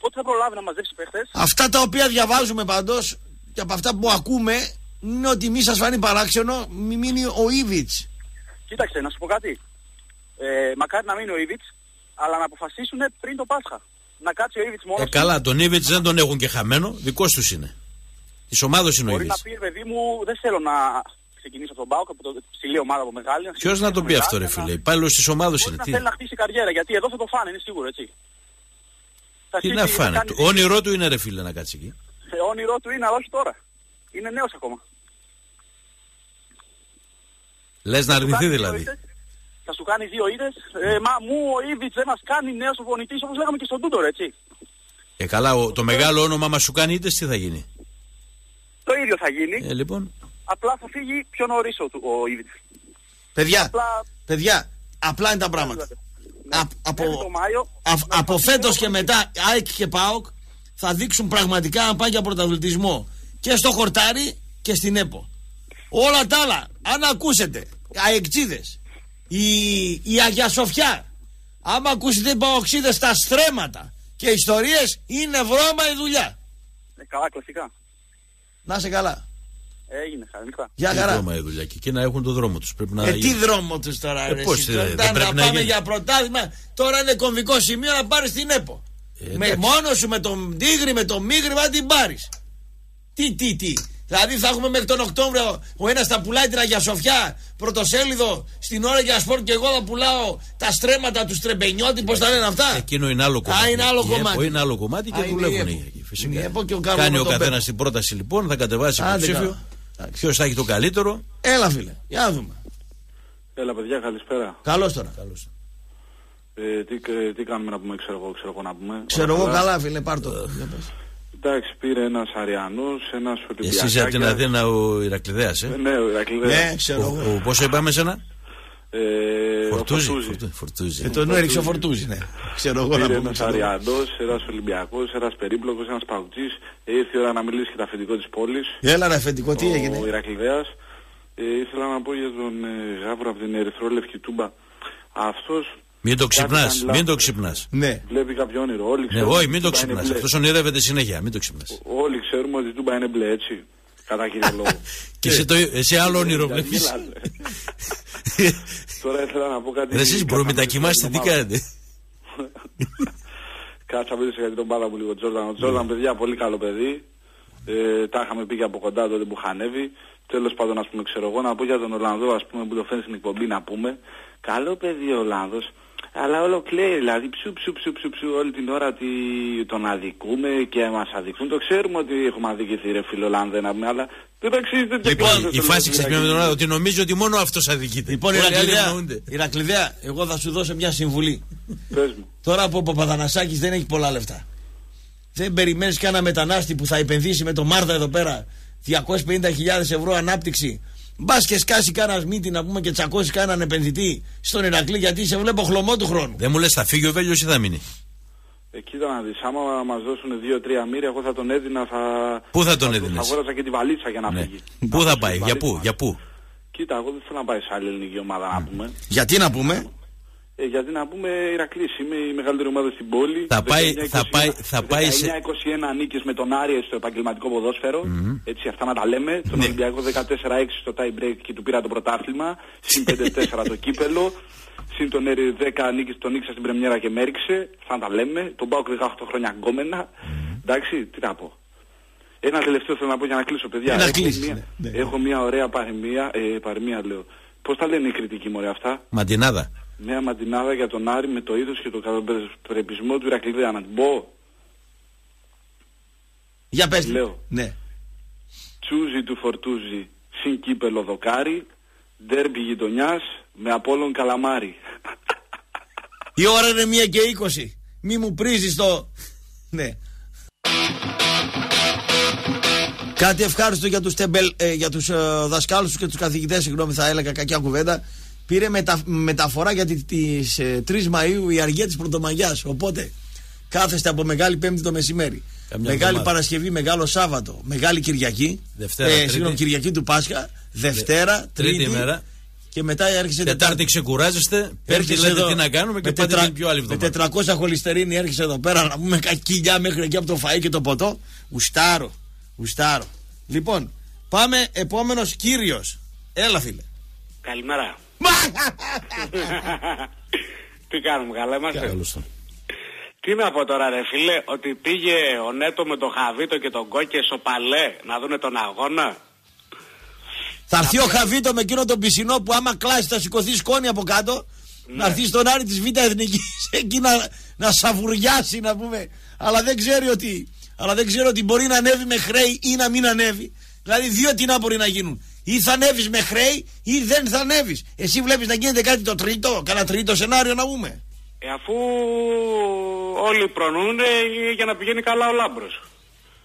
Πότε θα προλάβει να μαζέψει παίχτες, Αυτά τα οποία διαβάζουμε πάντως και από αυτά που ακούμε είναι ότι μη σας φανεί παράξενο, μη μείνει ο Ήβιτ. Κοίταξε, να σου πω κάτι. Ε, μακάρι να μείνει ο Ήβιτς, αλλά να αποφασίσουν πριν το Πάσχα. Να κάτσει ο Ήβιτς μόνος Ε, του. καλά, τον Ήβιτ δεν τον έχουν και χαμένο, δικός τους είναι. Της ομάδα είναι ο Μπορεί να Ήβιτ. πει, ρε παιδί μου, δεν θέλω να ξεκινήσω από τον Πάοκ, από το ψηλή ομάδα από μεγάλη. Ποιος να το πει αυτό, ρε φίλε; Υπάλληλος της ομάδας Μπορεί είναι. να Τι, θέλει να χτίσει καριέρα, γιατί εδώ θα το φάνε, είναι σίγουρο, έτσι. Θα τι City να θα φάνε; κάνει- Το όνειρό του είναι, ρε φίλε, να κάτσει εκεί. Ε, όνειρό του είναι, αλλά όχι τώρα. Είναι νέος ακόμα. Λες να Σου αρνηθεί κάνει δύο δηλαδή. ήττες, Θα σου κάνει δύο είδες. Ε, μα μου ο Ήβιτς δεν μας κάνει νέος οπονητής, όπως λέγαμε και στον Τούντορ, έτσι. Ε, καλά, ο- το μεγάλο όνομα μας σου κάνει είτε τι θα γίνει; Το ίδιο θα γίνει. Ε, λοιπόν. Απλά θα φύγει πιο νωρίς ο, ο Ιβιτς. Παιδιά, Απλά- παιδιά, απλά είναι τα πράγματα. Ναι. Α- από, Μέχρι το Μάιο, α- να από φύγει φέτος ο- και μετά, ΑΕΚ και ΠΑΟΚ θα δείξουν πραγματικά αν πάει για πρωταθλητισμό και στο χορτάρι και στην ΕΠΟ. Όλα τα άλλα, αν ακούσετε, αεξίδες, η, η Αγία Σοφιά, άμα ακούσετε οι παοξίδες τα στρέμματα και ιστορίες, είναι βρώμα η δουλειά. Ε, καλά, κλασικά. Να σε καλά. Έγινε, χαρικά. Γεια Τι χαρά. δρόμο η δουλειά και εκεί να έχουν το δρόμο τους. Πρέπει να Ε, τι γίνει. δρόμο τους τώρα, Ε, ρε, πώς, εσύ, ε, τώρα, δεν να, πρέπει να πάμε γίνει. για πρωτάθλημα. Τώρα είναι κομβικό σημείο να πάρεις την ΕΠΟ. Ε, με εντάξει. μόνος σου, με τον Τίγρη, με τον Μίγρη, να την πάρεις. Τι, τι, τι. Δηλαδή θα έχουμε μέχρι τον Οκτώβριο ο ένας θα πουλάει την Αγία Σοφιά πρωτοσέλιδο στην Ώρα για Σπορ και εγώ θα πουλάω τα στρέμματα του Στρεμπενιώτη. Πώς τα λένε αυτά; Εκείνο είναι άλλο κομμάτι. είναι άλλο Η ΕΠΟ κομμάτι. είναι άλλο κομμάτι και Α, είναι δουλεύουν η ΕΠΟ. εκεί. Φυσικά. Είναι η ΕΠΟ και ο Κάρλο Κάνει με ο τον καθένας Πέπο. την πρόταση λοιπόν, θα κατεβάσει Άντε υποψήφιο. Καλά. Ποιος θα έχει το καλύτερο; Έλα, φίλε. Για να δούμε. Έλα παιδιά, καλησπέρα. Καλώς τώρα. Ε, τι, ε, τι κάνουμε να πούμε, ξέρω εγώ, ξέρω εγώ να πούμε. Ξέρω Όλα εγώ καλά. καλά, φίλε, πάρ το. Για πες. Εντάξει, πήρε ένας Αριανός, ένας Ολυμπιακάκιας. Εσύ είσαι από την Αθήνα ο Ηρακλειδέας, Ε, ε. Ναι, ο Ηρακλειδέας. Ναι, ξέρω Ο- εγώ. ο- Πόσο είπαμε εσένα, Ε, ο Φορτούζι. Φορτούζι. Φορτού- Φορτούζι. Ε, τον έριξε ο Φορτούζη, ναι. Ξέρω εγώ να Πήρε πούμε. ένας ξέρω εγώ. Αριανός, ένας Ολυμπιακός, ένας Περίπλοκος, ένας Παουτζής. Ε, ήρθε η ώρα να μιλήσει και το αφεντικό της πόλης. Έλα, ρε αφεντικό, τι Ο έγινε; Ηρακλειδέας. Ε, ήθελα να πω για τον ε, Γάβρο από την Ερυθρόλευκη Τούμπα. Αυτός Μην το κάτι ξυπνάς, κάνει μην λάθος. το ξυπνάς. Ναι. βλέπει κάποιο όνειρο. Όλοι Ναι, ξέρουμε όχι, ότι μην η το Τούμπα είναι ξυπνάς. μπλε. Αυτός ονειρεύεται συνέχεια, μην το ξυπνάς. Όλοι ξέρουμε ότι η Τούμπα είναι μπλε, έτσι. Κατά κύριο λόγο. Και εσύ, το, εσύ άλλο όνειρο Ε, βλέπεις. γελάτε. Τώρα ήθελα να πω κάτι. Ρε, εσείς μπορούμε να Κάτσα κοιμάστε, τι μιλήσω για την κάνετε; ομάδα. Κάτσα μιλήσω για την ομάδα μου λίγο, Τζόρνταν. Ο Τζόρνταν, παιδιά, πολύ καλό παιδί. Ε, τα είχαμε πει και από κοντά τότε που χανεύει. Τέλος πάντων, ας πούμε, ξέρω εγώ, να πω για τον Ολλανδό, ας πούμε, που το φέρνει στην εκπομπή να πούμε. Καλό παιδί ο Ολλανδός, αλλά όλο κλαίει, δηλαδή ψου ψου ψου ψου ψου όλη την ώρα ότι τον αδικούμε και μας αδικούν. Το ξέρουμε ότι έχουμε αδικηθεί ρε φίλο Ολλανδέ να πούμε, αλλά δεν αξίζει τέτοια Λοιπόν, κλάση η στο φάση λέω, ξεχνάμε με τον Ηρακλή. άλλο ότι νομίζει ότι μόνο αυτός αδικείται. Λοιπόν, Όλοι οι άλλοι Ηρακλειδέα, ευνοούνται. Ηρακλειδέα, εγώ θα σου δώσω μια συμβουλή. Πες μου. Τώρα που ο Παπαδανασάκης δεν έχει πολλά λεφτά. Δεν περιμένεις κανένα μετανάστη που θα επενδύσει με το Μάρδα εδώ πέρα 250.000 ευρώ ανάπτυξη. Μπας και σκάσει κανένας μύτη να πούμε και τσακώσει κανέναν επενδυτή στον Ηρακλή γιατί σε βλέπω χλωμό του χρόνου. Δεν μου λες, θα φύγει ο Βέλιος ή θα μείνει; Ε, κοίτα να δεις, άμα μας δώσουν 2-3 μοίρια, εγώ θα τον έδινα, θα... Πού θα τον θα- έδινες; Θα αγόρασα και τη βαλίτσα για να Ναι. φύγει. Πού Να θα δώσω πάει, τη για πού, βαλίτσα. για πού; Κοίτα, εγώ δεν θέλω να πάει σε άλλη ελληνική ομάδα να πούμε. Γιατί να πούμε, Ε, γιατί να πούμε Ηρακλής, είμαι η μεγαλύτερη ομάδα στην πόλη. Θα πάει- 19-21 θα πάει- θα πάει σε- 19-21 νίκες με τον Άρη στο επαγγελματικό ποδόσφαιρο. Έτσι, αυτά να τα λέμε. Τον Ναι. Ολυμπιακό 14-6 στο tie break και του πήρα το πρωτάθλημα. Συν 5-4 το κύπελο. Συν τον Έρη 10 νίκες τον νίξα στην Πρεμιέρα και με έριξε. Θα τα λέμε. Τον πάω 18 χρόνια γκόμενα. Εντάξει, τι να πω. Ένα τελευταίο θέλω να πω για να κλείσω, παιδιά. Να Έχω κλείσεις, μια- ναι, ναι. Έχω μια ωραία παροιμία, ε, παροιμία λέω. Πώς τα λένε οι κριτικοί μωρέ αυτά; Μαντινάδα. Μια μαντινάδα για τον Άρη με το είδος και το καταπρεπισμό του Ηρακλειδέα. Να την πω. για πες μου. Λέω. Ναι. Τσούζι του Φορτούζι, συν κύπελο δοκάρι, ντέρμπι γειτονιάς με Απόλλων Καλαμάρι. Η ώρα είναι 1 και 20. Μη μου πρίζεις το... Ναι. Κάτι ευχάριστο για τους, τεμπελ, ε, για τους ε, δασκάλους και τους καθηγητές, συγγνώμη θα έλεγα κακιά κουβέντα. Πήρε μετα, μεταφορά γιατί τις ε, 3 Μαΐου η αργία της Πρωτομαγιάς. Οπότε κάθεστε από Μεγάλη Πέμπτη το μεσημέρι. Καμιά Μεγάλη εβδομάδα. Παρασκευή, Μεγάλο Σάββατο, Μεγάλη Κυριακή. Δευτέρα, ε, Τρίτη. συγγνώμη, Κυριακή του Πάσχα. Δευτέρα, Τρίτη Τρίτη. ημέρα. Και μετά έρχεσαι Τετάρτη ξεκουράζεστε, πέμπτη Έρχεσαι λέτε εδώ τι να κάνουμε και με πάτε τετρα- την πιο άλλη εβδομάδα. Με 400 χολυστερίνη έρχεσαι εδώ πέρα να πούμε κακίλια μέχρι εκεί από το φαΐ και το ποτό. Ουστάρο. Ουστάρο. Λοιπόν, πάμε επόμενος κύριος. Έλα, φίλε. Καλημέρα. Τι κάνουμε, καλά είμαστε; Καλώς τον. Τι να πω τώρα ρε φίλε, ότι πήγε ο Νέτο με τον Χαβίτο και τον Κόκε στο Παλέ να δούνε τον αγώνα; Θα έρθει ο Χαβίτο με εκείνο τον πισινό που άμα κλάσει θα σηκωθεί σκόνη από κάτω. Ναι. Να έρθει στον Άρη της Β' Εθνικής εκεί να, να σαβουριάσει να πούμε. Αλλά δεν ξέρει ότι. Αλλά δεν ξέρει ότι μπορεί να ανέβει με χρέη ή να μην ανέβει. Δηλαδή δύο τι να μπορεί να γίνουν. Ή θα ανέβεις με χρέη ή δεν θα ανέβεις. Εσύ βλέπεις να γίνεται κάτι το τρίτο, κανένα τρίτο σενάριο να πούμε. Ε, αφού όλοι προνοούν για να πηγαίνει καλά ο Λάμπρος.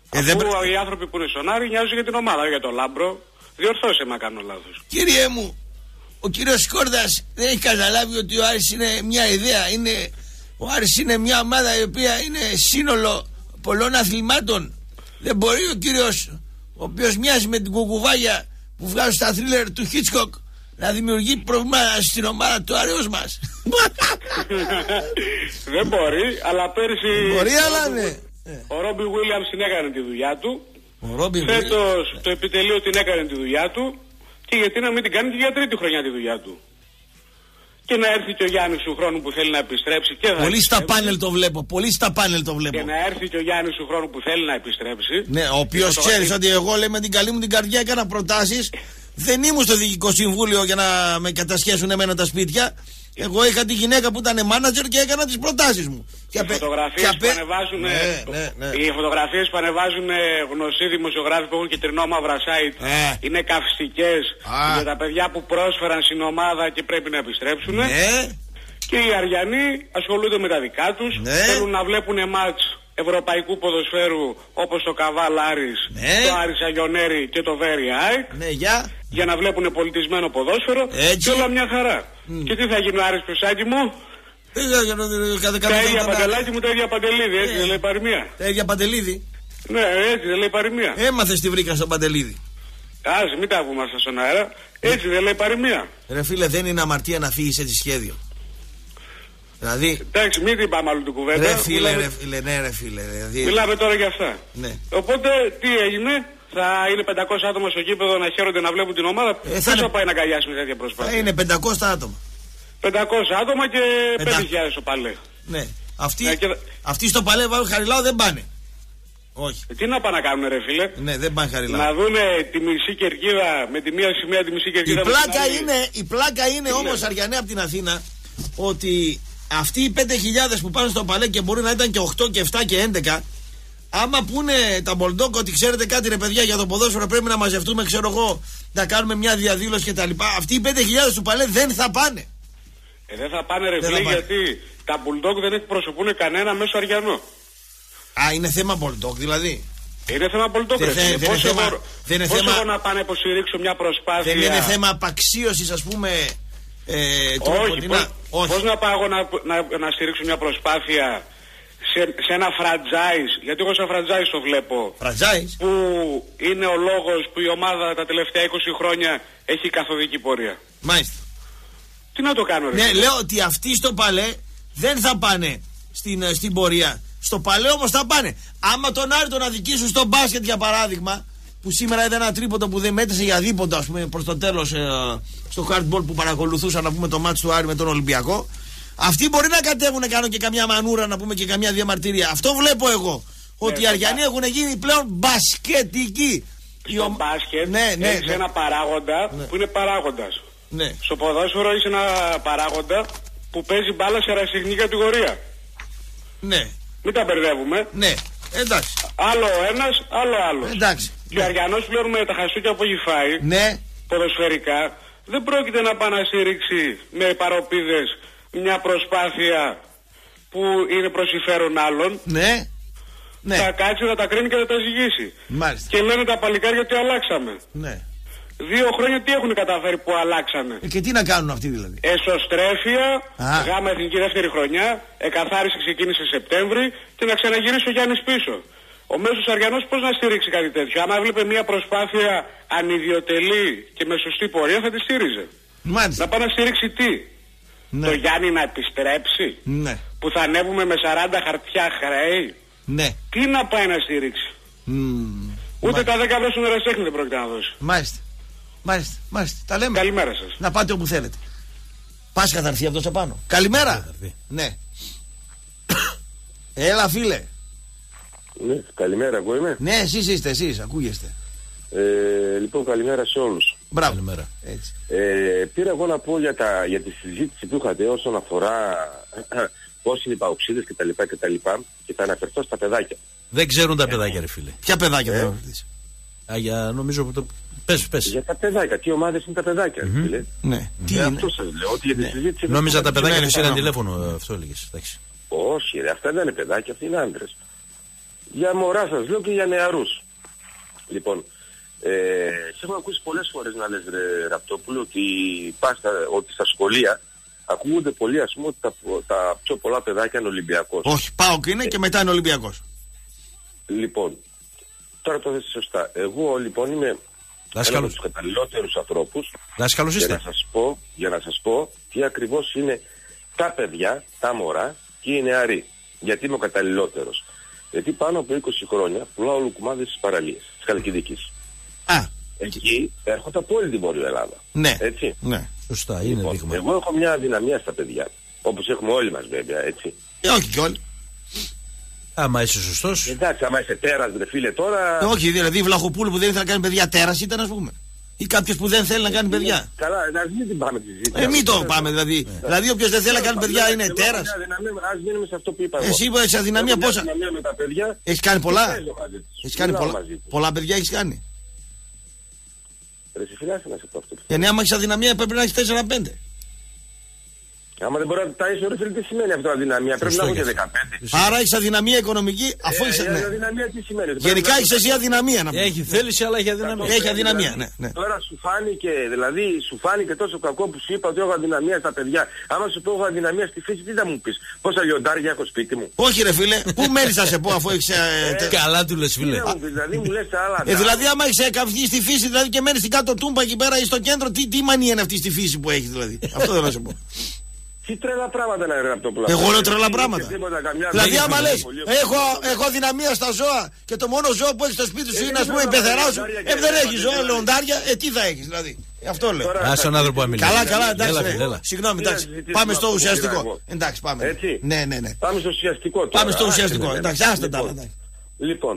Ε, δεν αφού πρέ- οι άνθρωποι που είναι στον Άρη νοιάζουν για την ομάδα, όχι για τον Λάμπρο. Διόρθωσέ με αν κάνω λάθος. Κύριε μου, ο κύριος Σκόρδας δεν έχει καταλάβει ότι ο Άρης είναι μια ιδέα. Είναι, ο Άρης είναι μια ομάδα η οποία είναι σύνολο πολλών αθλημάτων. Δεν μπορεί ο κύριος, ο οποίος μοιάζει με την κουκουβάγια που βγάζουν στα θρίλερ του Χίτσκοκ να δημιουργεί προβλήματα στην ομάδα του αρέως μας. Δεν μπορεί, αλλά πέρσι... Μπορεί, αλλά ναι. Ο Ρόμπι Βίλιαμ την έκανε τη δουλειά του. Ο Ρόμπι Φέτος το επιτελείο την έκανε τη δουλειά του. Και γιατί να μην την κάνει και για τρίτη χρονιά τη δουλειά του. Και να έρθει και ο Γιάννης του χρόνου που θέλει να επιστρέψει. Και θα Πολύ στα επιστρέψει. πάνελ το βλέπω. Πολύ στα πάνελ το βλέπω. Και να έρθει και ο Γιάννης του χρόνου που θέλει να επιστρέψει. Ναι, ο οποίος Και το- ξέρεις ότι εγώ λέει με την καλή μου την καρδιά έκανα προτάσεις. Δεν ήμουν στο διοικητικό συμβούλιο για να με κατασχέσουν εμένα τα σπίτια. Εγώ είχα τη γυναίκα που ήταν μάνατζερ και έκανα τις προτάσεις μου. Και Οι απε- φωτογραφίες και που απε- ανεβάζουν, Ναι, ναι, ναι. οι φωτογραφίες που ανεβάζουν ε, γνωστοί δημοσιογράφοι που έχουν κυτρινό μαύρα site Ε. είναι καυστικές Α. για τα παιδιά που πρόσφεραν στην ομάδα και πρέπει να επιστρέψουν. Ναι, Και οι Αριανοί ασχολούνται με τα δικά τους, Ναι. θέλουν να βλέπουν μάτς ευρωπαϊκού ποδοσφαίρου όπως το Καβάλ Άρης, Ναι. το Άρης Αγιονέρη και το Βέρι ΑΕΚ ναι, για. για να βλέπουν πολιτισμένο ποδόσφαιρο Έτσι. και όλα μια χαρά. Και τι θα γίνει ο Άρης Πεσάκη μου, Ε, για- για να- κατά- τα κατά- ίδια κατά- παντελάκι μου, τα ίδια παντελίδι, έτσι Ε. δεν λέει παροιμία. Τα ίδια παντελίδι. Ναι, έτσι δεν λέει παροιμία. Έμαθες τι βρήκα στο παντελίδι. Ας μην τα πούμε στον αέρα, έτσι δεν λέει παροιμία. Ρε φίλε, δεν είναι αμαρτία να φύγεις έτσι σχέδιο. Δηλαδή, Εντάξει, μην την πάμε άλλο την κουβέντα. ρε φίλε, μιλάμε, ρε φίλε, ναι, ρε φίλε. Δηλαδή, μιλάμε τώρα για αυτά. ναι. Οπότε τι έγινε, θα είναι 500 άτομα στο γήπεδο να χαίρονται να βλέπουν την ομάδα. Ε, Ε, θα είναι- θα πάει να αγκαλιάσει με τέτοια Θα προσπάθεια. είναι 500 άτομα. 500 άτομα και Πεντα- 5.000 στο παλέ. Ναι. Αυτοί, Ναι, και- αυτοί στο παλέ Χαριλάου δεν πάνε. Όχι. Ε, Τι να πάνε να κάνουν ρε φίλε; Ναι, δεν πάνε Χαριλάου. Να δούνε τη μισή κερκίδα με τη μία σημαία τη μισή Η κερκίδα. με την πλάκα άλλη. είναι, η πλάκα είναι Τι όμως λέτε. Αρειανέ από την Αθήνα ότι αυτοί οι 5.000 που πάνε στο παλέ και μπορεί να ήταν και 8 και 7 και 11, άμα πούνε τα Bulldog ότι ξέρετε κάτι ρε παιδιά για το ποδόσφαιρο πρέπει να μαζευτούμε, ξέρω εγώ, να κάνουμε μια διαδήλωση κτλ. Αυτοί οι 5.000 του παλέ δεν θα πάνε. Ε, δεν θα πάνε ρε Δεν φίλε θα πάνε. γιατί τα Bulldog δεν εκπροσωπούν κανένα μέσο Αρειανό. Α, είναι θέμα Bulldog δηλαδή. Είναι θέμα Bulldog Δεν ρε θε- φίλε. δεν είναι Πώς θέμα- εγώ- δεν είναι πώς θέμα- εγώ να πάνε να υποστηρίξω μια προσπάθεια; Δεν είναι θέμα απαξίωσης, ας πούμε. Ε, του Όχι, Κοντινά. πώς, Όχι. πώς να πάω εγώ να, να, να στηρίξω μια προσπάθεια σε, σε ένα franchise, γιατί εγώ σαν franchise το βλέπω, Franchise. που είναι ο λόγος που η ομάδα τα τελευταία 20 χρόνια έχει καθοδική πορεία. Μάλιστα. Τι να το κάνω ρε Ναι, φίλε. λέω ότι αυτοί στο παλέ δεν θα πάνε στην, ε, στην πορεία. Στο παλέ όμως θα πάνε. Άμα τον Άρη τον αδικήσουν στο μπάσκετ για παράδειγμα, που σήμερα ήταν ένα τρίποντο που δεν μέτρησε για δίποντο, ας πούμε, προς το τέλος στο hardball που παρακολουθούσαν να πούμε το μάτι του Άρη με τον Ολυμπιακό. Αυτοί μπορεί να κατέβουν να κάνουν και καμιά μανούρα, να πούμε και καμιά διαμαρτυρία. Αυτό βλέπω εγώ. Ότι οι στο Αριανοί μπα- έχουν γίνει πλέον μπασκετικοί. Η Στο ομα- μπάσκετ Ναι, ναι, έχεις ναι. ένα παράγοντα που είναι παράγοντας. Ναι. Στο ποδόσφαιρο έχει ένα παράγοντα που παίζει μπάλα σε αερασιτεχνική κατηγορία. Ναι. Μην τα μπερδεύουμε. Ναι. Εντάξει. Άλλο ο ένας, άλλο άλλος. Εντάξει. Και ο Αριανός πλέον με τα χασούκια που έχει φάει, Ναι. ποδοσφαιρικά, δεν πρόκειται να πάει να στηρίξει με παροπίδες μια προσπάθεια που είναι προς συμφέρον άλλων. Ναι. Ναι. Θα κάτσει, θα τα κρίνει και θα τα ζυγίσει. Μάλιστα. Και λένε τα παλικάρια ότι αλλάξαμε. Ναι. Δύο χρόνια τι έχουν καταφέρει που αλλάξανε; Ε, Και τι να κάνουν αυτοί δηλαδή; Εσωστρέφεια, Α. γάμα εθνική δεύτερη χρονιά, εκαθάριση ξεκίνησε Σεπτέμβρη και να ξαναγυρίσει ο Γιάννης πίσω. Ο μέσος Αριανός πώς να στηρίξει κάτι τέτοιο; Άμα έβλεπε μια προσπάθεια ανιδιοτελή και με σωστή πορεία θα τη στήριζε. Μάλιστα. Να πάει να στηρίξει τι; Ναι. Το Γιάννη να επιστρέψει; Ναι. Που θα ανέβουμε με 40 χαρτιά χρέη; Ναι. Τι να πάει να στηρίξει; Μμμ. Ούτε Μάλιστα. τα 10 ευρώ στον ερασιτέχνη δεν πρόκειται να δώσει. Μάλιστα. Μάλιστα. Μάλιστα. Τα λέμε. Καλημέρα σας. Να πάτε όπου θέλετε. Πάσχα θα έρθει αυτός απάνω. Καλημέρα. Ναι. Έλα φίλε. Ναι, καλημέρα, εγώ είμαι. Ναι, εσείς είστε, εσείς, ακούγεστε. Ε, λοιπόν, καλημέρα σε όλους. Μπράβο. Καλημέρα. Έτσι. Ε, πήρα εγώ να πω για, τα, για τη συζήτηση που είχατε όσον αφορά πώς είναι οι παοξίδες κτλ. Και, τα λοιπά και, τα λοιπά, και θα αναφερθώ στα παιδάκια. Δεν ξέρουν τα παιδάκια, ρε φίλε. Ποια παιδάκια Ε. θα ρωτήσεις; Α, για, νομίζω που το. Πες, πες. Για τα παιδάκια, τι ομάδες είναι τα παιδάκια, mm-hmm. φίλε; Ναι. Τι Ε, είναι; αυτό σας λέω, ότι για τη συζήτηση... Νόμιζα τα παιδάκια ναι, τους ναι, πήραν ναι. τηλέφωνο, ε, αυτό έλεγες. Εντάξει. Όχι, ρε, αυτά δεν είναι παιδάκια, αυτοί είναι άντρες. Για μωρά σας λέω και για νεαρούς. Λοιπόν, Ε, σε έχω ακούσει πολλές φορές να λες ρε Ραπτόπουλο ότι, πας στα- ότι στα σχολεία ακούγονται πολύ ας πούμε ότι τα, τα πιο πολλά παιδάκια είναι Ολυμπιακός. Όχι, πάω και είναι και μετά είναι Ολυμπιακός. Λοιπόν, τώρα το θες σωστά. Εγώ λοιπόν είμαι ένα Δάσκαλος. από τους καταλληλότερους ανθρώπους Δάσκαλος για είστε. να σας πω, για να σας πω τι ακριβώς είναι τα παιδιά, τα μωρά και οι νεαροί. Γιατί είμαι ο καταλληλότερος. Γιατί πάνω από 20 χρόνια πουλάω λουκουμάδες στις παραλίες, της Χαλκιδικής. Α, Εκεί έρχονται από όλη την Βόρεια Ελλάδα. ναι. Έτσι. ναι. Σωστά, είναι Λοιπόν, δείγμα. εγώ έχω μια αδυναμία στα παιδιά. Όπως έχουμε όλοι μας βέβαια, έτσι. Ε, όχι κι όλοι. Άμα είσαι σωστός. Εντάξει, άμα είσαι τέρας ρε φίλε τώρα... Ε, όχι, δηλαδή η Βλαχοπούλου που δεν ήθελε να κάνει παιδιά τέρας ήταν, ας πούμε. Ή κάποιος που δεν θέλει να κάνει παιδιά. Καλά, ας μην την πάμε τη συζήτηση. Ε, μην το πάμε δηλαδή. Δηλαδή, όποιος δεν θέλει να κάνει παιδιά είναι τέρας. Ας μείνουμε σε αυτό που είπα εγώ. Εσύ που έχεις αδυναμία Έχω μια πόσα; αδυναμία με τα παιδιά. Έχεις κάνει πολλά; Παίζω μαζί τους. Έχει κάνει Μιλάω πολλά. μαζί τους. Πολλά παιδιά έχεις κάνει; Ρε εσύ φιλάσαι να σε πω αυτό. Γιατί άμα έχεις αδυναμία πρέπει να έχεις 4-5. Άμα δεν μπορεί να τα είσαι ρε φίλε, τι σημαίνει αυτό αδυναμία; Πρέπει να έχω και 15. Άρα έχεις αδυναμία οικονομική αφού Ε, είσαι. η ναι. αδυναμία τι σημαίνει. ότι Γενικά πρέπει να- έχεις εσύ αδυναμία να πούμε. Έχει θέληση, αλλά έχει αδυναμία. Έχει αδυναμία, Δηλαδή, ναι, ναι. Τώρα σου φάνηκε, δηλαδή σου φάνηκε τόσο κακό που σου είπα ότι έχω αδυναμία στα παιδιά. Άμα σου πω έχω αδυναμία στη φύση, τι θα μου πεις; Πόσα λιοντάρια έχω σπίτι μου; Όχι, ρε φίλε, πού μένεις να σε πω αφού έχεις. Καλά του λες, Τι φίλε. να μου πεις, δηλαδή μου λες άλλα. Ε, δηλαδή, άμα έχεις καυθεί στη φύση δηλαδή, και μένεις στην κάτω τούμπα εκεί πέρα ή στο κέντρο, τι, τι μανία είναι αυτή στη φύση που έχεις δηλαδή; Αυτό δεν να σε πω. Τι τρέλα πράγματα να είναι από το πλάνο. Εγώ λέω τρελά πράγματα. Δηλαδή, Δεν άμα είναι λες, πολύ- έχω, έχω δυναμία στα ζώα και το μόνο ζώο που έχεις στο σπίτι σου Ε, είναι, ας δεν πούμε, η είναι πεθερά σου. λεοντάρια Ε, και δεν έχεις παντελόνια. ζώα, λεοντάρια, ε, τι θα έχεις δηλαδή. Ε, Αυτό λέω. Τώρα- Α τον άνθρωπο να μιλήσει. Καλά, καλά, εντάξει. Έλα, ναι. φίλε, έλα. Συγγνώμη, Τι να εντάξει. συζητήσουμε Πάμε στο αυτό που πήρα ουσιαστικό. εγώ. Εντάξει, πάμε. Έτσι; Ναι, ναι, ναι. Πάμε στο ουσιαστικό τώρα. Πάμε στο Άσε ουσιαστικό. με, Εντάξει, ναι. άστε τα άλλα. Λοιπόν, εντάξει. Λοιπόν,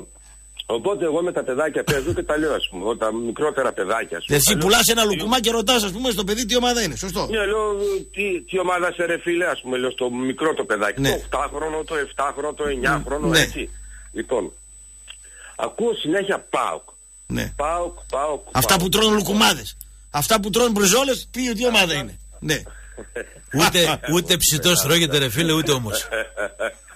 οπότε εγώ με τα παιδάκια παίζω και τα λέω, ας πούμε, τα μικρότερα παιδάκια. ας πούμε, Εσύ τα λέω, πουλάς ένα λουκουμά και ρωτάς, ας πούμε, στο παιδί τι ομάδα είναι. Σωστό. Ναι, λέω, τι, τι ομάδα σε ρε φίλε, ας πούμε, λέω στο μικρό το παιδάκι. Ναι. Το 8χρονο, το 7χρονο, το 9χρονο, Ναι. έτσι. Λοιπόν, ακούω συνέχεια ΠΑΟΚ. Ναι. ΠΑΟΚ, ΠΑΟΚ. Αυτά ΠΑΟΚ. που τρώνε λουκουμάδες. Αυτά που τρώνε μπριζόλες, τι, τι ομάδα είναι. Ναι. Ούτε, ούτε ψητός τρώγεται, ρε φίλε, ούτε όμως.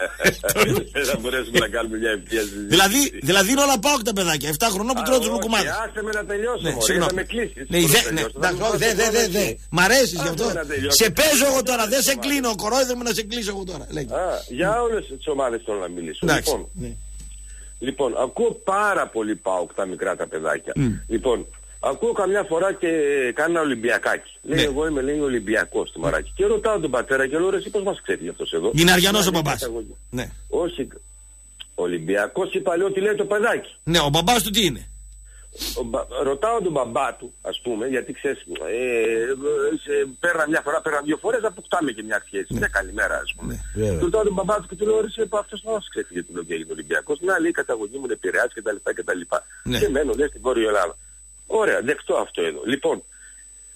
Δεν θα μπορέσουμε να κάνουμε μια ευθεία συζήτηση. Δηλαδή, δηλαδή είναι όλα πάω τα παιδάκια. 7 χρονών που τρώνε τους Όχι, λουκουμάδε. Άσε με να τελειώσω, Ναι, μωρέ, συγγνώμη. θα με κλείσεις. Ναι, Πώς δε- θα ναι, τελειώσω, εντάξει, θα όχι, μου δε, πας δε, το δε, χρόνο δε. εσύ. Μ' αρέσεις γι' Άσε αυτό. με να τελειώσω. Σε παίζω εγώ τώρα, δεν σε Μάλλον. κλείνω. Κορόιδε με να σε κλείσω εγώ τώρα. Λέγε. Α, για όλες τις ομάδες θέλω να μιλήσω. Εντάξει. Λοιπόν, Ναι. Λοιπόν, ακούω πάρα πολύ πάω τα μικρά τα παιδάκια. Λοιπόν, ακούω καμιά φορά και κάνα Ολυμπιακάκι. Λέει, Ναι. εγώ είμαι λέει Ολυμπιακός του μαράκι. Και ρωτάω τον πατέρα και λέω, ρε, εσύ πώς μας ξέρεις αυτός εδώ; Είναι αριανός Μα, ο λέει, μπαμπάς. καταγωγή. Ναι. Όχι, Ολυμπιακός είπα, λέω, τι λέει το παιδάκι; Ναι, ο μπαμπάς του τι είναι; Ο μπα- Ρωτάω τον μπαμπά του, ας πούμε, γιατί ξέρεις, ε, σε, πέρα μια φορά, πέρα δύο φορές, αποκτάμε και μια σχέση. Μια καλημέρα, ας πούμε. Ναι, βέβαια. Του ρωτάω τον μπαμπά του και του λέω, ρε, εσύ, αυτός μας ξέρεις γιατί του λέω και έγινε Ολυμπιακός. Να λέει η καταγωγή μου είναι Πειραιάς και τα λοιπά και τα λοιπά. Ναι. Και μένω, λέει, στην Βόρεια Ελλάδα. Ωραία, δεκτό αυτό εδώ. Λοιπόν,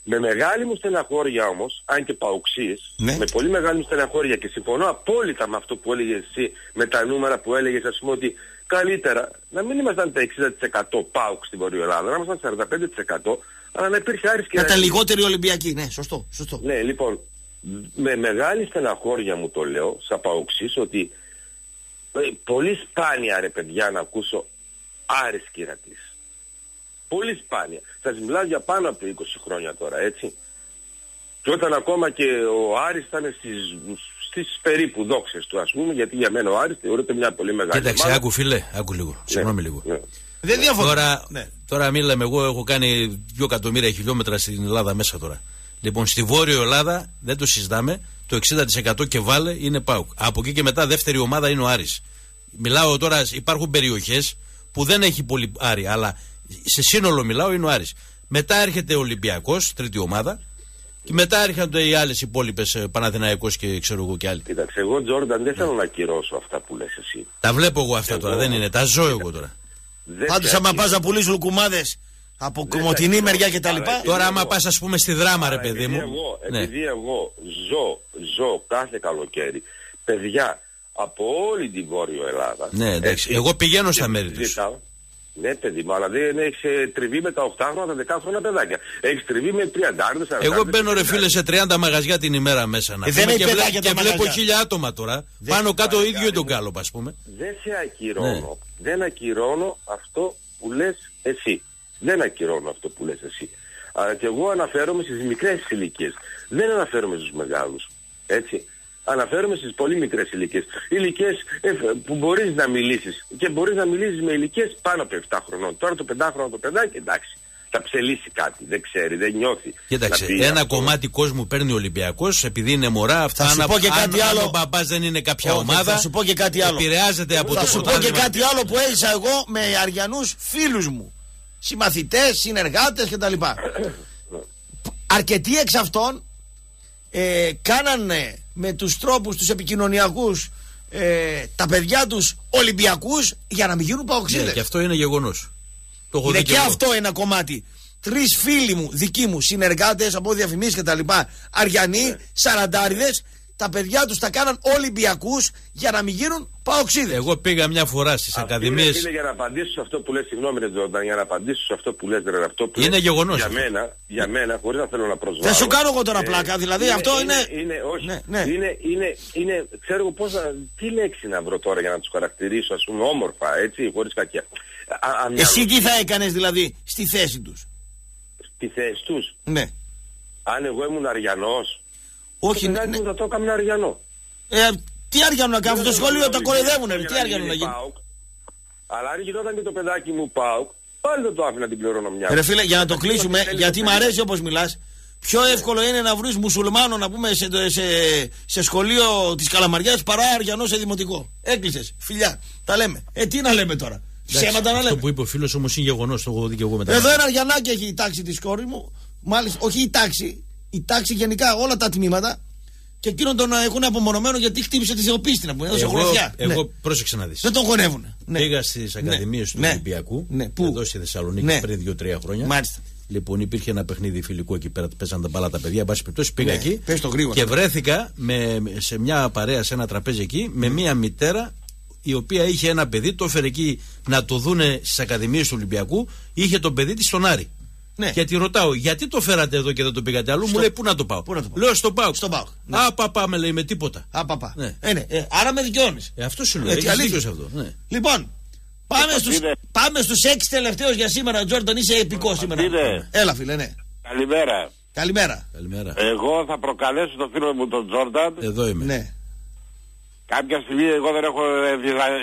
με μεγάλη μου στεναχώρια όμως, αν και παουξής, Ναι. με πολύ μεγάλη μου στεναχώρια και συμφωνώ απόλυτα με αυτό που έλεγες εσύ, με τα νούμερα που έλεγες, ας πούμε ότι καλύτερα να μην ήμασταν τα 60% πάουξ στην Βόρεια Ελλάδα, να ήμασταν 45%, αλλά να υπήρχε άρης και Να ήταν Ρεάλ. λιγότεροι Ολυμπιακοί. Ναι, σωστό. σωστό. Ναι, λοιπόν, με μεγάλη στεναχώρια μου το λέω, σαν παοξής, ότι ε, πολύ σπάνια ρε παιδιά να ακούσω Άρης Κυρατής. Πολύ σπάνια. Σας μιλάω για πάνω από 20 χρόνια τώρα, έτσι. Και όταν ακόμα και ο Άρης ήταν στις, στις περίπου δόξες του, ας πούμε, γιατί για μένα ο Άρης θεωρείται μια πολύ μεγάλη Κοίταξε, ομάδα. άκου φίλε, άκου λίγο. Συγγνώμη λίγο. Ναι. Δεν διαφωνώ. Τώρα, Ναι. τώρα μίλαμε, εγώ έχω κάνει 2 εκατομμύρια χιλιόμετρα στην Ελλάδα μέσα τώρα. Λοιπόν, στη Βόρειο Ελλάδα δεν το συζητάμε. Το 60% και βάλε είναι ΠΑΟΚ. Από εκεί και μετά δεύτερη ομάδα είναι ο Άρης. Μιλάω τώρα, υπάρχουν περιοχές που δεν έχει πολύ Άρη, αλλά σε σύνολο μιλάω είναι ο Άρης. Μετά έρχεται ο Ολυμπιακός, τρίτη ομάδα. Και μετά έρχονται οι άλλες υπόλοιπες, Παναθηναϊκός και ξέρω εγώ και άλλοι. Κοίταξε, εγώ Τζόρνταν δεν θέλω να ακυρώσω αυτά που λες εσύ. Τα βλέπω εγώ αυτά τώρα, Εγώ- δεν είναι. Τα ζω εγώ τώρα. Δεν Πάντως, σε άμα ακυρώσω. πας να πουλήσεις λουκουμάδες από κομμωτινή θα μεριά ακυρώσω. κτλ. Άρα, Τώρα, άμα εγώ- πας, ας πούμε, στη δράμα, ρε Αλλά παιδί επειδή μου. Εγώ, Ναι. επειδή εγώ ζω, ζω κάθε καλοκαίρι παιδιά από όλη την Βόρειο Ελλάδα. Ναι, εντάξει. έτσι, Εγώ πηγαίνω στα και μέρη τους. Ζητάω. Ναι, παιδί μου, αλλά δεν έχεις τριβή με τα 8χρονα, τα 10χρονα παιδάκια. Έχεις τριβή με 30, 40. Εγώ μπαίνω ρε φίλε σε 30 μαγαζιά την ημέρα μέσα να Ε, δεν πούμε έχει και, βλέ- παιδάκια τα και βλέπω μαγαζιά. χίλια άτομα τώρα. Δεν Πάνω έχει κάτω ο παρεκάρι ίδιο τον μου. κάλο, ας πούμε. Δεν σε ακυρώνω. Ναι. Δεν ακυρώνω αυτό που λες εσύ. Δεν ακυρώνω αυτό που λες εσύ. Αλλά και εγώ αναφέρομαι στις μικρές ηλικίες. Δεν αναφέρομαι στους μεγάλους. Έτσι. Αναφέρομαι στις πολύ μικρές ηλικίες. Ηλικίες ε, που μπορείς να μιλήσεις. Και μπορείς να μιλήσεις με ηλικίες πάνω από 7 χρονών. Τώρα το 5χρονο το παιδάκι εντάξει. Θα ψελίσει κάτι. Δεν ξέρει, δεν νιώθει. Κοίταξε, Να πει ένα αυτό. κομμάτι κόσμου παίρνει ο Ολυμπιακός επειδή είναι μωρά. Αυτά Θα σου αν, πω και αν- κάτι αν άλλο. ο μπαμπάς δεν είναι κάποια Όχι, ομάδα. Θα σου πω και κάτι άλλο. Επηρεάζεται από θα το σου πω και πρωτάθλημα. κάτι άλλο που έζησα εγώ με αριανούς φίλους μου. Συμμαθητές, συνεργάτες κτλ. Αρκετοί εξ αυτών ε, κάνανε με τους τρόπους τους επικοινωνιακούς ε, τα παιδιά τους Ολυμπιακούς για να μην γίνουν Ναι, παοξίδες. και αυτό είναι γεγονός. Το έχω Είναι δει και εγώ. αυτό ένα κομμάτι. Τρεις φίλοι μου, δικοί μου, συνεργάτες από διαφημίσεις και τα λοιπά, Αριανοί, Ναι. σαραντάριδες, τα παιδιά τους τα κάναν Ολυμπιακούς για να μην γίνουν παοξίδες. Εγώ πήγα μια φορά στις Αυτή, ακαδημίες. ρε φίλε, για να απαντήσω σε αυτό που λες, συγγνώμη ρε Τζόρνταν, για να απαντήσω σε αυτό που λες, ρε, αυτό που Είναι λες, γεγονός Για αυτό. μένα, για μένα, χωρίς να θέλω να προσβάλλω. Δεν σου κάνω εγώ τώρα ε, πλάκα, δηλαδή αυτό είναι- είναι όχι, Ναι, ναι. Είναι, είναι, είναι, ξέρω εγώ πώς να, τι λέξη να βρω τώρα για να τους χαρακτηρίσω, ας πούμε, όμορφα, έτσι, χωρίς κακιά. Α, α, μια Εσύ τι λογική. θα έκανες δηλαδή στη θέση τους; Στη θέση τους, Ναι. αν εγώ ήμουν αριανός, Όχι, το παιδάκι ναι. μου θα το έκανα αριανό. Ε, τι άργανο να κάνουν, Δεν το θα σχολείο το τα κάνω κοροϊδεύουν, για ρε, να τι άργανο να γίνει γίνει. ΠΑΟΚ. Αλλά αν γινόταν και το παιδάκι μου ΠΑΟΚ, πάλι δεν το άφηνα την κληρονομιά. Ρε μου. φίλε, για να το Γιατί κλείσουμε, θέλει γιατί το μ' παιδί. αρέσει όπως μιλάς. Πιο εύκολο είναι να βρεις μουσουλμάνο να πούμε σε, σε, σε σχολείο της Καλαμαριάς παρά αριανό σε δημοτικό. Έκλεισες. Φιλιά. Τα λέμε. Ε, τι να λέμε τώρα. Εντάξει, Ψέματα να αυτό λέμε. που είπε ο φίλος όμως είναι γεγονός. Το έχω δει και εγώ μετά. Εδώ ένα αριανάκι έχει η τάξη της κόρη μου. Μάλιστα, όχι η τάξη. Η τάξη γενικά όλα τα τμήματα. Και εκείνον τον έχουν απομονωμένο γιατί χτύπησε τη θεοπίστη να πούμε. Έδωσε Εγώ, γροθιά. εγώ Ναι. πρόσεξε να δεις. Δεν τον χωνεύουν. Ναι. Πήγα στις ακαδημίες του Ναι. Ολυμπιακού. Ναι. Πού; Εδώ στη Θεσσαλονίκη Ναι. πριν 2-3 χρόνια. Μάλιστα. Λοιπόν, υπήρχε ένα παιχνίδι φιλικό εκεί πέρα. Παίζαν τα μπάλα τα παιδιά. Εν πάση περιπτώσει, πήγα Ναι, εκεί πες το γρήγορα. και βρέθηκα με, σε μια παρέα σε ένα τραπέζι εκεί με μια μητέρα η οποία είχε ένα παιδί. Το έφερε εκεί να το δούνε στις ακαδημίες του Ολυμπιακού. Είχε το παιδί της στον Άρη. Ναι. Και τη ρωτάω, γιατί το φέρατε εδώ και δεν το πήγατε αλλού; Μου λέει, Πού να το πάω; Πού να το πάω; Λέω στον Πάουκ. Στον ΠΑΟΚ, ναι. Α, πα, πάμε, λέει με τίποτα. Α, παπά. Ναι. Ε, ναι. Ε, άρα με δικαιώνεις. Ε, αυτό σου λέω. Έτσι, Έχεις αλήθεια. δίκιο σε αυτό. Ναι. Λοιπόν, πάμε στους, Πατήρε. πάμε στους έξι τελευταίους για σήμερα, Τζόρνταν. Είσαι επικός σήμερα. Πατήρε. Έλα, φίλε, ναι. Καλημέρα. Καλημέρα. Καλημέρα. Εγώ θα προκαλέσω τον φίλο μου τον Τζόρνταν. Εδώ είμαι. Ναι. Κάποια στιγμή εγώ δεν έχω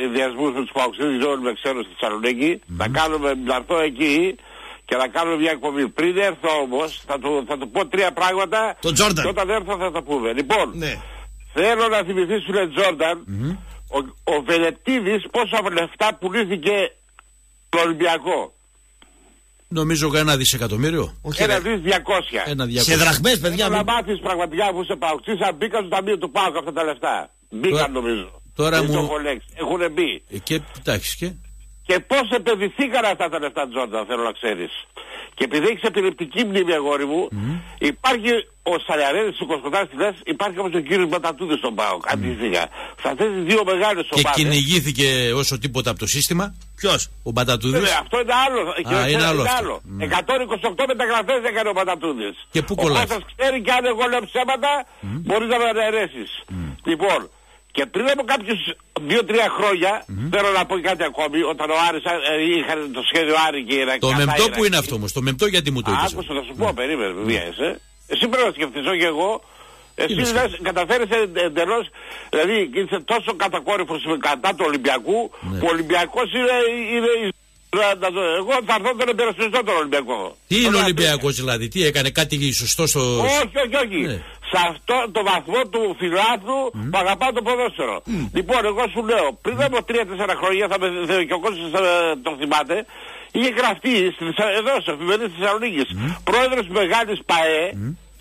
ενδιασμού με του παοξίδε, δεν με ξέρω στη θεσσαλονικη Θα κάνουμε, να έρθω εκεί και να κάνουμε μια εκπομπή. Πριν έρθω όμως, θα, του- θα του πω τρία πράγματα. Τον Τζόρνταν. Και όταν έρθω θα τα πούμε. Λοιπόν, Ναι. θέλω να θυμηθείς φίλε Τζόρνταν, ο, ο Βελετίδη πόσα λεφτά πουλήθηκε στο Ολυμπιακό; Νομίζω κανένα δισεκατομμύριο. Όχι, Ένα ρε. δις 200. Ένα Σε διακόσια. δραχμές, παιδιά. Θέλω να μην- μάθεις πραγματικά που είσαι παοξής, αν μπήκαν στο ταμείο του Πάουκ αυτά τα λεφτά. Μπήκαν Τώρα- νομίζω. τώρα Δεν μου- το έχω λέξει. Έχουνε μπει. Ε, Και εντάξει και. Και πώς επενδυθήκαν αυτά τα λεφτά Τζόρνταν, θέλω να ξέρεις. Και επειδή έχεις επιληπτική μνήμη αγόρι μου, υπάρχει ο Σαλιαρέλης του Κοσκοτάς στη Λες, υπάρχει όμως ο κύριος Μπατατούδης στον ΠΑΟΚ, αντίστοιχα. Σε αυτές τις δύο μεγάλες Και ομάδες. κυνηγήθηκε όσο τίποτα από το σύστημα. Ποιος; Ο Μπατατούδης; Βέβαια, αυτό είναι άλλο. Και είναι είναι άλλο αυτό. άλλο. Μμ. 128 μεταγραφές έκανε ο Πατατούδης. Και πού Ο κολλάει. Πάσας ξέρει και αν εγώ λέω ψέματα, μπορείς να με αναιρέσεις. Λοιπόν, και πριν από κάποιους δύο-τρία χρόνια, θέλω να πω κάτι ακόμη, όταν ο Άρης ε, είχαν το σχέδιο Άρη και η Το μεμπτό που είναι αυτό όμως. Το μεμπτό γιατί μου το είπες. Άκουσα, θα σου πω, περίμενε, μία είσαι. Εσύ πρέπει να σκεφτείς, όχι εγώ. Εσύ Είναι λες, καταφέρεις εντελώς, δηλαδή είσαι τόσο κατακόρυφος κατά του Ολυμπιακού, Ναι. που ο Ολυμπιακός είναι, είναι η- να το- εγώ θα έρθω τον υπερασπιστώ τον Ολυμπιακό. Τι είναι Τώρα, Ολυμπιακός δηλαδή, τι έκανε κάτι σωστό στο. όχι, όχι, όχι. Ναι. Σε αυτό το βαθμό του φιλάθλου που αγαπά το ποδόσφαιρο. Λοιπόν, εγώ σου λέω, πριν από 3-4 χρόνια, θα με, θε- και ο κόσμος θα το θυμάται, είχε γραφτεί στη, Θεσσα- εδώ σε εφημερίδα της Θεσσαλονίκης, πρόεδρος μεγάλης ΠΑΕ,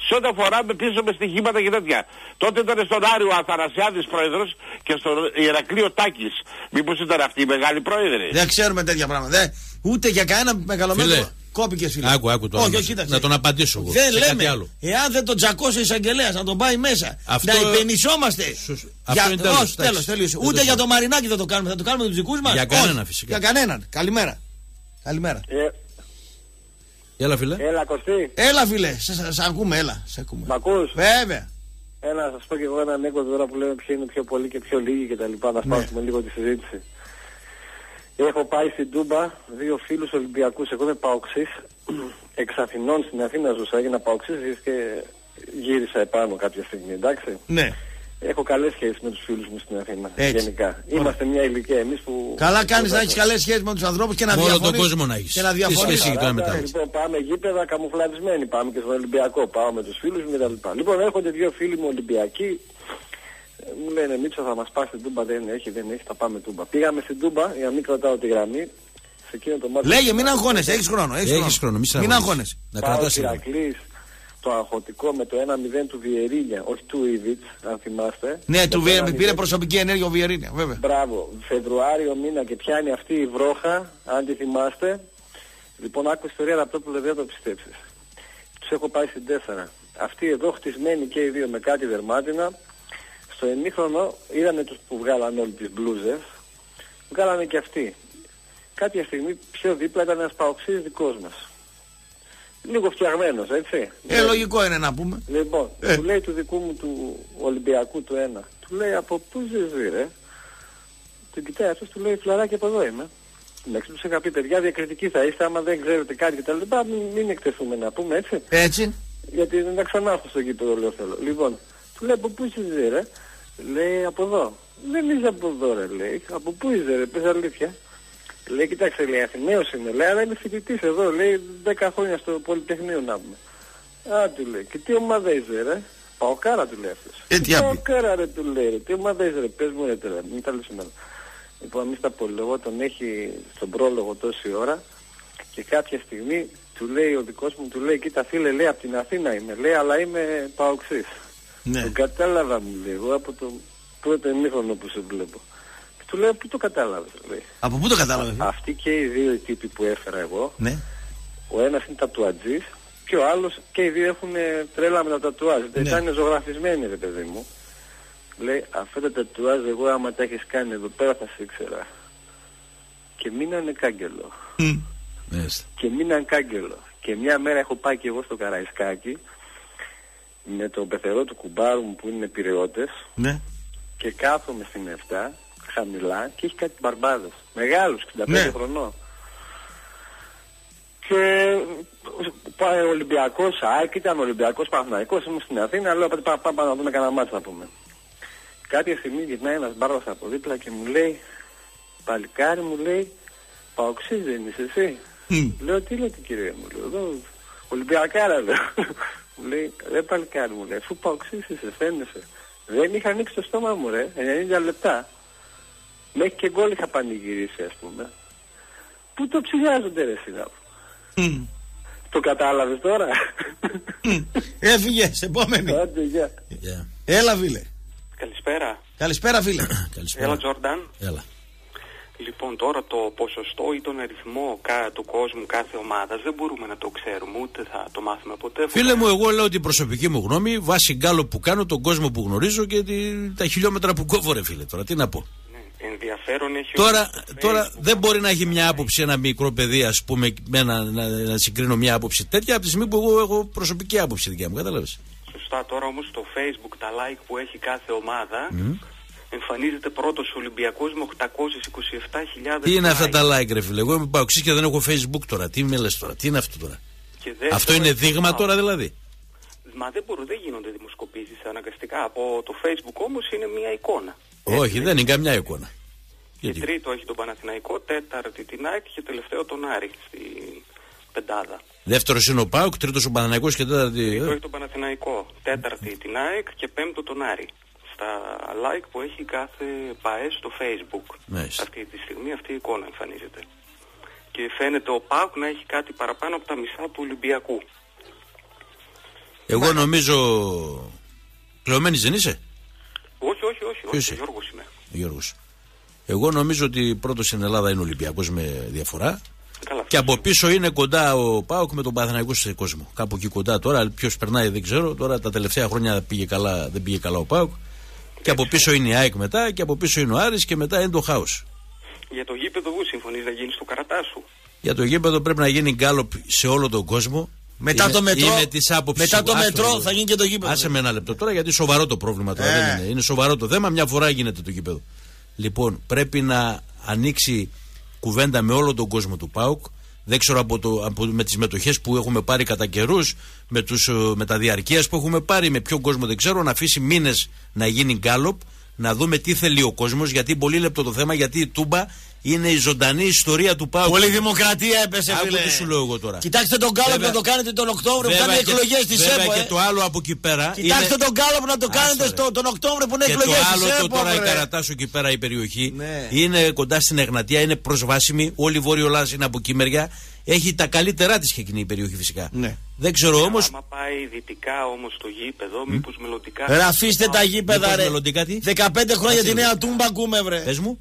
σε ό,τι αφορά με πίσω με στοιχήματα και τέτοια. Τότε ήταν στον Άριο Αθανασιάδης πρόεδρος και στον Ηρακλείο Τάκης. Μήπως ήταν αυτοί οι μεγάλοι πρόεδροι; Δεν ξέρουμε τέτοια πράγματα. Δεν, ούτε για κανένα μεγαλωμένο. Φίλε. Κόπηκε φίλε. Άκου, άκου τώρα. Όχι, να- όχι, κοίταξε. να τον απαντήσω εγώ. Δεν σε κάτι λέμε. άλλο. Εάν δεν τον τσακώσει ο εισαγγελέας, να τον πάει μέσα. Αυτό- Να υπενισόμαστε. Σωστό. Για... Αυτό είναι τέλος, Όχι, τέλος, εντάξει. τελείωσε. Δεν Ούτε το για λέω. το Μαρινάκι δεν το κάνουμε. Θα το κάνουμε με τους δικούς μας; Για κανέναν, φυσικά. Για κανέναν. Καλημέρα. Καλημέρα. Ε, Έλα, φίλε. έλα Κωστή, Έλα, φίλε. Σε, σε, σε ακούμε, έλα. Σε ακούμε. μ' ακούς; Βέβαια. Έλα, να σας πω και εγώ ένα ανέκδοτο τώρα που λέμε ποιο είναι πιο πολύ και πιο λίγοι και τα λοιπά, να σπάσουμε λίγο τη συζήτηση. Έχω πάει στην Τούμπα δύο φίλους Ολυμπιακούς. Εγώ είμαι παοξής. Εξ Αθηνών στην Αθήνα ζούσα. Έγινα παοξής και γύρισα επάνω κάποια στιγμή. Εντάξει. Ναι. Έχω καλές σχέσεις με τους φίλους μου στην Αθήνα. Έτσι. Γενικά. Είμαστε μια ηλικία εμείς που... Καλά κάνεις να έχεις καλές σχέσεις με τους ανθρώπους και να Με όλο τον διαφωνείς. κόσμο να έχεις. Και να Τι διαφωνείς. σχέση τώρα μετά. Λοιπόν, πάμε γήπεδα καμουφλαρισμένοι. Πάμε και στον Ολυμπιακό. Πάω με τους φίλους μου κτλ. Λοιπόν, έρχονται δύο φίλοι μου Ολυμπιακοί. Ε, Μου λένε Μίτσο θα μας πας στην Τούμπα. Δεν έχει, δεν έχει, θα πάμε Τούμπα. Πήγαμε στην Τούμπα για να μην κρατάω τη γραμμή. Σε εκείνο το μάτι. Λέγε, μην αγχώνεσαι, έχεις χρόνο. Έχεις Έχεις χρόνο, μη σε Μην αγχώνεσαι. αγχώνεσαι. Να Πάω κρατάς την Ηρακλής, το αγχωτικό με το 1-0 του Βιερίνια, όχι του Ιβιτς, αν θυμάστε. Ναι, Με του το Βιε- 1-0. πήρε προσωπική ενέργεια ο Βιερίνια, βέβαια. Μπράβο, Φεβρουάριο μήνα και πιάνει αυτή η βρόχα, αν τη θυμάστε. Λοιπόν, άκου ιστορία από αυτό που δεν το πιστέψεις. Τους έχω πάει στην 4. Αυτοί εδώ χτισμένοι και οι δύο με κάτι δερμάτινα. Στο εμίχρονο είδανε τους που βγάλαν όλοι τις μπλούζες. Βγάλανε και αυτοί. Κάποια στιγμή πιο δίπλα ήταν ένας παοξής δικός μας. Λίγο φτιαγμένος, έτσι. Ε, λογικό είναι να πούμε. Λοιπόν, Ε. του λέει του δικού μου του Ολυμπιακού του ένα. Του λέει από πού ζεις ρε; Τον κοιτάει αυτός, του λέει φλαράκι από εδώ είμαι. Εντάξει, τους είχα πει παιδιά διακριτικοί θα είστε άμα δεν ξέρετε κάτι και τα λοιπά μην, μην εκτεθούμε να πούμε έτσι. Έτσι. Γιατί να ξανάρθω στο γήπεδο λέω θέλω. Λοιπόν, του λέει από πού είσαι ρε; Λέει από εδώ. Δεν είσαι από εδώ ρε λέει. Από πού είσαι ρε, πες αλήθεια. Λέει κοιτάξτε λέει Αθηναίος είμαι λέει αλλά είμαι φοιτητής εδώ λέει 10 χρόνια στο Πολυτεχνείο να πούμε. Α του λέει και τι ομάδα είσαι ρε. Παοκάρα του λέει αυτός. Ε, τι απ' Παοκάρα ρε του λέει ρε. Τι ομάδα είσαι ρε πες μου ρε τώρα μην τα λες εμένα. Λοιπόν εμείς τα πολυλογώ τον έχει στον πρόλογο τόση ώρα και κάποια στιγμή του λέει ο δικός μου του λέει κοίτα φίλε λέει από την Αθήνα είμαι λέει αλλά είμαι παοξής. Ναι. Τον κατάλαβα μου λέει εγώ από το πρώτο ημίχρονο που σε βλέπω. Και του λέω πού το κατάλαβες λέει. Από πού το κατάλαβες; Αυτοί και οι δύο οι τύποι που έφερα εγώ, Ναι. ο ένας είναι τατουατζής και ο άλλος και οι δύο έχουν ε, τρέλα με τα τατουάζ. Ναι. Ναι. Είναι ζωγραφισμένοι ρε παιδί μου. Λέει αυτά τα τατουάζ εγώ άμα τα έχεις κάνει εδώ πέρα θα σε ήξερα. Και μείνανε κάγκελο. Μάλιστα. Και μείναν κάγκελο. Και μια μέρα έχω πάει και εγώ στο Καραϊσκάκι με τον πεθερό του κουμπάρου μου που είναι πυρεώτες Ναι. και κάθομαι στην 7 χαμηλά και έχει κάτι μπαρμπάδες. Μεγάλους, 65 Ναι. χρονών. Και πάει ο Ολυμπιακός, ΑΕΚ ήταν ο Ολυμπιακός Παναθηναϊκός, ήμουν στην Αθήνα, λέω πάμε, πάμε να δούμε κανένα μάτς να πούμε. Κάποια στιγμή γυρνάει ένας μπάρμπας από δίπλα και μου λέει, παλικάρι μου λέει, παοξής δεν είσαι εσύ; Λέω τι λέτε κύριε μου, λέω εδώ Ολυμπιακάρα λέω. Μου λέει ρε παλικάρι μου λέει, αφού παοξής είσαι φαίνεσαι. Δεν είχα ανοίξει το στόμα μου ρε, 90 λεπτά. Μέχρι και γκολ είχα πανηγυρίσει ας πούμε. Πού το ψηλιάζονται ρε συνάδελφο. Το κατάλαβες τώρα; Έφυγε, επόμενη. Άντε, γεια. Έλα, φίλε. Καλησπέρα. Καλησπέρα, φίλε. Έλα, Τζόρνταν. Έλα. Λοιπόν, τώρα το ποσοστό ή τον αριθμό κα- του κόσμου κάθε ομάδας δεν μπορούμε να το ξέρουμε, ούτε θα το μάθουμε ποτέ. Φίλε μου, εγώ λέω την προσωπική μου γνώμη βάσει γκάλο που κάνω, τον κόσμο που γνωρίζω και τη- τα χιλιόμετρα που κόβω, ρε φίλε. Τώρα τι να πω. Ενδιαφέρον έχει Τώρα, τώρα δεν μπορεί να έχει μια άποψη ένα μικρό παιδί, ας πούμε, με ένα, να, να συγκρίνω μια άποψη τέτοια από τη στιγμή που εγώ έχω προσωπική άποψη δικιά μου. Κατάλαβες. Σωστά, τώρα όμως στο facebook τα like που έχει κάθε ομάδα εμφανίζεται πρώτος ο Ολυμπιακός με 827.000 Τι είναι αυτά like. τα like, ρε φίλε; Εγώ είμαι παοξή και δεν έχω facebook τώρα. Τι με λες τώρα, τι είναι αυτό τώρα; Και δεύτερο, Αυτό είναι δείγμα Α, τώρα δηλαδή; Μα δεν μπορούν, δεν γίνονται δημοσκοπήσεις αναγκαστικά. Από το facebook όμως είναι μια εικόνα. Όχι, δεν είναι καμιά εικόνα. Και τρίτο έχει τον Παναθηναϊκό, τέταρτη την ΑΕΚ και τελευταίο τον Άρη στην πεντάδα. Δεύτερος είναι ο Πάουκ, τρίτος ο Παναναναϊκό και τέταρτη. Τρίτο ε, έχει τον Παναθηναϊκό, τέταρτη την ΑΕΚ και πέμπτο τον Άρη. Στα like που έχει κάθε ΠαΕ στο facebook. Μάλιστα. Αυτή τη στιγμή αυτή η εικόνα εμφανίζεται. Και φαίνεται ο ΠΑΟΚ να έχει κάτι παραπάνω από τα μισά του Ολυμπιακού. Εγώ νομίζω. Κλεωμένης δεν είσαι, Όχι, όχι, όχι, όχι, είσαι; Γιώργος είμαι. Γιώργος. Εγώ νομίζω ότι πρώτος στην Ελλάδα είναι ο Ολυμπιακός με διαφορά. Καλά. Και από πίσω είναι κοντά ο Πάοκ με τον Παναθηναϊκό σε κόσμο. Κάπου εκεί κοντά τώρα. Ποιος περνάει δεν ξέρω. Τώρα τα τελευταία χρόνια πήγε καλά, δεν πήγε καλά ο Πάοκ. Και από πίσω είναι η ΑΕΚ μετά και από πίσω είναι ο Άρης και μετά είναι το χάος. Για το γήπεδο που συμφωνείς να γίνεις στο καρατάσου. Για το γήπεδο πρέπει να γίνει γκάλοπ σε όλο τον κόσμο. Μετά Είμαι- το μετρό- Είμαι της άποψης μετά το Άστο μετρό λίγο. θα γίνει και το γήπεδο. Άσε με ένα λεπτό τώρα γιατί σοβαρό το πρόβλημα τώρα. Ε. Δεν είναι. είναι σοβαρό το θέμα. Μια φορά γίνεται το γήπεδο. Λοιπόν, πρέπει να ανοίξει κουβέντα με όλο τον κόσμο του ΠΑΟΚ. Δεν ξέρω από το, από, με τις μετοχές που έχουμε πάρει κατά καιρούς, με, τους, ε, με τα διαρκείας που έχουμε πάρει, με ποιον κόσμο δεν ξέρω, να αφήσει μήνες να γίνει γκάλοπ, να δούμε τι θέλει ο κόσμος. Γιατί πολύ λεπτό το θέμα, γιατί η Τούμπα είναι η ζωντανή ιστορία του Πάου. Πολύ δημοκρατία έπεσε, Άκου φίλε. τι σου λέω εγώ τώρα. Κοιτάξτε τον Γκάλοπ Βέβαια- να το κάνετε τον Οκτώβριο που Βέβαια κάνει και- εκλογές στη βέβαια ΣΕΠΟ. και ε. το άλλο από εκεί πέρα. Κοιτάξτε είναι- τον Γκάλοπ να το κάνετε Άστο, ρε. στο, τον Οκτώβριο που είναι Και το εκλογές στη άλλο το ΣΕΠΟ. τώρα η βρε. Καρατάσου εκεί πέρα η περιοχή Ναι. είναι κοντά στην Εγνατία, είναι προσβάσιμη. Όλη η Βόρειο Ελλάδα είναι από εκεί μεριά. Έχει τα καλύτερά της και εκείνη η περιοχή φυσικά. Ναι. Δεν ξέρω όμω. Άμα πάει δυτικά όμως το γήπεδο, μήπως μελλοντικά... Ρε αφήστε τα γήπεδα Μήπως ρε. μελλοντικά τι; 15 χρόνια Κάτσε τη νέα λίγο. τούμπα ακούμε βρε. Πες μου.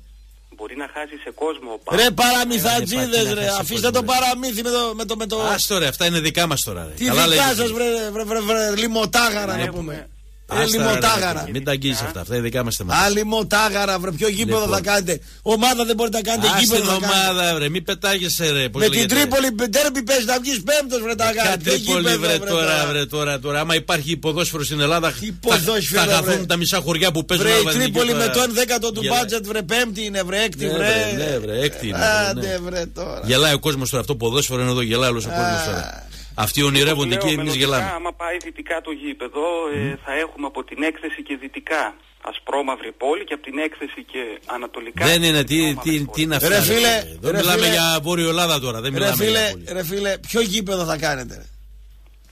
Μπορεί να χάσει σε κόσμο ο Πάοκ. Ρε Ε, παραμυθατζίδες να ρε. χάσει Αφήστε κόσμο, το ρε. παραμύθι με το... Με το, με το... Άστο ρε, αυτά είναι δικά μα τώρα. Ρε. Τι Καλά δικά λέγεται. σας βρε, βρε, βρε, βρε, λιμωτάγαρα να πούμε. Ε, Άστα, ρε, λιμωτάγαρα. ρε, Μην τα αγγίζει αυτά. Αυτά είναι δικά μα θέματα. Α, λιμωτάγαρα βρε. Ποιο γήπεδο Λοιπόν. θα κάνετε. Ομάδα δεν μπορείτε να κάνετε Α γήπεδο την θα κάνετε. ομάδα, ρε, μην πετάγεσαι, ρε. πώς Με την λέγεται. Τρίπολη τέρμπι παίζει να βγεις πέμπτος βρε τα Ποια κάνετε. Ποιο Τρίπολη, γήπεδο βρε, βρε τώρα, τώρα. βρε, τώρα, τώρα. Άμα υπάρχει ποδόσφαιρο στην Ελλάδα, θα, ποδόσφαιρο, θα χαθούν βρε. τα μισά χωριά που παίζουν. Βρε η αλβανική Τρίπολη τώρα. με το 1 δέκατο του Γελάει. μπάτζετ βρε πέμπτη είναι βρε έκτη Ναι, βρε. βρε, ναι, βρε, έκτη είναι, βρε, Άντε ναι. βρε τώρα. Γελάει ο κόσμος τώρα. Αυτό ποδόσφαιρο είναι εδώ, γελάει όλος ο κόσμος τώρα. Αυτοί ονειρεύονται Λέω, εκεί, εμείς μελλοντικά, γελάμε. Άμα πάει δυτικά το γήπεδο, ε, θα έχουμε από την έκθεση και δυτικά ασπρόμαυρη πόλη και από την έκθεση και ανατολικά. Δεν είναι, τι, τι, τι είναι αυτά. Ρε φίλε, δεν ρε μιλάμε φίλε. για Βόρειο Ελλάδα τώρα. Δεν Ρε μιλάμε για φίλε, πόλη. ρε φίλε, ποιο γήπεδο θα κάνετε ρε;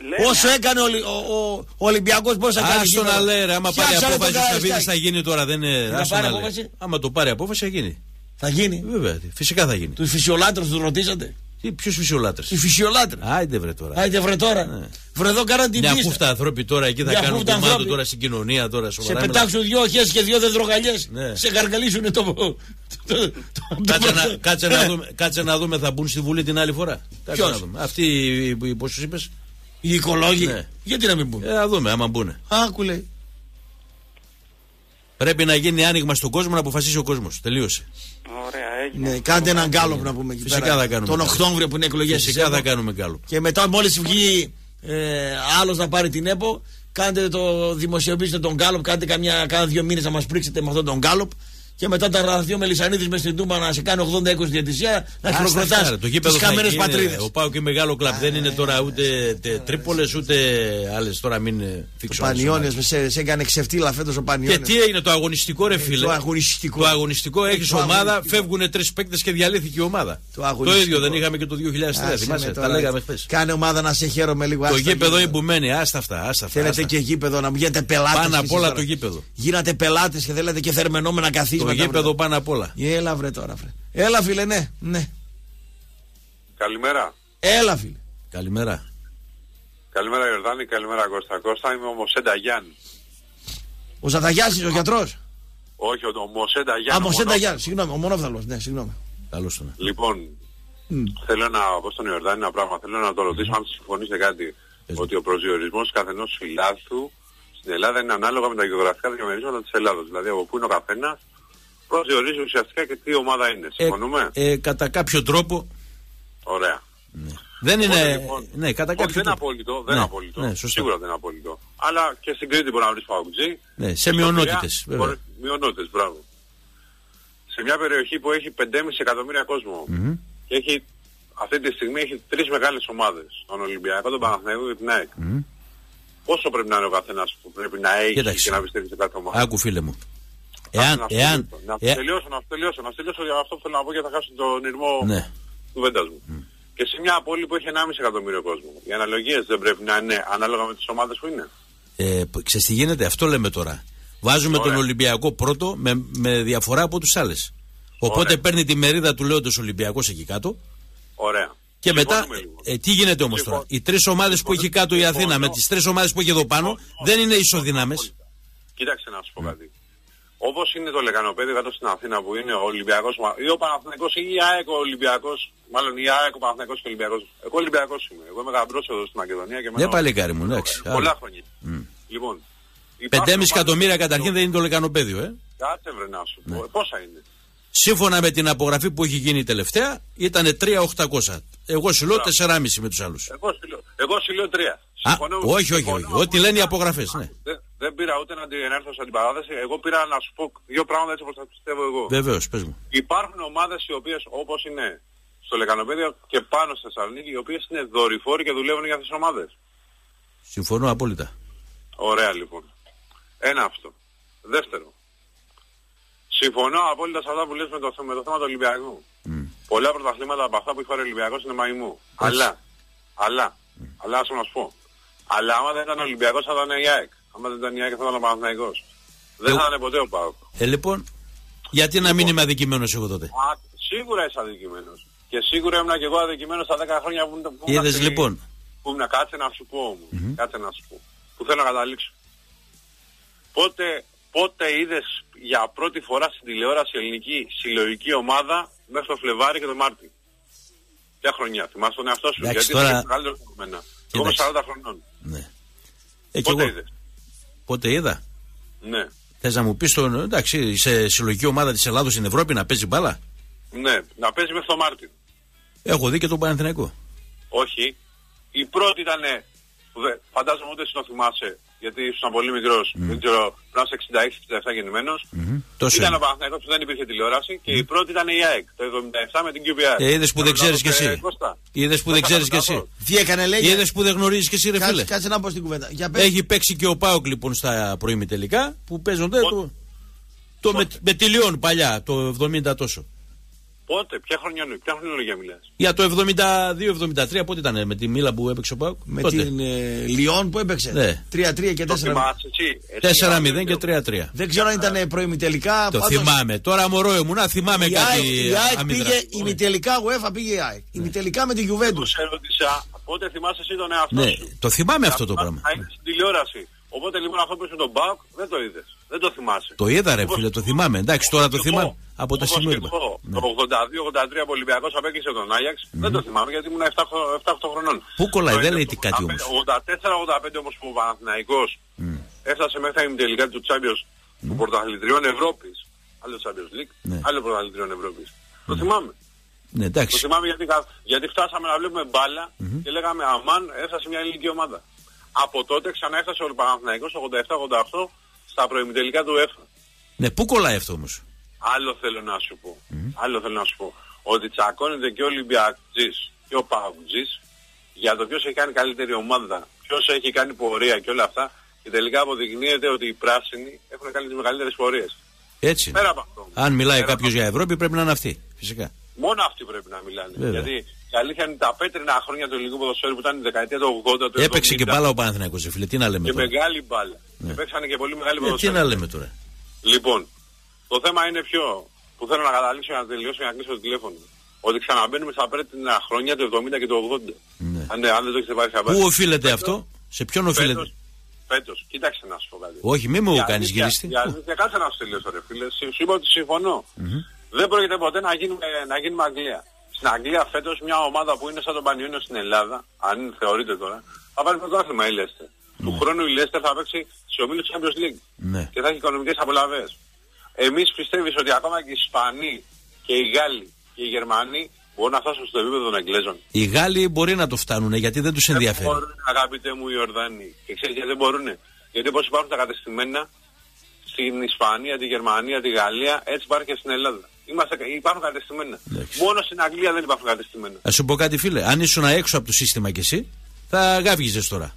Λέμε, Όσο έκανε ο, Ολυ- ο, ο, ο Ολυμπιακός πώς θα κάνει Άστο γήπεδο; να λέει, ρε, άμα πάρει Φτιάξανε το απόφαση ο Σταβίδης Καραϊσκάκι. θα γίνει τώρα. Δεν είναι. Θα άστο πάρει να λέει. απόφαση; Άμα το πάρει απόφαση θα γίνει. Θα γίνει. Βέβαια, τι, φυσικά θα γίνει. Τους φυσιολάτρες τους ρωτήσατε; Ποιου φυσιολάτρε. Οι φυσιολάτρες. Άιντε βρε τώρα. Άιντε βρε τώρα. Βρε εδώ κάναν την Μια πίστα. κούφτα ανθρώποι τώρα εκεί θα Μια κάνουν κούφτα κομμάτι ανθρώποι. τώρα στην κοινωνία τώρα Σε σοβαρά. πετάξουν δυο οχές και δυο δεδρογαλιές. Ναι. Σε γαργαλίσουν το... το- το- το- Κάτσε να, το- κάτσε, Ναι. να δούμε, κάτσε να δούμε, θα μπουν στη Βουλή την άλλη φορά. Κάτσε Ποιος; να δούμε. Αυτοί οι πώς τους είπες; Οι οικολόγοι. Ναι. Γιατί να μην μπουν; Ε, να δούμε, άμα μπουν. Άκου λέει. Πρέπει να γίνει άνοιγμα στον κόσμο να αποφασίσει ο κόσμος. Τελείωσε. Ωραία, έγινε. Ναι, κάντε έναν γκάλωπ να πούμε εκεί Φυσικά πέρα. θα κάνουμε Τον γκάλωπ. Οκτώβριο που είναι εκλογές Φυσικά θα κάνουμε καλό. Και μετά μόλις βγει ε, άλλος να πάρει την ΕΠΟ, κάντε το δημοσιοποιήσετε τον γκάλωπ, κάντε καμιά, κάνα δύο μήνες να μας πρίξετε με αυτόν τον γκάλωπ. Και μετά τα ραθιό Μελισανίδη μες στην Τούμπα να σε κάνει 80-20 διαιτησία, να Άστα αυτά, χειροκροτάς ρε, Το τις γήπεδο θα χαμένε γίνει, πατρίδες. Ο Πάο και μεγάλο κλαμπ. Δεν είναι τώρα ούτε τρίπολες ούτε άλλες. Τώρα μην Ο φίξω. Πανιόνιος σε, σε έκανε ξεφτύλα φέτος ο Και Πανιόνιος. τι έγινε το αγωνιστικό ρε φίλε. Ε, το αγωνιστικό. Το αγωνιστικό έχεις το ομάδα, αγωνιστικό. φεύγουν τρεις παίκτες και διαλύθηκε η ομάδα. Το Το, αγωνιστικό. ίδιο δεν είχαμε και το 2003. Θυμάσαι, τα λέγαμε χθες. Κάνε ομάδα να σε χαίρομαι λίγο. Το άστα γήπεδο γήπεδο. εμπουμένη, άστα αυτά. Άστα αυτά Θέλετε άστα. και γήπεδο να μου γίνετε πελάτες. Πάνω απ' όλα το γήπεδο. Γίνατε πελάτες και θέλετε και θερμενόμενα καθίσματα. Το γήπεδο πάνω απ' όλα. Έλα βρε τώρα βρε. Έλα φίλε ναι. ναι. Καλημέρα. Έλα φίλε. Καλημέρα. Καλημέρα Ιορδάνη, καλημέρα Κώστα. Κώστα είμαι ο Μοσέντα Γιάννη. Ο Ζαταγιάσης ο γιατρός; Όχι, ο, ο Μοσέντα Γιάννη. Α, ο Μοσέντα μονό- Γιάννη. Συγγνώμη, ο μονόφθαλμος. Ναι, συγγνώμη. Καλώς τον. Λοιπόν, θέλω να πω στον Ιορδάνη ένα πράγμα. Θέλω να το ρωτήσω αν συμφωνείτε κάτι. Ότι ο προσδιορισμός καθενός φυλάθου στην Ελλάδα είναι ανάλογα με τα γεωγραφικά διαμερίσματα της Ελλάδος. Δηλαδή από πού είναι ο καθένας προσδιορίζει ουσιαστικά και τι ομάδα είναι. Συμφωνούμε; Ε, κατά κάποιο τρόπο. Ωραία. Δεν είναι. Οπότε, λοιπόν, ναι, κατά όχι, κάποιο δεν είναι τρόπο. απόλυτο, δεν Ναι, είναι απόλυτο. ναι, σωστά. Σίγουρα δεν είναι απόλυτο. Αλλά και στην Κρήτη μπορεί να βρεις παουτζή. Ναι, σε μειονότητες, βέβαια. Μειονότητες, μπράβο. Σε μια περιοχή που έχει 5,5 εκατομμύρια κόσμο Μμμ. και έχει αυτή τη στιγμή έχει τρεις μεγάλες ομάδες. Τον Ολυμπιακό, τον Παναθηναϊκό και την ΑΕΚ. Μμμ. Πόσο πρέπει να είναι ο καθένας που πρέπει να έχει Κοίταξε. και να πιστεύει σε κάθε ομάδα. Άκου φίλε μου. Εάν. να, σου εάν τελειώσω, να σου ε- τελειώσω, να σου τελειώσω, να σου τελειώσω για αυτό που θέλω να πω και θα χάσω τον ήρμο Ναι. του βέντας μου. Και σε μια πόλη που έχει 1,5 εκατομμύριο κόσμο. Οι αναλογίες δεν πρέπει να είναι ανάλογα με τις ομάδες που είναι. Ε, π- ξέρεις τι γίνεται, αυτό λέμε τώρα. Βάζουμε Ωραία. τον Ολυμπιακό πρώτο με, με διαφορά από τους άλλες. Οπότε Ωραία. παίρνει τη μερίδα του Λέοντος Ολυμπιακός εκεί κάτω. Ωραία. Και μετά, Συμφωνούμε λίγο. ε, τι γίνεται όμως τώρα; Οι τρεις ομάδες που έχει κάτω η Αθήνα με τις τρεις ομάδες που έχει εδώ πάνω δεν είναι ισοδυνάμες; Κοίταξε να σου πω κάτι. Όπως είναι το λεγανοπέδιο κάτω στην Αθήνα που είναι ο Ολυμπιακός μα- ή ο Παναθηναϊκός ή η ΑΕΚ ο Ολυμπιακός, μάλλον η ΑΕΚ ο Παναθηναϊκός και ο Ολυμπιακός. Εγώ Ολυμπιακός είμαι. Εγώ είμαι γαμπρός εδώ στη Μακεδονία και Ναι, μένω παλικάρι μου, εντάξει. πολλά άλλο. χρόνια. Μμ. Λοιπόν, υπάρχουν 5,5 ομάδες- εκατομμύρια καταρχήν δεν είναι το λεκανοπέδιο, ε. Κάτσε βρε να σου πω. Ε, Πόσα είναι; Σύμφωνα με την απογραφή που έχει γίνει τελευταία, ήταν 3.800. Εγώ σου λέω 4,5 με τους άλλους. Εγώ σου λέω, εγώ σου λέω τρία. Α, Συμφωνώ- όχι, όχι, συμφωνώ όχι. Ό,τι λένε οι απογραφές, ναι. Δεν, δεν πήρα ούτε να την έρθω στην αντιπαράθεση. Εγώ πήρα να σου πω δύο πράγματα έτσι όπως τα πιστεύω εγώ. Βεβαίως, πες μου. Υπάρχουν ομάδες οι οποίες όπως είναι στο Λεκανοπέδιο και πάνω στη Θεσσαλονίκη, οι οποίες είναι δορυφόροι και δουλεύουν για αυτές τις ομάδες. Συμφωνώ απόλυτα. Ωραία λοιπόν. Ένα αυτό. Δεύτερο. Συμφωνώ απόλυτα σε αυτά που λες με το, με το θέμα του Ολυμπιακού. Πολλά πρωταθλήματα από αυτά που έχει φέρει ο Ολυμπιακός είναι μαϊμού. Αλλά, αλλά, αλλά ας να σου πω. Αλλά άμα δεν ήταν ο Ολυμπιακός θα ήταν η ΑΕΚ. Άμα δεν ήταν η ΑΕΚ θα ήταν ο Παναθηναϊκός. Δεν θα ήταν ποτέ ο ΠΑΟΚ. Ε, λοιπόν, γιατί να μην είμαι αδικημένος εγώ τότε; Α, σίγουρα είσαι αδικημένος. Και σίγουρα ήμουν και εγώ αδικημένος στα 10 χρόνια που, που ήμουν Είδες στη- λοιπόν. Που ήμουν κάτσε να σου πω όμως. Κάτσε να σου πω. Που θέλω να καταλήξω. Πότε, πότε είδες για πρώτη φορά στην τηλεόραση ελληνική συλλογική ομάδα μέσα στο Φλεβάρι και το Μάρτι. Ποια χρονιά, θυμάσαι τον εαυτό σου. Εντάξει, γιατί τώρα- είσαι μεγαλύτερος από μένα. Εγώ είμαι 40 χρονών. Ε, κι Πότε εγώ. είδες; Πότε είδα. Ναι. Θες να μου πεις τον. Εντάξει, σε συλλογική ομάδα της Ελλάδος στην Ευρώπη να παίζει μπάλα; Ναι, να παίζει μέχρι το Μάρτι. Έχω δει και τον Παναθηναϊκό. Όχι. Η πρώτη ήταν. Φαντάζομαι ούτε εσύ το θυμάσαι, γιατί ήσουν πολύ μικρός. Δεν ξέρω, πρέπει να είσαι 66-67 γεννημένος. Τόσο Ήταν είναι. ο Παναθηναϊκός που δεν υπήρχε τηλεόραση και η πρώτη ήταν η ΑΕΚ το 77 με την QPR. Ε, είδες που δεν Θέλω να ξέρεις κι δω, ε, εσύ. Κώστα. Είδες που δεν Κώστα, ξέρεις κι να εσύ. δω. Τι έκανε, λέει. Είδες που δεν γνωρίζεις κι εσύ, ρε Κάτσε, φίλε. κάτσε να πω στην κουβέντα. Για πες. Έχει παίξει και ο Πάοκ λοιπόν στα πρωί τελικά που παίζονται το, το με, με τη Λιόν παλιά, το 70 τόσο. Πότε, ποια χρονιά, ποια χρονολογία μιλάς; Για το 72-73 πότε ήταν με τη Μίλα που έπαιξε ο Πάοκ. Με τότε. την ε, Λιόν που έπαιξε; Ναι. 3-3 και 4. Το θυμάσαι εσύ; 4-0 και 3-3. Δεν ξέρω αν ήταν προημιτελικά. Το πάντως- θυμάμαι. Τώρα μωρό ήμουν, θυμάμαι Η ΑΕΚ, κάτι. η ΑΕΚ αμύδρα. πήγε, ημιτελικά UEFA πήγε η ΑΕΚ. Ημιτελικά με τη Juventus. Σε ρώτησα, πότε θυμάσαι εσύ τον εαυτό Ναι, σου; το θυμάμαι αυτό το Να- πράγμα. Να είναι στην τηλεόραση. Οπότε λοιπόν αυτό που είσαι τον Μπάουκ δεν το είδες. Δεν το θυμάσαι. Το είδα ρε φίλε, το θυμάμαι. Εντάξει, τώρα το Εγώ, θυμάμαι από τα όπως και σημεία. εγώ, Το 82-83 ο Ολυμπιακός απέκλεισε τον Άγιαξ. Δεν το θυμάμαι γιατί ήμουν 7-8 χρονών. Πού κολλάει, Το δεν είδα λέει το τι κάτι 85, όμως. 84-85 όμως που ο Παναθηναϊκός έφτασε μέχρι τα ημιτελικά του Champions των πρωταθλητριών Ευρώπης. Άλλο Champions League, άλλο πρωταθλητριών Ευρώπης. Το θυμάμαι. Ναι, Το εντάξει. θυμάμαι γιατί, κα- γιατί φτάσαμε να βλέπουμε μπάλα και λέγαμε αμάν έφτασε μια ελληνική ομάδα. Από τότε ξανά έφτασε ο Παναθηναϊκός 87-88 στα προημιτελικά του ΕΦΑ. Ναι, πού κολλάει αυτό όμως; Άλλο θέλω να σου πω. Άλλο θέλω να σου πω. Ότι τσακώνεται και ο Ολυμπιακτζής και ο Παουτζής για το ποιος έχει κάνει καλύτερη ομάδα, ποιος έχει κάνει πορεία και όλα αυτά και τελικά αποδεικνύεται ότι οι πράσινοι έχουν κάνει τις μεγαλύτερες πορείες. Έτσι. Πέρα από αυτό. Αν μιλάει Πέρα κάποιος για Ευρώπη πρέπει να είναι αυτή. Φυσικά. Μόνο αυτοί πρέπει να μιλάνε. Βέβαια. Γιατί η αλήθεια είναι τα πέτρινα χρόνια του ελληνικού ποδοσφαίρου που ήταν η δεκαετία του 80, του Έπαιξε 70, και μπάλα ο Παναθηναϊκός, ρε φίλε. Τι να λέμε και τώρα. μεγάλη μπάλα. Και παίξανε και πολύ μεγάλη Ε, τι ποδοσφαίρου. να λέμε τώρα. Λοιπόν, το θέμα είναι ποιο που θέλω να καταλήξω για να τελειώσω για να κλείσω το τηλέφωνο. Ότι ξαναμπαίνουμε στα πρέτεινα χρόνια του 70 και του 80. Αν, αν δεν το έχετε πάρει χαμπάρι. Ναι. Πού οφείλεται αυτό, σε ποιον οφείλεται; Φέτος, φέτος, κοίταξε να σου πω κάτι. Όχι, μη μου Η κάνεις αλήθεια- γυριστή. η αλήθεια, κάτσε να σου τελειώσω ρε φίλε. Σου σου είπα ότι συμφωνώ. Δεν πρόκειται ποτέ να γίνουμε, να γίνουμε Αγγλία. Στην Αγγλία φέτος μια ομάδα που είναι σαν τον Πανιόνιο στην Ελλάδα, αν θεωρείτε τώρα, θα πάρει πρωτάθλημα η Λέστερ. Του χρόνου η Λέστερ θα παίξει σε ομίλους Champions League Ναι. και θα έχει οικονομικές απολαβές. Εμείς πιστεύεις ότι ακόμα και οι Ισπανοί και οι Γάλλοι και οι Γερμανοί μπορούν να φτάσουν στο επίπεδο των Εγγλέζων. Οι Γάλλοι μπορεί να το φτάνουν γιατί δεν τους ενδιαφέρει. Δεν μπορούν, αγαπητέ μου, οι Ορδάνοι. Και ξέρεις γιατί δεν μπορούν. Γιατί όπως υπάρχουν τα κατεστημένα στην Ισπανία, τη Γερμανία, τη Γαλλία, έτσι υπάρχει και στην Ελλάδα. Είμαστε, υπάρχουν κατεστημένα. Μόνο στην Αγγλία δεν υπάρχουν κατεστημένα. Α σου πω κάτι, φίλε. Αν ήσουν έξω από το σύστημα κι εσύ, θα γάβγιζες τώρα.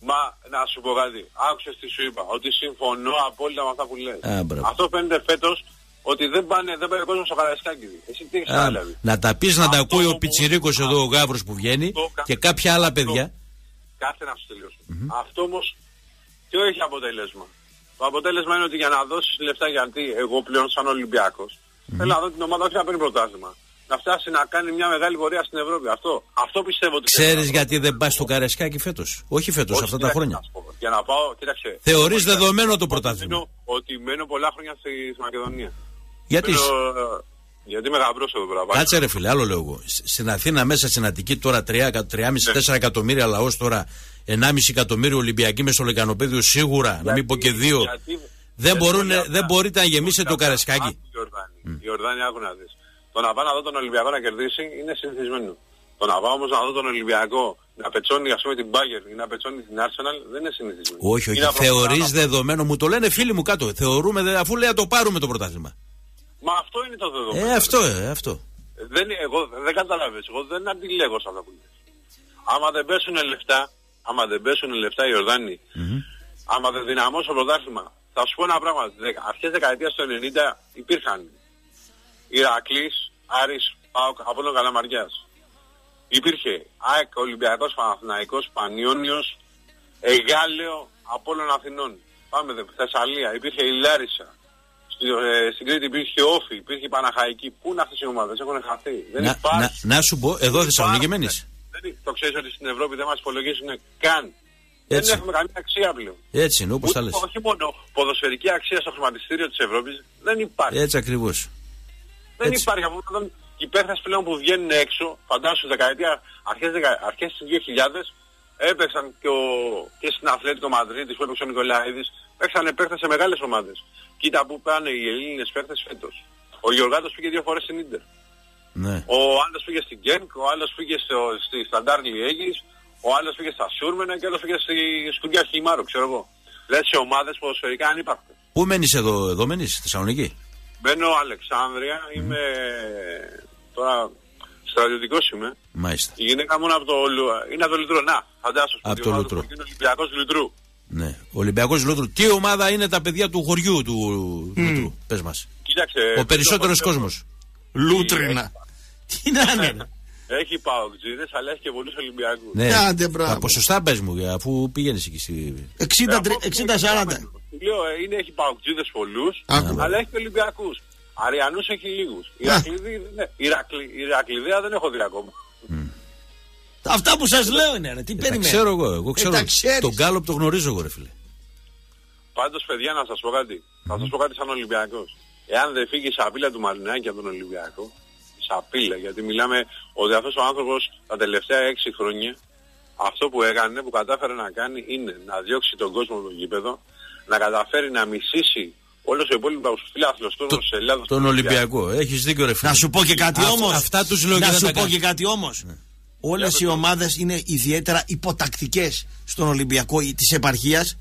Μα να σου πω κάτι. Άκουσες τι σου είπα. Ότι συμφωνώ απόλυτα με αυτά που λες. Α, μπράβο. Αυτό φαίνεται φέτος ότι δεν πάνε, δεν πάει ο κόσμος στο Καραϊσκάκι. Εσύ τι έχεις Α, καταλάβει. να τα πεις να τα ακούει ο Πιτσιρίκος εδώ, ο Γάβρος που βγαίνει και κάποια άλλα παιδιά. Κάθε να σου τελειωσω Αυτό όμως ποιο έχει αποτέλεσμα; Το αποτέλεσμα είναι ότι για να δώσεις λεφτά γιατί εγώ πλέον σαν Ολυμπιακός θέλω να δω την ομάδα όχι να παίρνει πρωτάθλημα. Να φτάσει να κάνει μια μεγάλη πορεία στην Ευρώπη. Αυτό, αυτό πιστεύω ότι θέλω Ξέρεις να γιατί δεν πας στο Καρεσκάκι φέτος; Όχι φέτος, Όχι, αυτά τα κοίταξε χρόνια. να σου πω. Για να πάω, κοίταξε. Θεωρείς Εγώ δεδομένο το ότι πρωτάθλημα; μένω- Ότι μένω πολλά χρόνια στη, στη Μακεδονία. Γιατί. Μένω, ε, γιατί είμαι γαμπρός εδώ πέρα. Κάτσε ρε φίλε, άλλο λέω εγώ. Σ- Στην Αθήνα μέσα στην Αττική τώρα 3,5-4 εκατομμύρια λαό τώρα 1,5 εκατομμύριο Ολυμπιακοί μες στο λεκανοπέδιο σίγουρα, να μην πω και δύο. γιατί- Δεν, γιατί μπορούν, για δεν μπορείτε να γεμίσετε το Καρεσκάκι. Οι Ορδάνοι, οι Ορδάνοι άκου να δεις. Το να πάει να δω τον Ολυμπιακό να κερδίσει είναι συνηθισμένο. Το να πάω όμως να δω τον Ολυμπιακό να πετσώνει ας πούμε την Bayern ή να πετσώνει την Arsenal δεν είναι συνηθισμένο. Όχι, όχι. Είναι Θεωρείς απροσωπικά. δεδομένο, μου το λένε φίλοι μου κάτω. Θεωρούμε, δε- αφού λέει να το πάρουμε το πρωτάθλημα. Μα αυτό είναι το δεδομένο. Ε, αυτό, ε, αυτό. Δεν, εγώ δεν καταλαβαίνεις. Εγώ δεν αντιλέγω σε αυτά που λες. Άμα δεν πέσουν λεφτά, άμα δεν πέσουν λεφτά οι Ιορδάνοι, άμα δεν δυναμώσω το πρωτάθλημα, θα σου πω ένα πράγμα. Δεκα- Αρχές δεκαετίας του 90 υπήρχαν Ηρακλής, Άρης, ΠΑΟΚ, Απόλλων Καλαμαριάς. Υπήρχε ΑΕΚ, Ολυμπιακός, Παναθηναϊκός, Πανιόνιος, Εγάλεο, Απόλλων Αθηνών. Πάμε δε, Θεσσαλία, υπήρχε η Λάρισα. Στη, ε, στην Κρήτη υπήρχε Όφη, υπήρχε η Παναχαϊκή. Πού είναι αυτές οι ομάδες, έχουν χαθεί. Δεν Να, υπάρχει. να, να σου πω, εδώ Θεσσαλονίκη μένει. Δεν, το ξέρεις ότι στην Ευρώπη δεν μας υπολογίζουν καν. Έτσι. Δεν έχουμε καμία αξία πλέον. Έτσι είναι, όπως τα λες. Όχι μόνο ποδοσφαιρική αξία στο χρηματιστήριο της Ευρώπης, δεν υπάρχει. Έτσι ακριβώς. Δεν υπάρχει από όταν οι παίχτες πλέον που βγαίνουν έξω, φαντάσου δεκαετία, αρχές, δεκα, αρχές της 2000, έπαιξαν και, ο, και στην Αθλέτικο Μαδρίτης που έπαιξε ο Νικολαίδης, παίξανε παίχτες σε μεγάλες ομάδες. Κοίτα που πάνε οι Έλληνες παίχτες φέτος. Ο Γιωργάτος πήγε δύο φορές στην Ίντερ. Ναι. Ο άλλος πήγε στην Γκένκ, ο άλλος πήγε στο, στη Σταντάρ Λιέγης, ο άλλος πήγε στα Σούρμενα και ο άλλος πήγε στη Σκουντιά Χιμάρου, ξέρω εγώ. Δηλαδή σε ομάδες ποδοσφαιρικά ανύπαρκτες. Πού μένεις εδώ, εδώ μένεις, Θεσσαλονίκη; Μπαίνω Αλεξάνδρεια, είμαι τώρα στρατιωτικός είμαι. Μάλιστα. Η γυναίκα μου είναι από το, Λου- είναι από το Λουτρό. Να, φαντάσου. Από το Λουτρό. Είναι Ολυμπιακός Λουτρού. Ναι. Ολυμπιακός Λούτρου. Τι ομάδα είναι τα παιδιά του χωριού του Λούτρου, πες μας. Κοίταξε. Ο περισσότερος το- κόσμος. Λούτρινα. Τι να είναι. Έχει παοκτζίδες, αλλά έχει και πολλούς Ολυμπιακούς. Ναι. Άντε, μπράβο. Τα ποσοστά πες μου, αφού πηγαίνει εκεί. στη- 60-40. Λέω, ε, είναι, έχει παοκτζίδες πολλούς, Άκου. αλλά έχει και Ολυμπιακούς. Αριανούς έχει λίγους. Ηρακλήδη δεν ε- Ηρακλη- Ηρακλειδέα δεν έχω δει ακόμα. Αυτά που σας λέω είναι. ρε. Τι Ε, τα περιμένει. ξέρω εγώ. Εγώ ξέρω. τα ξέρεις. τον Γκάλοπ το γνωρίζω εγώ, ρε φίλε. Πάντως παιδιά να σας πω κάτι. Θα σας πω κάτι σαν Ολυμπιακός. Εάν δεν φύγει η σαπίλα του Μαρινάκη από τον Ολυμπιακό, η σαπίλα, γιατί μιλάμε ότι αυτός ο άνθρωπος τα τελευταία έξι χρόνια αυτό που έκανε, που κατάφερε να κάνει είναι να διώξει τον κόσμο από το γήπεδο, να καταφέρει να μισήσει όλος ο υπόλοιπος φίλαθλος του της Ελλάδας. Τον Ολυμπιακό. Έχεις δίκιο, ρε φίλε. Να σου πω και κάτι Αυ- όμως. Αυτά τους λέω και Να δεν σου τα πω κάνω. και κάτι όμως. Όλες οι ομάδες είναι ιδιαίτερα υποτακτικές στον Ολυμπιακό της επαρχίας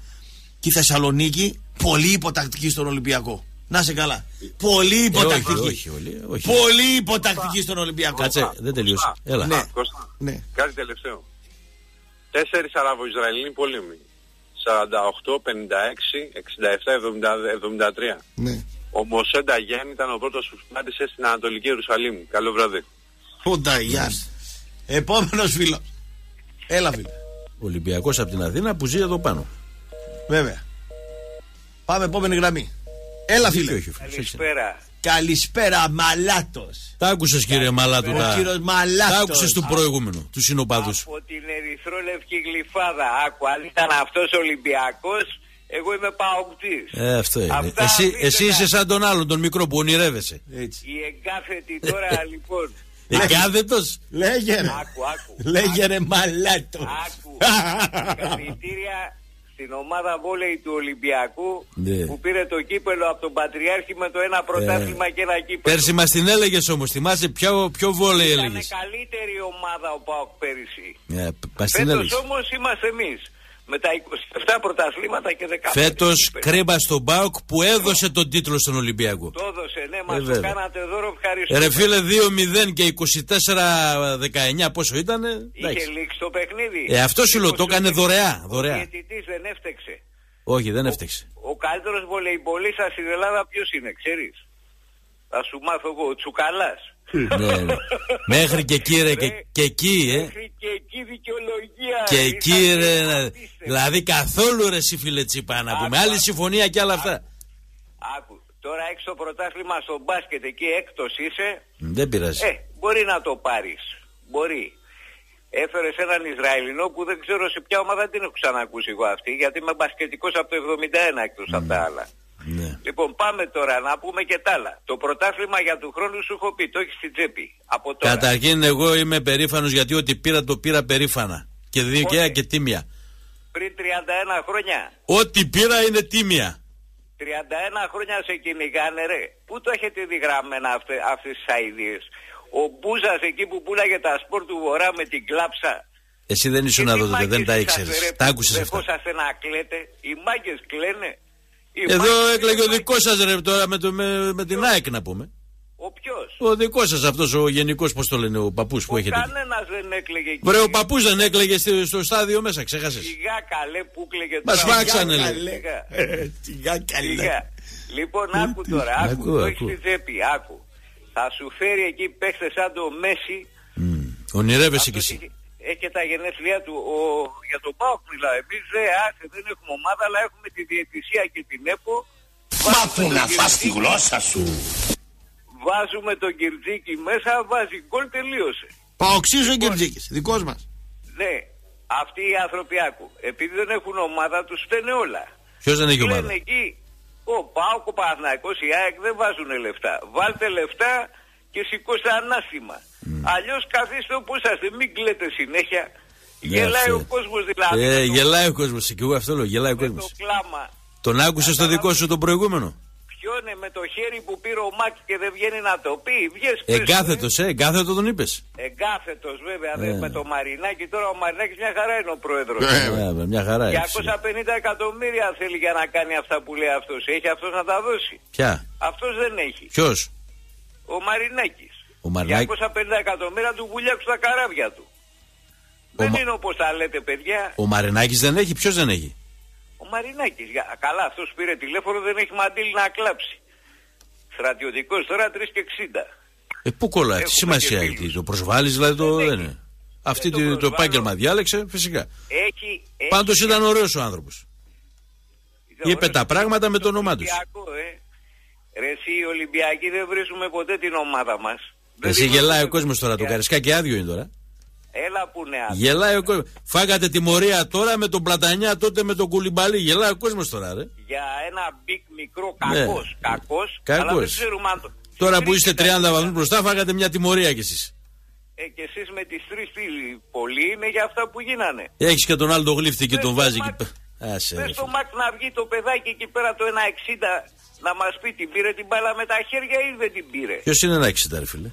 και η Θεσσαλονίκη πολύ υποτακτική στον Ολυμπιακό. Να σε καλά. Πολύ Ε, όχι, υποτακτική. όχι, όλοι, όχι. Πολύ υποτακτική στον Ολυμπιακό. Κάτσε, δεν τελείωσε. Έλα. Ναι. Κώστα, Ναι. κάτι τελευταίο. Τέσσερις Αραβο-Ισραηλοί πόλεμοι. 48, 56, 67, 70, 73. Ναι. Ο Μωσέντα Γιάννη ήταν ο πρώτος που συνάντησε στην Ανατολική Ιερουσαλήμ. Καλό βράδυ. Ο Νταγιάν. Επόμενος φίλος. Έλα φίλο. Ολυμπιακός από την Αθήνα που ζει εδώ πάνω. Βέβαια. Πάμε επόμενη γραμμή. Έλα φίλε. Όχι, όχι, όχι. Καλησπέρα. Καλησπέρα μαλάτος. Τα άκουσες κύριε Μαλάτου. Ο τα- κύριος Μαλάτος. Τα άκουσες του προηγούμενου, του συνοπαδούς. Από την ερυθρόλευκη γλυφάδα. Άκου, αν ήταν αυτός Ολυμπιακός, εγώ είμαι παοκτής. Ε, αυτό είναι. Αυτά Εσύ, αφήστε εσύ να- είσαι σαν τον άλλον, τον μικρό που ονειρεύεσαι. Έτσι. Η εγκάθετη τώρα λοιπόν. Εγκάθετος; Λέγε ρε. Άκου, άκου. Λέγε ρε μαλάτος. Άκου. Συγχαρητήρια στην ομάδα βόλεϊ του Ολυμπιακού Ναι. που πήρε το κύπελο από τον Πατριάρχη με το ένα πρωτάθλημα και ένα κύπελο. Πέρσι μας την έλεγες όμως. Θυμάσαι ποιο, ποιο βόλεϊ Ήταν έλεγες; καλύτερη ομάδα ο ΠΑΟΚ πέρυσι. Μας την Φέτος έλεγες. όμως είμαστε εμείς. Με τα 27 πρωταθλήματα και 15 Φέτος κύπελα. κρίμα στον Μπάουκ που έδωσε τον τίτλο στον Ολυμπιακό. Το έδωσε, ναι, Ε, μας το βέβαια. κάνατε δώρο, ευχαριστώ. Ρε φίλε 2-0 και 24-19 πόσο ήταν. Είχε λήξει το παιχνίδι. Ε, αυτό σου λέω, το έκανε δωρεά. Ο δωρεά. διαιτητής δεν έφτεξε. Όχι, δεν έφτεξε. Ο καλύτερος βολεϊμπολίστας στην Ελλάδα ποιος είναι, ξέρεις; Θα σου μάθω εγώ, ο Τσουκαλάς. Ναι, ναι. Μέχρι και εκεί, ρε, και, και εκεί, ε. Μέχρι και εκεί δικαιολογία. Και εκεί, Είχατε ρε. απίστευτο. Δηλαδή καθόλου ρε, εσύ φίλε Τσίπα, να πούμε. Άλλη συμφωνία και άλλα αυτά. Άκου, τώρα έχεις το πρωτάθλημα στο μπάσκετ, εκεί έκτος είσαι. Δεν πειράζει. Ε, μπορεί να το πάρεις. Μπορεί. Έφερες έναν Ισραηλινό που δεν ξέρω σε ποια ομάδα δεν την έχω ξανακούσει εγώ αυτή, γιατί είμαι μπασκετικός από το 71 εκτός από τα άλλα. Ναι. Λοιπόν, πάμε τώρα να πούμε και τα άλλα. Το πρωτάθλημα για του χρόνου σου έχω πει, το έχεις στην τσέπη. Από τώρα. Καταρχήν, εγώ είμαι περήφανος γιατί ό,τι πήρα το πήρα περήφανα. Και δικαία και τίμια. Πριν 31 χρόνια. Ό,τι πήρα είναι τίμια. 31 χρόνια σε κυνηγάνε ρε. Πού το έχετε δει γραμμένα αυτέ, αυτές τις αηδίες; Ο Μπούζας εκεί που πουλάγε τα σπορ του Βορρά με την κλάψα. Εσύ δεν ήσουν εδώ τότε, δεν τα ήξερες. Τα άκουσες αυτά. Δεχόσαστε να κλαίτε. Οι μάγκες κλαίνε. Οι Εδώ μάγκες έκλαιγε ο κλαίνε. δικός σας ρε τώρα με, το, με, με την ΑΕΚ να πούμε. Ο ποιος; Ο δικός σας αυτός ο γενικός, πώς το λένε, ο παππούς που έχετε. εκεί. Κανένας δεν έκλαιγε εκεί. Βρε, ο παππούς δεν έκλαιγε στο, στο στάδιο μέσα, ξέχασες. Σιγά καλέ που κλαίγε Μας τώρα. φάξανε, Σιγά, λέει. σιγά. Σιγά καλέ. Σιγά. Λοιπόν, άκου τώρα, άκου, Ακούω, το έχεις ακούω. στην τσέπη, άκου. Θα σου φέρει εκεί παίχτες σαν το Μέση, Ονειρεύεσαι κι αυτός εσύ. Έχει, έχει και τα γενέθλιά του. Ο, για τον Πάοκ μιλάω. Εμείς δε, άσε, δεν έχουμε ομάδα, αλλά έχουμε τη διαιτησία και την ΕΠΟ. Μάθου να φας τη γλώσσα σου. Βάζουμε τον Κυρτζίκη μέσα, βάζει γκολ, τελείωσε. Παοξίζω ο Κερτζίκης, δικός μας. Ναι, αυτοί οι άνθρωποι άκου. Επειδή δεν έχουν ομάδα, τους φταίνε όλα. Ποιος δεν έχει ομάδα; Λένε εκεί, ο Πάοκ, ο Παναθηναϊκός, η ΑΕΚ δεν βάζουν λεφτά. Βάλτε λεφτά και σηκώστε ανάστημα. Αλλιώς καθίστε όπου είσαστε, μην κλαίτε συνέχεια. Ναι, Γελάει αυτό. ο κόσμος δηλαδή. Ε, με το- γελάει ο κόσμος. Και εγώ αυτό λέω, γελάει ο με κόσμος. το κλάμα. Τον άκουσες το δικό σου το προηγούμενο; Ποιον με το χέρι που πήρε ο Μάκης και δεν βγαίνει να το πει. Βγες πες, Εγκάθετος, ε, εγκάθετο τον είπες. Εγκάθετος βέβαια Ε. δε, με το Μαρινάκι. Τώρα ο Μαρινάκης μια χαρά είναι ο πρόεδρος. Ε, μια χαρά έχει. 250 εκατομμύρια θέλει για να κάνει αυτά που λέει αυτός. Έχει αυτός να τα δώσει. Ποια, Αυτός δεν έχει. ποιος; Ο Μαρινάκης. Ο Μαρινάκη. 250 εκατομμύρια του βουλιάξουν τα καράβια του. δεν Μα- είναι όπως τα λέτε παιδιά. Ο Μαρινάκης δεν έχει, ποιος δεν έχει; Ο Μαρινάκης. Για... Καλά αυτός πήρε τηλέφωνο δεν έχει μαντήλι να κλάψει. Στρατιωτικός τώρα 3 και 60. Ε, πού κολλάει, τι Έχουμε σημασία και έχει. φίλους. Το προσβάλλεις δηλαδή το δεν είναι. Αυτή το το, το προσβάλλω. επάγγελμα διάλεξε, φυσικά. Έχει, έχει Πάντως ήταν ωραίος ο άνθρωπος. Ήταν Είπε ωραίος. τα πράγματα με το όνομά τους. Ολυμπιακό, ε. Ρε εσύ οι Ολυμπιακοί δεν βρίσκουμε ποτέ την ομάδα μας. Δεν Εσύ είμαστε γελάει ο ποτέ κόσμος τώρα, το Ολυμπιακοί. καρισκάκι άδειο είναι τώρα. Έλα που είναι άδειο. Γελάει ο κόσμο. Φάγατε τιμωρία τώρα με τον Πλατανιά, τότε με τον Κουλιμπαλί. Γελάει ο κόσμος τώρα, ρε. Για ένα μπικ μικρό Ναι. κακός, κακός, αλλά δεν Κακός. ξέρουμε αν το... Τώρα που Τρεις είστε ήταν. 30 βαθμούς μπροστά, φάγατε μια τιμωρία κι εσείς. Ε, και εσείς με τις τρεις τις πολλοί είναι για αυτά που γίνανε. Έχεις και τον άλλο το γλύφτη και Πες τον στο βάζει Μάκ- εκεί πέρα. Άσε, ρε Πες φίλε. στο Μακ να βγει το παιδάκι εκεί πέρα το 1,60 να μας πει την πήρε την μπάλα με τα χέρια ή δεν την πήρε. Ποιος είναι ένα 60, ρε φίλε;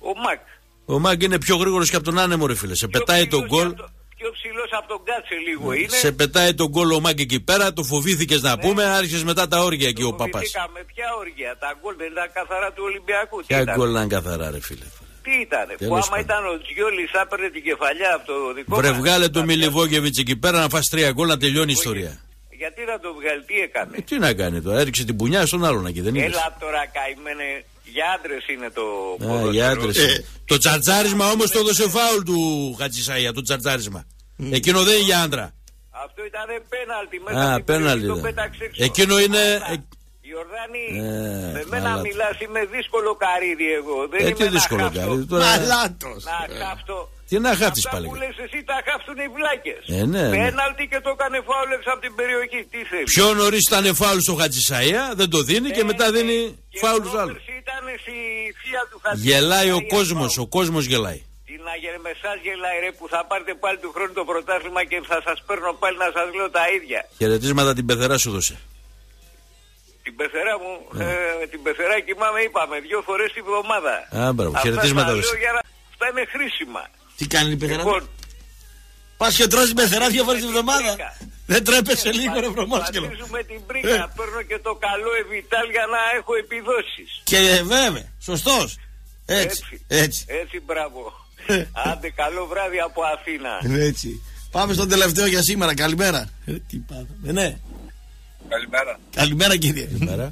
Ο Μακ. Ο Μάγκ είναι πιο γρήγορος και από τον άνεμο, ρε φίλε. Σε πετάει τον γκολ. Πιο ψηλός από τον Κάτσε λίγο είναι. Σε πετάει τον γκολ ο Μάγκ εκεί πέρα, το φοβήθηκες να πούμε, άρχισες μετά τα όρια εκεί ο παπάς. Φοβηθήκαμε ποια όργια. Τα γκολ δεν ήταν καθαρά του Ολυμπιακού. Τι Ποια ήταν; γκολ να είναι καθαρά, ρε φίλε. Τι ήτανε. Που Τέλος άμα πάντων. ήταν ο Τζιόλης θα έπαιρνε την κεφαλιά από το δικό Βρε, μας. βγάλε το Μιλιβόγεβιτς εκεί πέρα να φας τρία γκολ να τελειώνει η ιστορία. Γιατί να το βγάλει, τι έκανε; Ε, τι να κάνει τώρα, έριξε την πουνιά στον άλλον εκεί, δεν είναι. Έλα τώρα καημένε. Για άντρες είναι το Α, ποδόσφαιρο. για άντρες. Το τσαρτζάρισμα όμως το έδωσε φάουλ του Χατζησάια, το τσαρτζάρισμα. Εκείνο δεν είναι για άντρα. Αυτό ήταν πέναλτι μέσα Α, στην περιοχή, πέναλτι το ήταν. πέταξε έξω. Εκείνο είναι. Ε, Ιορδάνη, Ε, με μένα μαλάτα. μιλάς, είμαι δύσκολο καρύδι εγώ. Δεν Ε, είμαι τι να δύσκολο χάφτω. καρύδι, τώρα- Μαλάτος. Να χάφτω. Τι να χάφτεις Αυτά πάλι. που λες εσύ τα χάφτουν οι βλάκες. Ε, ναι, ναι. Πέναλτι και το έκανε φάουλ έξω από την περιοχή. Τι θέλεις; Πιο νωρίς ήταν φάουλ στο Χατζησάια, δεν το δίνει και μετά δίνει φάουλ στου άλλου. Πρόπερση ήταν στη θεία του Χατζη. Γελάει ο Σάια κόσμος, φάουλ. ο κόσμος γελάει. Τι να γελ- με εσάς γελάει ρε που θα πάρετε πάλι του χρόνου το πρωτάθλημα και θα σας παίρνω πάλι να σας λέω τα ίδια. Χαιρετίσματα την πεθερά σου δώσε. Την πεθερά μου, Ναι. ε, την πεθερά κοιμάμαι είπαμε δύο φορές τη βδομάδα. Α, μπράβο, Αυτά χαιρετίσματα τα δώσε. λέω για να... Αυτά είναι χρήσιμα. Τι κάνει η πεθερά. Λοιπόν, Πας και τρως την πεθερά δύο φορές την εβδομάδα. Δεν τρέπεσαι λίγο ρε βρωμόσκελο. Πατρίζουμε την Ε. πρίκα, παίρνω και το καλό Εβιτάλ για να έχω επιδόσεις. Και ε, βέβαια, σωστός. Έτσι, έτσι. Έτσι, μπράβο. Ε. Άντε, καλό βράδυ από Αθήνα. Έτσι. Πάμε στον τελευταίο για σήμερα. Καλημέρα. Ε, τι πάμε. Ε, ναι. Καλημέρα. Καλημέρα κύριε. Καλημέρα.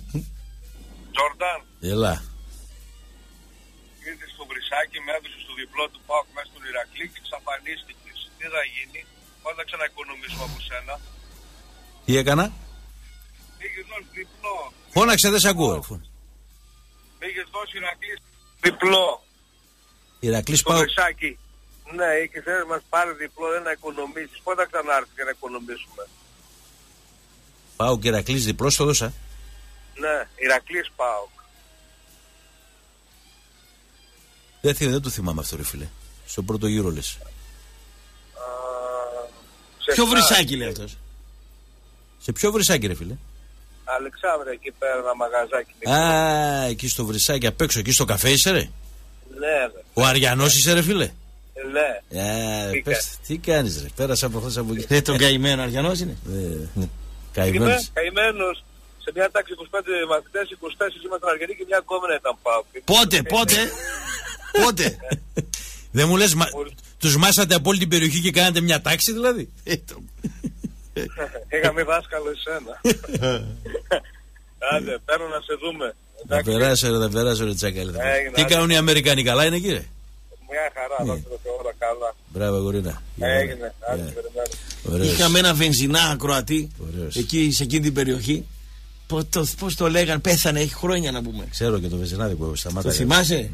Τζόρνταν, Ελά. ήρθες στο βρυσάκι, με έδωσε στο διπλό του Πάουκ μέσα στον Ηρακλή και εξαφανίστηκες. Τι θα γίνει, πώς θα ξαναοικονομήσουμε από σένα. Τι έκανα; Πήγε δώσει διπλό. Φώναξε, δεν σε ακούω. ρε, φώνα. Πήγε δώσει Ηρακλή διπλό. Ηρακλής Στο πάω. βρυσάκι. Ναι, και θέλει να μας πάρει διπλό, δεν να οικονομήσεις. Πότε θα ξανάρθεις για να οικονομήσουμε; Πάω και Ηρακλής διπλός, το δώσα. Ναι, Ηρακλής Πάουκ. Δεν, θυ- δεν το θυμάμαι αυτό, ρε φίλε. Στο πρώτο γύρο λες. Ποιο βρυσάκι λέει αυτός; Σε ποιο βρυσάκι, ρε φίλε; Αλεξάνδρα εκεί πέρα ένα μαγαζάκι. Α, εκεί στο βρυσάκι απ' έξω, εκεί στο καφέ είσαι, ρε; Ναι, Ο Αριανός είσαι, ρε φίλε; ναι. Ε, Τι πες, τι κάνεις, ρε; Πέρασα από χθε από εκεί. Ε, τον καημένο Αριανός είναι. Ε, Καημένος. Είμαι καημένος σε μια τάξη 25 μαθητές, 24 ήμασταν αργενοί και μια κόμενα ήταν πάω. Πότε, πότε. πότε. Δεν μου λες, τους μάσατε από όλη την περιοχή και κάνατε μια τάξη δηλαδή; Ε, το- Είχαμε δάσκαλο εσένα. Άντε, παίρνω να σε δούμε. Θα περάσει, ρε, θα περάσει, ρε Τσάκαλη. θα περάσει. Έγινε, Τι άντε. κάνουν οι Αμερικανοί, καλά είναι κύριε; Μια χαρά, Ναι. δώσε το Θεό όλα καλά. Μπράβο, γορίνα. Έγινε, άντε, Ναι. περιμένω. Ωραίος. Είχαμε ένα βενζινά ακροατή Ωραίος. εκεί σε εκείνη την περιοχή. Πώς το, πώς το λέγανε, πέθανε, έχει χρόνια να πούμε. Ξέρω και το βεζινάδι που σταμάτα. Το θυμάσαι,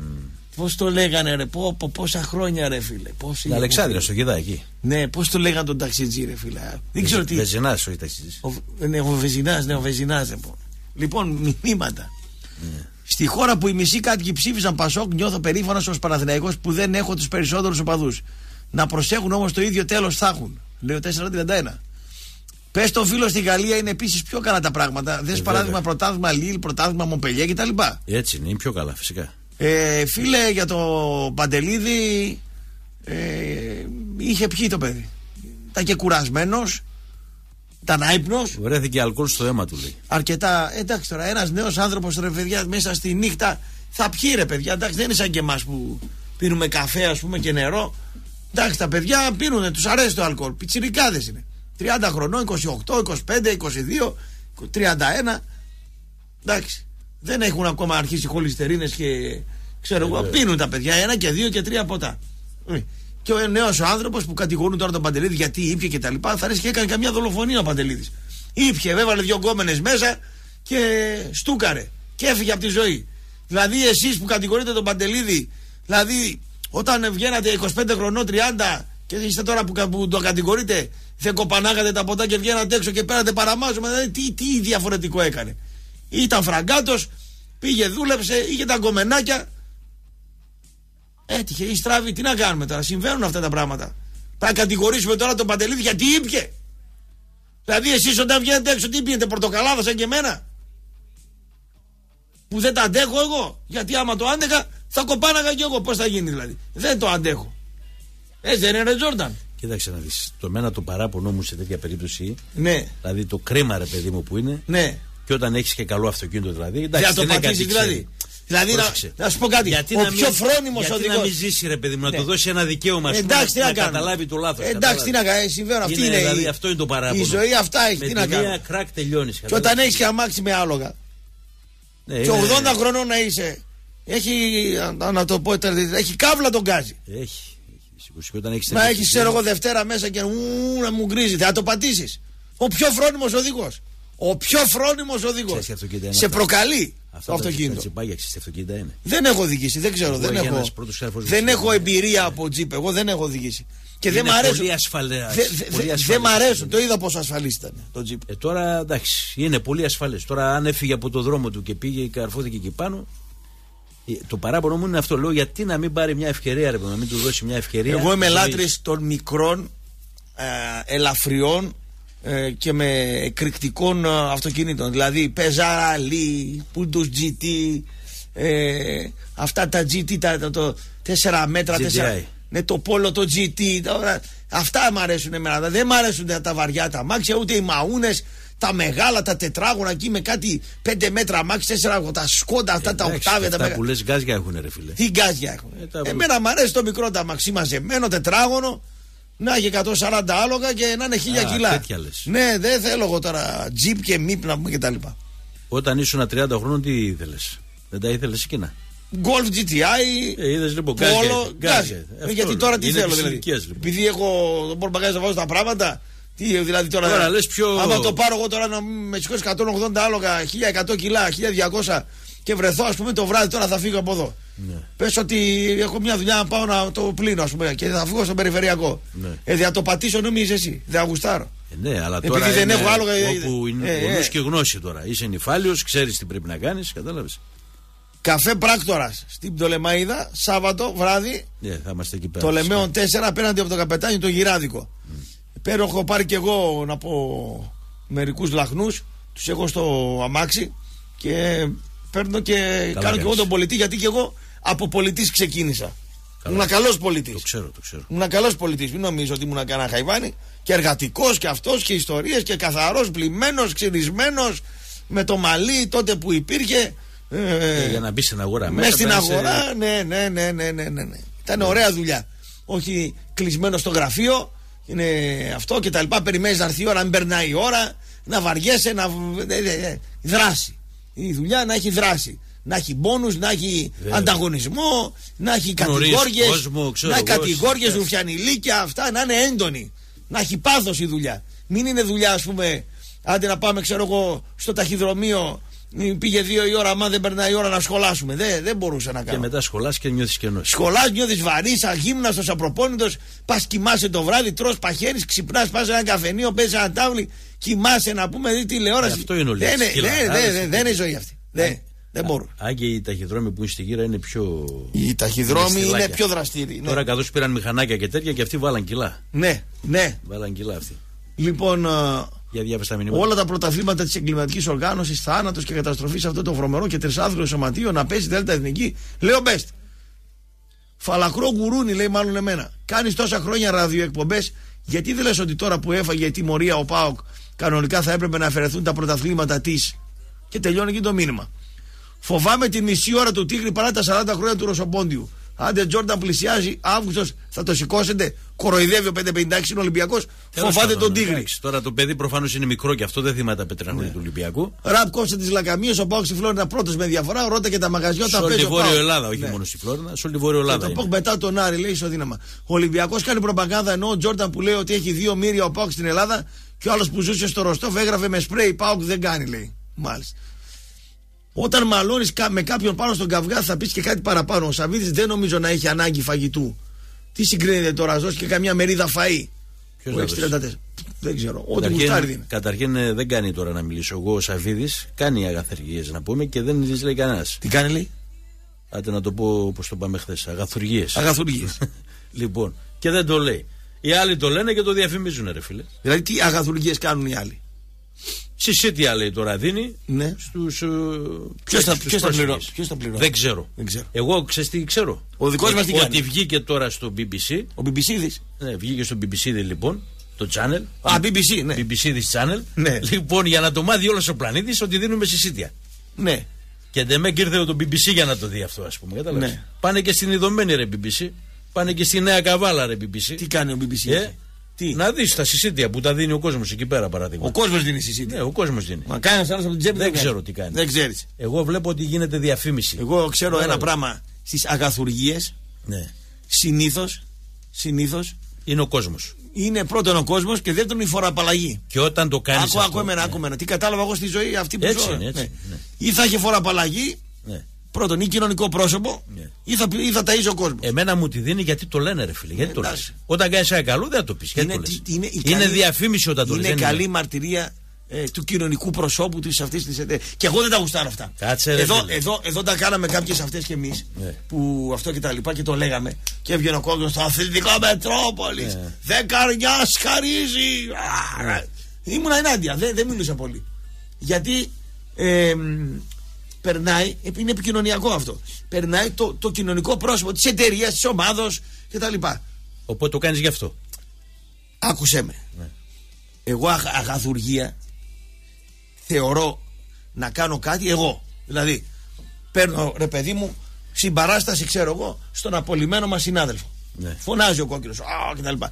πώς το λέγανε, ρε, πω, πω, πόσα χρόνια, ρε φίλε. Πόσοι Στην Αλεξάνδρεια, στο Γεδά εκεί. Ναι, πώς το λέγανε τον ταξιτζή, ρε φίλε. Δεν ξέρω τι. Βεζινά, όχι ταξιτζής. Ο, ναι, ο Βεζινά, ναι, ο Βεζινά. Λοιπόν, λοιπόν μηνύματα. Στη χώρα που οι μισοί κάτοικοι ψήφισαν Πασόκ, νιώθω περήφανος ως Παναθηναϊκός που δεν έχω τους περισσότερους οπαδούς. Να προσέχουν όμως το ίδιο τέλος θα έχουν. Λέω 431. Πες το φίλο στη Γαλλία είναι επίσης πιο καλά τα πράγματα. Δες βέβαια. παράδειγμα πρωτάθλημα Λίλ, πρωτάθλημα Μομπελιέ κτλ. Έτσι είναι, είναι πιο καλά φυσικά. Ε, φίλε, για το Παντελίδη ε, είχε πιει το παιδί. Ήταν και κουρασμένος, ήταν άϊπνος. Βρέθηκε αλκοόλ στο αίμα του λέει. Αρκετά. Εντάξει τώρα, ένας νέος άνθρωπος ρε παιδιά μέσα στη νύχτα θα πιει ρε παιδιά. Εντάξει, δεν είναι σαν και εμάς που πίνουμε καφέ ας πούμε και νερό. Εντάξει, τα παιδιά πίνουν, τους αρέσει το αλκοόλ. Πιτσιρικάδες είναι. 30 χρονών, 28, 25, 22, 31. Εντάξει. Δεν έχουν ακόμα αρχίσει χολυστερίνες και ξέρω εγώ. Πίνουν τα παιδιά ένα και δύο και τρία ποτά. Ε. Και ο νέος άνθρωπος που κατηγορούν τώρα τον Παντελίδη γιατί ήπια και τα λοιπά, θα ρίξει και έκανε καμιά δολοφονία ο Παντελίδη. Ήπια, έβαλε δύο γκόμενες μέσα και στούκαρε. Και έφυγε από τη ζωή. Δηλαδή, εσείς που κατηγορείτε τον Παντελίδη, δηλαδή όταν βγαίνατε 25 χρονών, 30 και είστε τώρα που, που τον κατηγορείτε, δεν κοπανάγατε τα ποτά και βγαίνατε έξω και πέρατε παραμάζωμα. Δηλαδή, τι, τι διαφορετικό έκανε. Ήταν φραγκάτος, πήγε, δούλεψε, είχε τα γκομενάκια. Έτυχε ή στράβει, τι να κάνουμε τώρα. Συμβαίνουν αυτά τα πράγματα. Πρέπει να κατηγορήσουμε τώρα τον Παντελίδη γιατί ήπια. Δηλαδή, εσείς όταν βγαίνετε έξω, τι πίνετε, πορτοκαλάδα σαν και εμένα; Που δεν τα αντέχω εγώ. Γιατί άμα το άντεχα, θα κοπάναγα κι εγώ. Πώς θα γίνει δηλαδή. Δεν το αντέχω. Έτσι δεν είναι, ρε Τζόρνταν. Κοίταξε να δεις. Το μένα το παράπονο μου σε τέτοια περίπτωση. Ναι. Δηλαδή το κρίμα ρε παιδί μου που είναι. Ναι. Και όταν έχεις και καλό αυτοκίνητο δηλαδή. εντάξει, Θα το δεν είναι πατήσει κάτι δηλαδή. Ξέρει. Δηλαδή, να, Πρόσεξε. να σου πω κάτι. Γιατί ο να πιο μην- φρόνιμος γιατί οδηγό. να μην ζήσει ρε παιδί μου, να του δώσει ένα δικαίωμα ας πούμε, Εντάξει, τι να, να να κάνουμε. καταλάβει το λάθος. Εντάξει, τι να κάνει. Συμβαίνουν. Αυτή είναι, δηλαδή, η- αυτό είναι το παράπονο. Η ζωή αυτά έχει. Με τι τη να μία κάνουμε. κράκ τελειώνεις. Και όταν έχεις και αμάξι με άλογα. Ναι, και 80 χρονών να είσαι. Έχει, να- να το πω, τώρα, έχει κάβλα τον γκάζι. Έχει. Σηκώσει, και όταν έχεις Να τέτοια έχεις, ξέρω εγώ, συστήματα- Δευτέρα μέσα και ου, να μου γκρίζει. Θα το πατήσεις. Ο πιο φρόνιμος οδηγός. Ο πιο φρόνιμος οδηγός. Ξέρεις τι αυτοκίνητα είναι Σε αυτά. προκαλεί Αυτά το τα- αυτοκίνητο. Τα τσιπάγια ξέρεις τι αυτοκίνητα είναι. Δεν έχω οδηγήσει, δεν ξέρω. Εγώ Δεν για έχω, ένας πρώτος κάρφος δεν μου έχω σήμερα. εμπειρία από τζιπ. Εγώ δεν έχω οδηγήσει. Και δεν Είναι μ' αρέσουν. πολύ ασφαλές, Δε- δε- πολύ δε- ασφαλές Δεν μ' αρέσουν. αυτοκίνητο. Το είδα πόσο ασφαλής ήταν το τζιπ. Ε, τώρα εντάξει, είναι πολύ ασφαλές. Τώρα, αν έφυγε από το δρόμο του και πήγε και καρφώθηκε εκεί πάνω. ε, Το παράπονο μου είναι αυτό. Λέω γιατί να μην πάρει μια ευκαιρία, ρε, παιδί, να μην του δώσει μια ευκαιρία. Εγώ είμαι ζωής. λάτρης των μικρών, ε, ελαφριών ε, και με εκρηκτικών ε, αυτοκινήτων. Δηλαδή Πεζάρα, Λί, Πούντους GT, ε, αυτά τα GT, τα, το, το 4 μέτρα, GTI. 4, ναι, το πόλο, το GT. τα- αυτά μου αρέσουν εμένα. Δεν μου αρέσουν τα, τα βαριά τα αμάξια, ούτε οι μαούνες, τα μεγάλα, τα τετράγωνα εκεί με κάτι 5 μέτρα αμάξι, 4 τα σκόντα, αυτά τα Εντάξει, οκτάβια. Τα Αυτά μεγα- που λες γκάζια έχουν, ρε φίλε. τι γκάζια έχουν. Ε, τα- Εμένα μου αρέσει το μικρό τα μαξί μαζεμένο, τετράγωνο, να έχει 140 άλογα και να είναι 1000 Α, κιλά. τέτοια λες. Ναι, δεν θέλω εγώ τώρα τζιπ και μίπ να πούμε κτλ. Όταν ήσουν 30 χρόνων, τι ήθελες; Δεν τα ήθελες εκείνα; Golf GTI, Ε, είδες λοιπόν Πόλο, γκάζια. γκάζια. Ε, Αυτό Γιατί λέω. τώρα τι Είναι θέλω της δηλαδή; ηλικίας, λοιπόν. Επειδή έχω τον πορμπαγκάζ να βάζω τα πράγματα. Τι, δηλαδή τώρα. Τώρα λες πιο- Άμα το πάρω εγώ τώρα να με σηκώσει 180 άλογα, 1100 κιλά, 1200 και βρεθώ, ας πούμε το βράδυ τώρα θα φύγω από εδώ. Ναι. Πες ότι έχω μια δουλειά να πάω να το πλύνω, ας πούμε, και θα φύγω στον περιφερειακό. Ναι. Ε, θα το πατήσω νομίζει εσύ. Δεν θα γουστάρω. Ε, ναι, αλλά Επειδή τώρα δεν είναι έχω άλογα, ε, όπου είναι ε, ε, ε. και γνώση τώρα. Είσαι νυφάλιος, ξέρεις τι πρέπει να κάνεις, κατάλαβες. Καφέ πράκτορας στην Πτολεμαίδα, Σάββατο βράδυ, Ναι, θα είμαστε εκεί πέρα. το Λεμέον 4 απέναντι από το καπετάνιο το γυράδικο. Πέρα έχω πάρει και εγώ να πω μερικούς λαχνούς, τους έχω στο αμάξι και παίρνω και κάνω και εγώ κάνεις. τον πολιτή γιατί και εγώ από πολιτής ξεκίνησα. Ήμουν καλός πολιτής. Το ξέρω, το ξέρω. Ήμουν καλός πολιτής. Μην νομίζω ότι ήμουν κανένα χαϊβάνι. Και εργατικός και αυτός και ιστορίες και καθαρός, πλημμένος, ξυρισμένος. Με το μαλλί τότε που υπήρχε. Ε, για να μπεις στην αγορά μέσα. στην πρέπει να αγορά, είσαι- ναι, ναι, ναι, ναι, ναι, ναι. ναι. Ήταν ωραία δουλειά. Όχι κλεισμένο στο γραφείο, είναι αυτό και τα λοιπά. Περιμένεις να έρθει η ώρα, να μην περνάει η ώρα, να βαριέσαι, να. ε, ε, ε, δράση. Η δουλειά να έχει δράση. Να έχει μπόνους, να έχει Βέβαια. ανταγωνισμό, να έχει Γνωρίζεις κατηγόριες, κόσμο, ξέρω να έχει εγώ, κατηγόριες, σε- ρουφιανιλίκια, αυτά να είναι έντονη. Να έχει πάθος η δουλειά. Μην είναι δουλειά, ας πούμε, άντε να πάμε, ξέρω εγώ, στο ταχυδρομείο. Μ, Πήγε δύο η ώρα, άμα δεν περνάει η ώρα να σχολάσουμε. Δεν, δεν μπορούσα να Και κάνω. μετά σχολάς και νιώθεις κενό. Σχολάς, νιώθεις βαρύ, αγύμναστο, απροπόνητο. Πας κοιμάσαι το βράδυ, τρώ παχαίρι, ξυπνάς, πας σε ένα καφενείο, παίζει ένα τάβλι, κοιμάσαι να πούμε, δει τηλεόραση. Ε, αυτό είναι ο δεν, λέξης, είναι- σκύλα, δεν, δεν, άρεσε. δεν, δεν είναι ζωή αυτή. Δεν, δεν μπορούν. Αν και οι ταχυδρόμοι που είναι στη γύρα είναι πιο. Οι ταχυδρόμοι είναι στυλάκια. πιο δραστήριοι. Ναι. Τώρα καθώς πήραν μηχανάκια και τέτοια και αυτοί βάλαν κιλά. ναι, ναι. Βάλαν κιλά αυτοί. Λοιπόν, ε, Για διάβεστα μηνύματα. όλα τα πρωταθλήματα της εγκληματικής οργάνωσης, θάνατος και καταστροφής σε αυτό το βρωμερό και τρισάθλιο σωματείο να παίζει Δέλτα Εθνική. Λέω μπέστ. Φαλακρό γουρούνι, λέει μάλλον εμένα. Κάνεις τόσα χρόνια ραδιοεκπομπές, γιατί δεν λες ότι τώρα που έφαγε η τιμωρία ο Πάοκ, κανονικά θα έπρεπε να αφαιρεθούν τα πρωταθλήματα της. Και τελειώνει και το μήνυμα. Φοβάμαι τη μισή ώρα του Τίγρη παρά τα 40 χρόνια του Ρωσοπόντιου. Άντε Τζόρνταν πλησιάζει, Αύγουστος θα το σηκώσετε. Κοροϊδεύει ο 556 είναι Ολυμπιακός. Τέλος Φοβάται πάντων, τον Τίγρη. εντάξει, Τώρα το παιδί προφανώς είναι μικρό και αυτό δεν θυμάται τα πέτρινα Ναι. χρόνια του Ολυμπιακού. Ραπ κόψε τις λακαμίες, ο Πάοκ στη Φλόρινα πρώτος με διαφορά. Ρώτα και τα μαγαζιά Σε όταν όλη παίζει τη ο Βόρεια Πάοκ. Ελλάδα, όχι Ναι. μόνο στη Φλόρινα, σε όλη τη Βόρεια Και Ελλάδα. το είναι. Πάοκ μετά τον Άρη, λέει ισοδύναμα. Ο Ολυμπιακός κάνει προπαγάνδα ενώ ο Τζόρνταν που λέει ότι έχει δύο μύρια ο Πάοκ στην Ελλάδα και ο άλλος που ζούσε στο Ροστόφ έγραφε με σπρέι Πάοκ δεν κάνει, λέει. Μάλιστα. Όταν μαλώνεις με κάποιον πάνω στον καυγά θα πεις και κάτι παραπάνω. Ο Σαββίδης δεν νομίζω να έχει ανάγκη φαγητού. Τι συγκρίνεται τώρα, δώσει και καμιά μερίδα φαΐ; Ποιος Που θα έχει δώσει; 34. Δεν ξέρω. Ό,τι Καταρχήν- γουστάρει δίνει. Καταρχήν ε, δεν κάνει τώρα να μιλήσω. Εγώ ο Σαββίδης κάνει αγαθεργίε να πούμε και δεν τη λέει κανένας. Τι κάνει, λέει; Άντε να το πω όπως το πάμε χθες. Αγαθουργίες. Αγαθουργίες. λοιπόν, και δεν το λέει. Οι άλλοι το λένε και το διαφημίζουν, ρε φίλε. Δηλαδή τι αγαθουργίες κάνουν οι άλλοι; Συσίτια λέει τώρα δίνει Ναι. στους, ε, Ποιος θα- στους ποιος θα πρόσφυγες. πληρώ- ποιος θα πληρώσει; Δεν ξέρω. Δεν ξέρω. Εγώ ξέρεις τι ξέρω; Ο δικός Ότι- μας τι κάνει; Ότι βγήκε τώρα στο BBC. Ο BBC Ναι, βγήκε στο BBC λοιπόν. Το channel. Α, BBC, ναι. BBC της channel. Ναι. Λοιπόν, για να το μάθει όλος ο πλανήτης ότι δίνουμε συσίτια. Ναι. Και δεν με ήρθε το BBC για να το δει αυτό, ας πούμε. Κατάλαβες; Ναι. Πάνε και στην ειδωμένη ρε BBC. Πάνε και στη Νέα Καβάλα ρε BBC. Τι κάνει ο BBC. Ε, Να δεις τα συσίτια που τα δίνει ο κόσμος εκεί πέρα παράδειγμα. Ο κόσμος δίνει συσίτια. Ναι, ο κόσμος δίνει. Μα κάνεις ένας από την τσέπη Δεν του κάνει. ξέρω τι κάνει. Δεν ξέρεις. Εγώ βλέπω ότι γίνεται διαφήμιση. Εγώ ξέρω ένα Κατάλαβες. πράγμα στις αγαθουργίες. Ναι. Συνήθως. Συνήθως, Είναι ο κόσμος. είναι πρώτον ο κόσμος και δεύτερον η φοροαπαλλαγή. Και όταν το κάνεις. Άκου, άκου εμένα, άκου εμένα. Τι κατάλαβα εγώ στη ζωή αυτή που Έτσι ζω. είναι, έτσι, Ναι. ναι. Ή θα είχε φοροαπαλλαγή, Ναι. Πρώτον, ή κοινωνικό πρόσωπο, ή θα, ή θα ταΐζει ο κόσμος. Εμένα μου τη δίνει γιατί το λένε, ρε φίλε. Γιατί το λες. εντάξει. Όταν κάνεις ένα καλό, δεν θα το πεις. Γιατί Είναι το λες. τι- είναι η Είναι καλή- διαφήμιση όταν το λες, Είναι δεν καλή μαρτυρία ε, του κοινωνικού προσώπου της αυτής της εταιρεία. Και εγώ δεν τα γουστάρω αυτά. Κάτσε, ρε, εδώ, φίλε. εδώ, εδώ τα κάναμε κάποιες αυτές κι εμείς. Ναι. Που αυτό και τα λοιπά και το λέγαμε. Και έβγαινε ο κόσμος στο αθλητικό Μετρόπολης. Ναι. Δεκαριά σκαρίζει. Α, Ήμουνα ενάντια. Δεν, δεν μιλούσα πολύ. Γιατί ε, μ, περνάει, επ- είναι επικοινωνιακό αυτό. Περνάει το, το κοινωνικό πρόσωπο της εταιρείας, της ομάδος κτλ. Οπότε το κάνεις γι' αυτό. Άκουσέ με. Ναι. Εγώ αγ, αγαθουργία θεωρώ να κάνω κάτι εγώ. Δηλαδή, παίρνω ρε παιδί μου συμπαράσταση, ξέρω εγώ, στον απολυμμένο μας συνάδελφο. Ναι. Φωνάζει ο κόκκινος, α κτλ.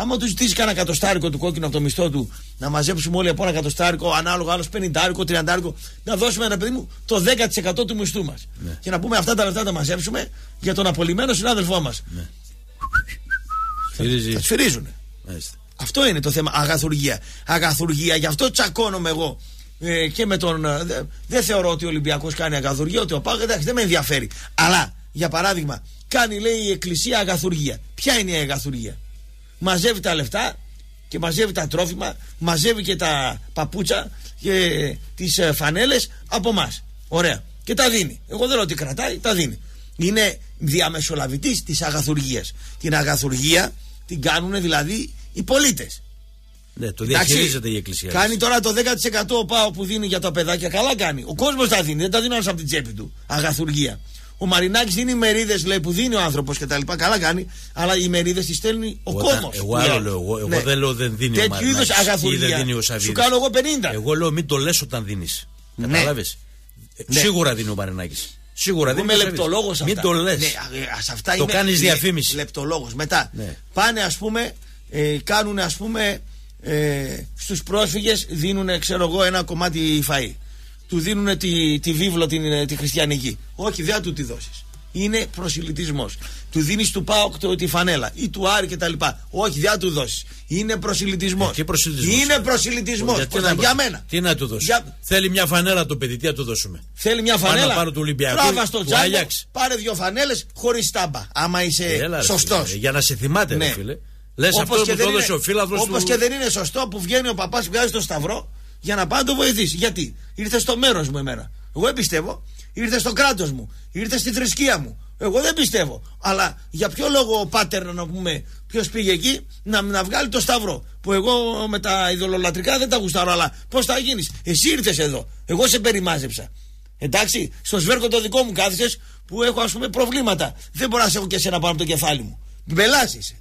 Άμα τους ζητήσει κανένα εκατοστάρικο του κόκκινου από το μισθό του, να μαζέψουμε όλοι από ένα εκατοστάρικο, ανάλογο άλλος 50, 30, να δώσουμε ένα παιδί μου το 10% του μισθού μας. Ναι. Και να πούμε αυτά τα λεφτά τα μαζέψουμε για τον απολυμμένο συνάδελφό μας. Φυρίζεις. Θα σφυρίζουν. Μάλιστα. Αυτό είναι το θέμα. Αγαθουργία. Αγαθουργία. Γι' αυτό τσακώνομαι εγώ. Ε, και με τον. ε, δε- δεν θεωρώ ότι ο Ολυμπιακός κάνει αγαθουργία, ότι ο Πάγο εντάξει δεν με ενδιαφέρει. Αλλά, για παράδειγμα, κάνει λέει η Εκκλησία αγαθουργία. Ποια είναι η αγαθουργία; Μαζεύει τα λεφτά και μαζεύει τα τρόφιμα, μαζεύει και τα παπούτσα και τις φανέλες από εμάς. Ωραία. Και τα δίνει. Εγώ δεν λέω ότι κρατάει, τα δίνει. Είναι διαμεσολαβητής της αγαθουργίας. Την αγαθουργία την κάνουν δηλαδή οι πολίτες. Ναι, το διαχειρίζεται η Εκκλησία. Κάνει τώρα το 10% ο ΠΑΟ που δίνει για τα παιδάκια. Καλά κάνει. Ο κόσμος τα δίνει. Δεν τα δίνει άλλος από την τσέπη του. Αγαθουργία. Ο Μαρινάκης δίνει μερίδες, λέει, που δίνει ο άνθρωπος και τα λοιπά. Καλά κάνει, αλλά οι μερίδες τις στέλνει ο κόμμα. Εγώ άλλο λέω. Εγώ, εγώ δεν λέω δεν δίνει ο Ναι. Τέτοιου είδους Μαρινάκης ή δεν αγαθουργία. δίνει ο Σαββίδης. Σου κάνω εγώ 50. Εγώ λέω μην το λες όταν δίνεις. Ναι. Κατάλαβε. Ναι. Σίγουρα δίνει ο Μαρινάκης. Σίγουρα Εγώ δίνει. είμαι ο Σαββίδης. λεπτολόγος αυτά. Μην το λες. Ναι, ας, σε αυτά Το είμαι- κάνεις ναι, διαφήμιση. Λεπτολόγος. Μετά Ναι. πάνε ας πούμε, ε, κάνουν ας πούμε ε, στους πρόσφυγες δίνουν ξέρω εγώ ένα κομμάτι φαΐ. Του δίνουν τη, τη βίβλο την, τη χριστιανική. Όχι, δεν θα του τη δώσεις. Είναι προσιλητισμός. Του δίνεις του ΠΑΟΚ το- τη φανέλα ή του Άρη κτλ. Όχι, δεν θα του δώσεις. Είναι προσιλητισμός. Τι προσιλητισμός Είναι είναι. προσιλητισμός. Γιατί να- Για μένα. Τι να του δώσεις. Για- Θέλει μια φανέλα το παιδί, τι να του δώσουμε. Θέλει μια Πάνω φανέλα. πάνω του Ολυμπιακού, Τράβα στο του τζάμπο, Άγιαξ. πάρε δύο φανέλες χωρίς τάμπα. Άμα είσαι Έλα, ρε, σωστός. φίλε, Για να σε θυμάται, Ναι. ρε φίλε. Λες αυτό που το έδωσε ο φίλαθρος Όπως του. και δεν είναι σωστό που βγαίνει ο παπάς που βγάζει το σταυρό για να πάει να το βοηθήσει. Γιατί; Ήρθε στο μέρος μου εμένα. Εγώ δεν πιστεύω. Ήρθε στο κράτος μου. Ήρθε στη θρησκεία μου. Εγώ δεν πιστεύω. Αλλά για ποιο λόγο ο πάτερ, να πούμε, ποιος πήγε εκεί να, να βγάλει το σταυρό. Που εγώ με τα ειδωλολατρικά δεν τα γουστάρω. Αλλά πώς θα γίνεις; Εσύ ήρθες εδώ. Εγώ σε περιμάζεψα. Εντάξει, στο σβέρκο το δικό μου κάθισε που έχω ας πούμε προβλήματα. Δεν μπορώ να σε έχω και εσένα πάνω από το κεφάλι μου. Μπελάς είσαι.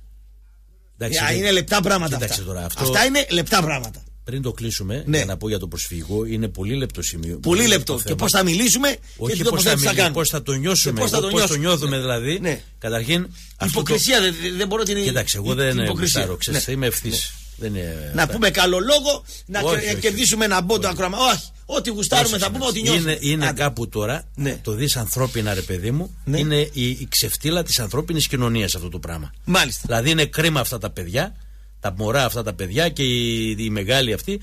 Εντάξει, Ε, δεν- είναι λεπτά πράγματα Κοίταξε αυτά. τώρα, αυτό- Αυτά είναι λεπτά πράγματα. Πριν το κλείσουμε, Ναι. για να πω για το προσφυγικό, είναι πολύ λεπτό σημείο. Πολύ λεπτό. το Και θέμα. πώς θα μιλήσουμε και Όχι τι πώς θα, τοποθέτηση θα μιλήσουμε, κάνουμε. πώς θα το νιώσουμε, Και πώς θα εγώ το πώς το νιώσουμε. νιώθουμε δηλαδή. Ναι. Καταρχήν. αυτό το- Υποκρισία, δεν, δεν μπορώ την Κοίταξε, εγώ η- δεν την είμαι υποκρισία. γουστάρω, ξέρεις, Ναι. είμαι ευθύς. Δεν είναι. Να πούμε καλό λόγο, να Όχι, κε- όχι. κερδίσουμε ένα μπόντο ακροαμα. Όχι, ό,τι γουστάρουμε θα πούμε, ό,τι νιώθουμε. Είναι, είναι Άντε. κάπου τώρα, Ναι. το δεις ανθρώπινα ρε παιδί μου, Ναι. είναι η, η ξεφτύλα της ανθρώπινης κοινωνίας αυτό το πράγμα. Μάλιστα. Δηλαδή είναι κρίμα αυτά τα παιδιά, τα μωρά αυτά τα παιδιά και οι, οι μεγάλοι αυτοί,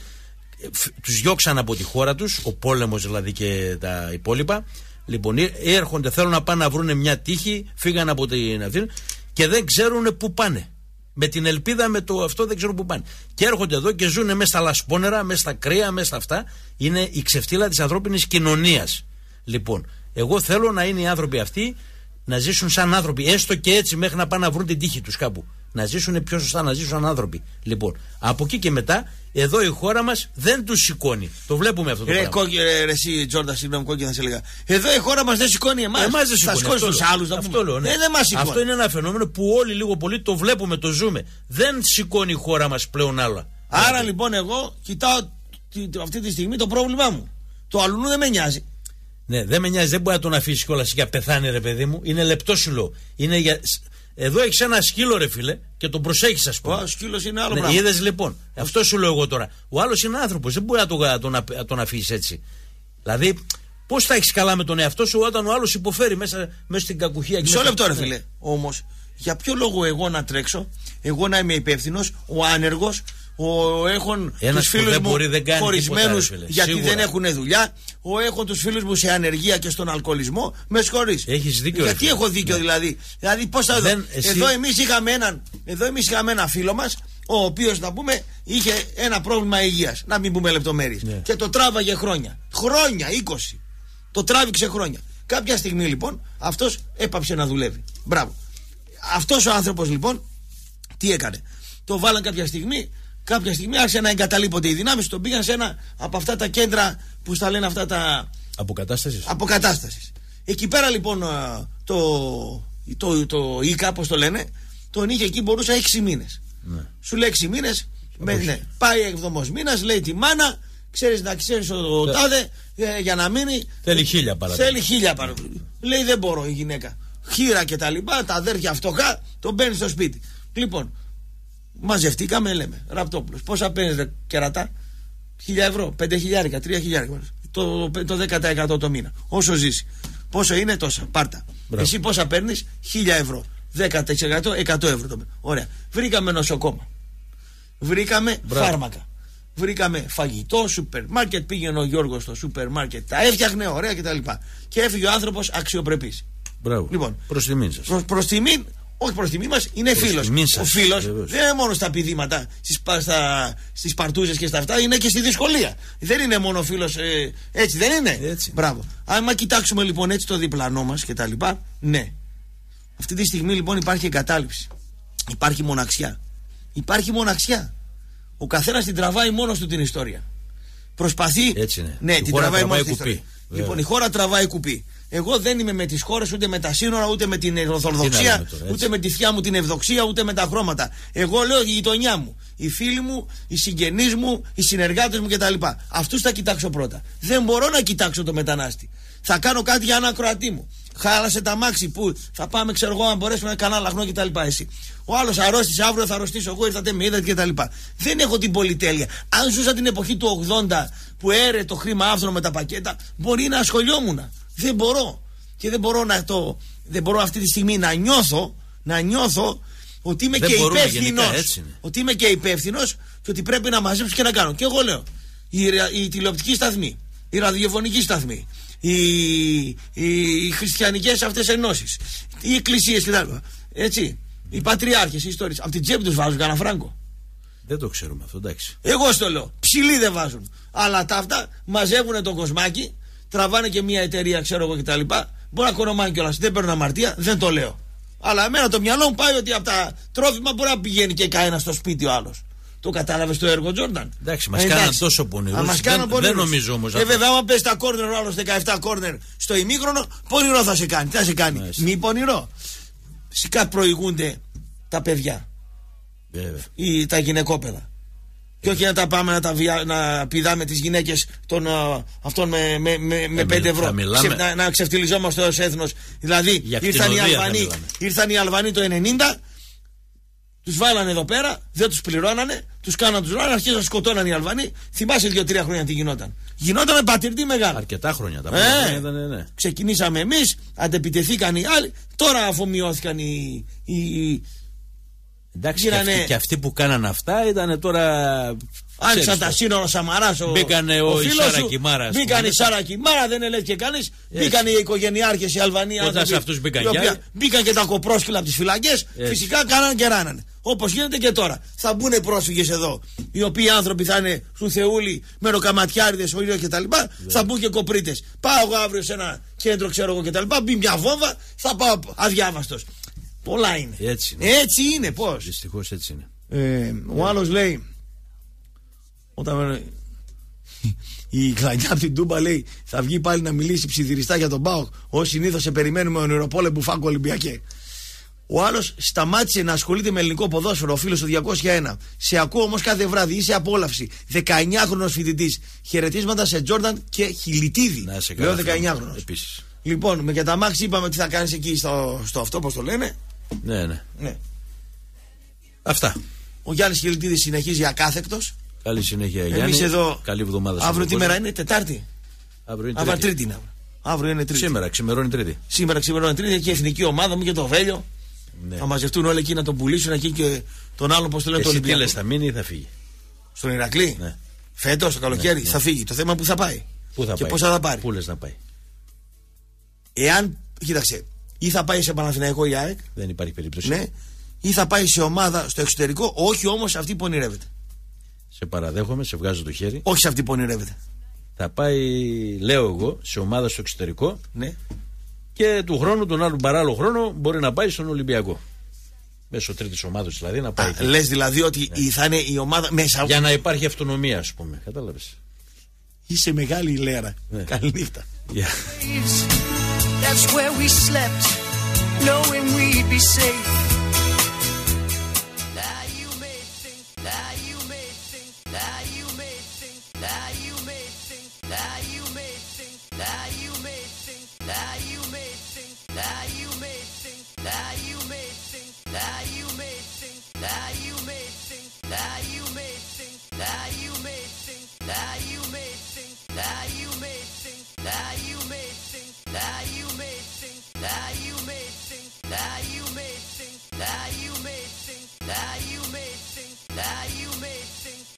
τους διώξαν από τη χώρα τους, ο πόλεμος δηλαδή και τα υπόλοιπα. Λοιπόν, ήρ- έρχονται, θέλουν να πάνε να βρουν μια τύχη, φύγαν από την αυτή και δεν ξέρουν πού πάνε. Με την ελπίδα, με το αυτό δεν ξέρουν πού πάνε. Και έρχονται εδώ και ζουν μέσα στα λασπόνερα, μέσα στα κρύα, μέσα στα αυτά. Είναι η ξεφτύλα της ανθρώπινης κοινωνίας. Λοιπόν, εγώ θέλω να είναι οι άνθρωποι αυτοί να ζήσουν σαν άνθρωποι, έστω και έτσι μέχρι να πάνε να βρουν την τύχη τους κάπου. Να ζήσουν πιο σωστά, να ζήσουν σαν άνθρωποι. Λοιπόν, από εκεί και μετά, εδώ η χώρα μας δεν τους σηκώνει. Το βλέπουμε αυτό το Ρε, πράγμα. κόκκι, ρε, ρε, εσύ, Τζόρντα, συγγνώμη, κόκκι, θα σε έλεγα. Εδώ η χώρα μας δεν σηκώνει εμάς. Εμάς δεν Θα σηκώνει. σηκώνει Αυτό τους λέω. άλλους. Αυτό λέω, ναι. Ε, δεν μας σηκώνει. Αυτό είναι ένα φαινόμενο που όλοι λίγο πολύ το βλέπουμε, το ζούμε. Δεν σηκώνει η χώρα μας πλέον άλλα. Άρα λοιπόν εγώ κοιτάω τη- τη- αυτή τη στιγμή το πρόβλημά μου. Το αλλού δεν με νοιάζει. Ναι, δεν με νοιάζει, δεν μπορεί να τον αφήσει κιόλας για πεθάνει, ρε παιδί μου. Είναι λεπτό σου λέω. Είναι για... Εδώ έχεις ένα σκύλο, ρε φίλε, και τον προσέχεις, ας πούμε. Ο σκύλος είναι άλλο Ναι, πράγμα. Είδες λοιπόν. Αυτό σου λέω εγώ τώρα. Ο άλλος είναι άνθρωπος. Δεν μπορεί να τον, να τον, να τον αφήσεις έτσι. Δηλαδή, πώς θα έχεις καλά με τον εαυτό σου όταν ο άλλος υποφέρει μέσα, μέσα στην κακουχία. και Μισό μέσα- λεπτό, ρε Ναι. φίλε. Όμως, για ποιο λόγο εγώ να τρέξω, εγώ να είμαι υπεύθυνος, ο άνεργος, ο έχουν Ένας τους που φίλους δεν μου μπορεί, δεν κάνει χωρισμένους τίποτα, ρε φίλε. γιατί Σίγουρα. δεν έχουν δουλειά, ο έχω τους φίλους μου σε ανεργία και στον αλκοολισμό. Με συγχωρείς. Έχεις δίκιο, ρε Γιατί φίλε. έχω δίκιο Ναι. δηλαδή. Δηλαδή, πώς θα Δεν, δω. εσύ- Εδώ εμείς είχαμε έναν, εδώ εμείς είχαμε ένα φίλο μας, ο οποίος να πούμε είχε ένα πρόβλημα υγείας. Να μην πούμε λεπτομέρειες. Ναι. Και το τράβαγε χρόνια. Χρόνια, 20. Το τράβηξε χρόνια. Κάποια στιγμή λοιπόν αυτός έπαψε να δουλεύει. Μπράβο. Αυτός ο άνθρωπος λοιπόν τι έκανε. Το βάλαν κάποια στιγμή, κάποια στιγμή άρχισε να εγκαταλείπονται οι δυνάμεις. Τον πήγαν σε ένα από αυτά τα κέντρα που στα λένε αυτά τα Αποκατάστασης. αποκατάστασης. Εκεί πέρα λοιπόν α, το, το, το ΙΚΑ, πώς το λένε, τον είχε εκεί μπορούσε 6 μήνες. Ναι. Σου λέει 6 μήνες, ναι, πάει εβδομό μήνας, λέει τη μάνα, ξέρεις να ξέρεις ο, Ναι. τάδε ε, για να μείνει. Θέλει χίλια παραπάνω. Θέλει χίλια παραπάνω. Λέει δεν μπορώ η γυναίκα. Χείρα και τα λοιπά, τα αδέρφια φτωχά, τον παίρνει στο σπίτι. Λοιπόν, μαζευτήκαμε, λέμε, Ραπτόπουλος. Πόσα παίρνεις, ρε, κερατά, χίλια ευρώ, πέντε χιλιάρικα, τρία χιλιάρικα. Το, το 10% το μήνα. Όσο ζήσει. Πόσο είναι τόσα, πάρτα. Μπράβο. Εσύ πόσα παίρνεις, χίλια ευρώ. 10% 100 ευρώ το μήνα. Ωραία. Βρήκαμε νοσοκόμα. Βρήκαμε Μπράβο. φάρμακα. Βρήκαμε φαγητό, σούπερ μάρκετ. Πήγαινε ο Γιώργος στο σούπερ μάρκετ. Τα έφτιαχνε, ωραία κτλ. Και έφυγε ο άνθρωπος αξιοπρεπής. Μπράβο. Λοιπόν. Προς τιμήν σας. Προς προς τιμήν, όχι προς τιμή μας, είναι Προς φίλος. τιμήν σας, Ο φίλος βεβαίως. δεν είναι μόνο στα πηδήματα, στις, πα- στα, στις παρτούζες και στα αυτά, είναι και στη δυσκολία. Δεν είναι μόνο φίλος, ε, έτσι δεν είναι; Έτσι. Μπράβο. Αν κοιτάξουμε λοιπόν έτσι το διπλανό μας και τα λοιπά, ναι. Αυτή τη στιγμή λοιπόν υπάρχει εγκατάλειψη. Υπάρχει μοναξιά. Υπάρχει μοναξιά. Ο καθένας την τραβάει μόνος του την ιστορία. Προσπαθεί. Έτσι είναι. Ναι, Η την χώρα τραβάει μόνος τραβάει στην κουπί. ιστορία. Βέβαια. Λοιπόν, η χώρα τραβάει κουπί. Εγώ δεν είμαι με τις χώρες, ούτε με τα σύνορα, ούτε με την Τι να Ορθοδοξία, λέμε τώρα, έτσι. ούτε με τη θεία μου την Ευδοξία, ούτε με τα χρώματα. Εγώ λέω η γειτονιά μου, οι φίλοι μου, οι συγγενείς μου, οι συνεργάτες μου κτλ. Αυτούς θα κοιτάξω πρώτα. Δεν μπορώ να κοιτάξω το μετανάστη. Θα κάνω κάτι για ένα ακροατή μου. Χάλασε τα μάξι που θα πάμε, ξέρω εγώ, αν μπορέσουμε να κανένα λαχνό κτλ. Εσύ. Ο άλλος αρρώστησε, αύριο θα αρρωστήσω εγώ, ήρθατε με είδατε κτλ. Δεν έχω την πολυτέλεια. Αν ζούσα την εποχή του 80 που έρε το χρήμα άφθονο με τα πακέτα, μπορεί να ασχολιόμουν. Δεν μπορώ. Και δεν μπορώ να το. Δεν μπορώ αυτή τη στιγμή να νιώθω, να νιώθω ότι είμαι Δεν και μπορούμε υπεύθυνος. γενικά, έτσι είναι. Ότι είμαι και υπεύθυνος και ότι πρέπει να μαζέψω και να κάνω. Και εγώ λέω, η, ρα- η τηλεοπτική σταθμή, η ραδιοφωνική σταθμή, οι, οι, οι χριστιανικές αυτές ενώσεις, οι εκκλησίες κτλ. Έτσι. Οι πατριάρχες, οι ιστορίες. Από την τσέπη τους βάζουν κανένα φράγκο. Δεν το ξέρουμε αυτό, εντάξει. Εγώ στο λέω. Ψηλοί δεν βάζουν. Αλλά τα αυτά μαζεύουν το κοσμάκι, τραβάνε και μια εταιρεία, ξέρω εγώ κτλ. Μπορεί να κονομάνε κιόλας. Δεν παίρνουν αμαρτία, δεν το λέω. Αλλά εμένα το μυαλό μου πάει ότι από τα τρόφιμα μπορεί να πηγαίνει και κανένα στο σπίτι ο άλλος. Το κατάλαβες το έργο Τζόρνταν; Εντάξει, μας Ε, κάναν εντάξει. τόσο πονηρούς. Α, μας κάναν Δεν, πονηρούς. δεν νομίζω όμως. Ε, βέβαια, άμα πες τα κόρνερ ο άλλος 17 κόρνερ στο ημίχρονο, πονηρό θα σε κάνει. Τι θα σε κάνει; Μη πονηρό. Φυσικά προηγούνται τα παιδιά ή τα γυναικόπαιδα. Και όχι να τα πάμε να, τα βια... να πηδάμε τις γυναίκες των, α, αυτών με, με, με, με Ε, 5 μιλ- ευρώ. θα μιλάμε- Ξε- να, να ξεφτυλιζόμαστε ως έθνος. Δηλαδή Για ήρθαν οι, κτηνοδία θα Αλβανοί, μιλάμε. ήρθαν οι Αλβανοί το 90, τους βάλανε εδώ πέρα, δεν τους πληρώνανε, τους κάναν τους ρόλους, αρχίσαν να σκοτώναν οι Αλβανοί. Θυμάσαι δύο-τρία χρόνια τι γινόταν. Γινόταν με πατηρτή μεγάλο. Αρκετά χρόνια τα Ε, πρώτα χρόνια ήταν, ναι. Ξεκινήσαμε εμείς, αντεπιτεθήκαν οι άλλοι, τώρα αφομοιώθηκαν οι. οι Εντάξει, και γίνανε- αυτοί, και αυτοί που κάναν αυτά ήταν τώρα. Άνοιξαν ξέρεις τα το. σύνορα ο Σαμαρά. Ο, Μπήκανε ο- η φίλος Σάρα σου, Κιμάρα, ας Μπήκαν πούμε. η Σάρα Κιμάρα, δεν ελέγχει κανεί. Μπήκαν οι οικογενειάρχες, οι Αλβανοί Κοντά άνθρωποι. σε αυτούς μπήκαν οι οποίοι- κι άλλοι. Μπήκαν και τα κοπρόσκυλα από τις φυλακές. Φυσικά κάναν και ράνανε. Όπως γίνεται και τώρα. Θα μπουν πρόσφυγες εδώ. Οι οποίοι άνθρωποι θα είναι του Θεούλη, μεροκαματιάριδε, ο ήλιος κτλ. Θα μπουν και κοπρίτες. Πάω εγώ αύριο σε ένα κέντρο, ξέρω εγώ κτλ. Μπει μια βόμβα, θα πάω αδιάβαστος. Πολλά είναι. Έτσι είναι. Έτσι είναι, πώς. Δυστυχώς έτσι είναι. Ε, ο άλλος λέει. Όταν η κλανιά από την Τούμπα λέει θα βγει πάλι να μιλήσει ψιθυριστά για τον Μπάουκ. Ω συνήθως σε περιμένουμε ο νεροπόλεμου φάγκο Ολυμπιακέ. Ο άλλος σταμάτησε να ασχολείται με ελληνικό ποδόσφαιρο, ο φίλος του 201. Σε ακούω όμως κάθε βράδυ, είσαι απόλαυση. 19χρονο φοιτητής. Χαιρετίσματα σε Τζόρνταν και Χιλιτίδη. Να σε Λέω καλά. 19χρονο. Επίσης. Λοιπόν, με καταμάξι είπαμε τι θα κάνεις εκεί στο, στο αυτό, πώς το λένε. Ναι, ναι. Ναι. Αυτά. Ο Γιάννης Χιλιτίδη συνεχίζει ακάθεκτος. Καλή συνέχεια, Εμείς Γιάννη. εδώ- Καλή εβδομάδα σε Αύριο όλους. τι μέρα είναι, Τετάρτη; Αύριο είναι Αύριο Τρίτη. Τρίτη είναι. αύριο. Αύριο είναι Τρίτη. Σήμερα, ξημερώνει Τρίτη. Σήμερα ξημερώνει Τρίτη και η εθνική ομάδα μου και το Βέλιο. Ναι. Θα μαζευτούν όλοι εκεί να τον πουλήσουν εκεί και τον άλλον, πώς το λένε, το Εσύ τι Ολυμπιακό. λες, θα μείνει ή θα φύγει; Στον Ηρακλή; Ναι. Φέτος το καλοκαίρι Ναι, ναι. θα φύγει. Το θέμα που θα πάει. Πού θα και πάει; πόσα θα πάρει. Πού λες να πάει; Εάν, κοίταξε, ή θα πάει σε Παναθηναϊκό η ΑΕΚ, Δεν υπάρχει περίπτωση. ναι, ή θα πάει σε ομάδα στο εξωτερικό, όχι όμως αυτή που ονειρεύεται. Σε παραδέχομαι, σε βγάζω το χέρι. Όχι σε αυτή που ονειρεύεται. Θα πάει, λέω εγώ, σε ομάδα στο εξωτερικό Ναι. και του χρόνου, τον άλλον παράλληλο χρόνο, μπορεί να πάει στον Ολυμπιακό. Μέσω τρίτης ομάδα δηλαδή να πάει. εκεί. Λες δηλαδή ότι η- θα είναι η ομάδα μέσα. Για να υπάρχει αυτονομία, ας πούμε. Κατάλαβες. Είσαι μεγάλη ηλέρα. Ναι. Καληνύχτα. That's where we slept, knowing we'd be safe.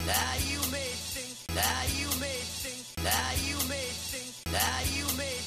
Now you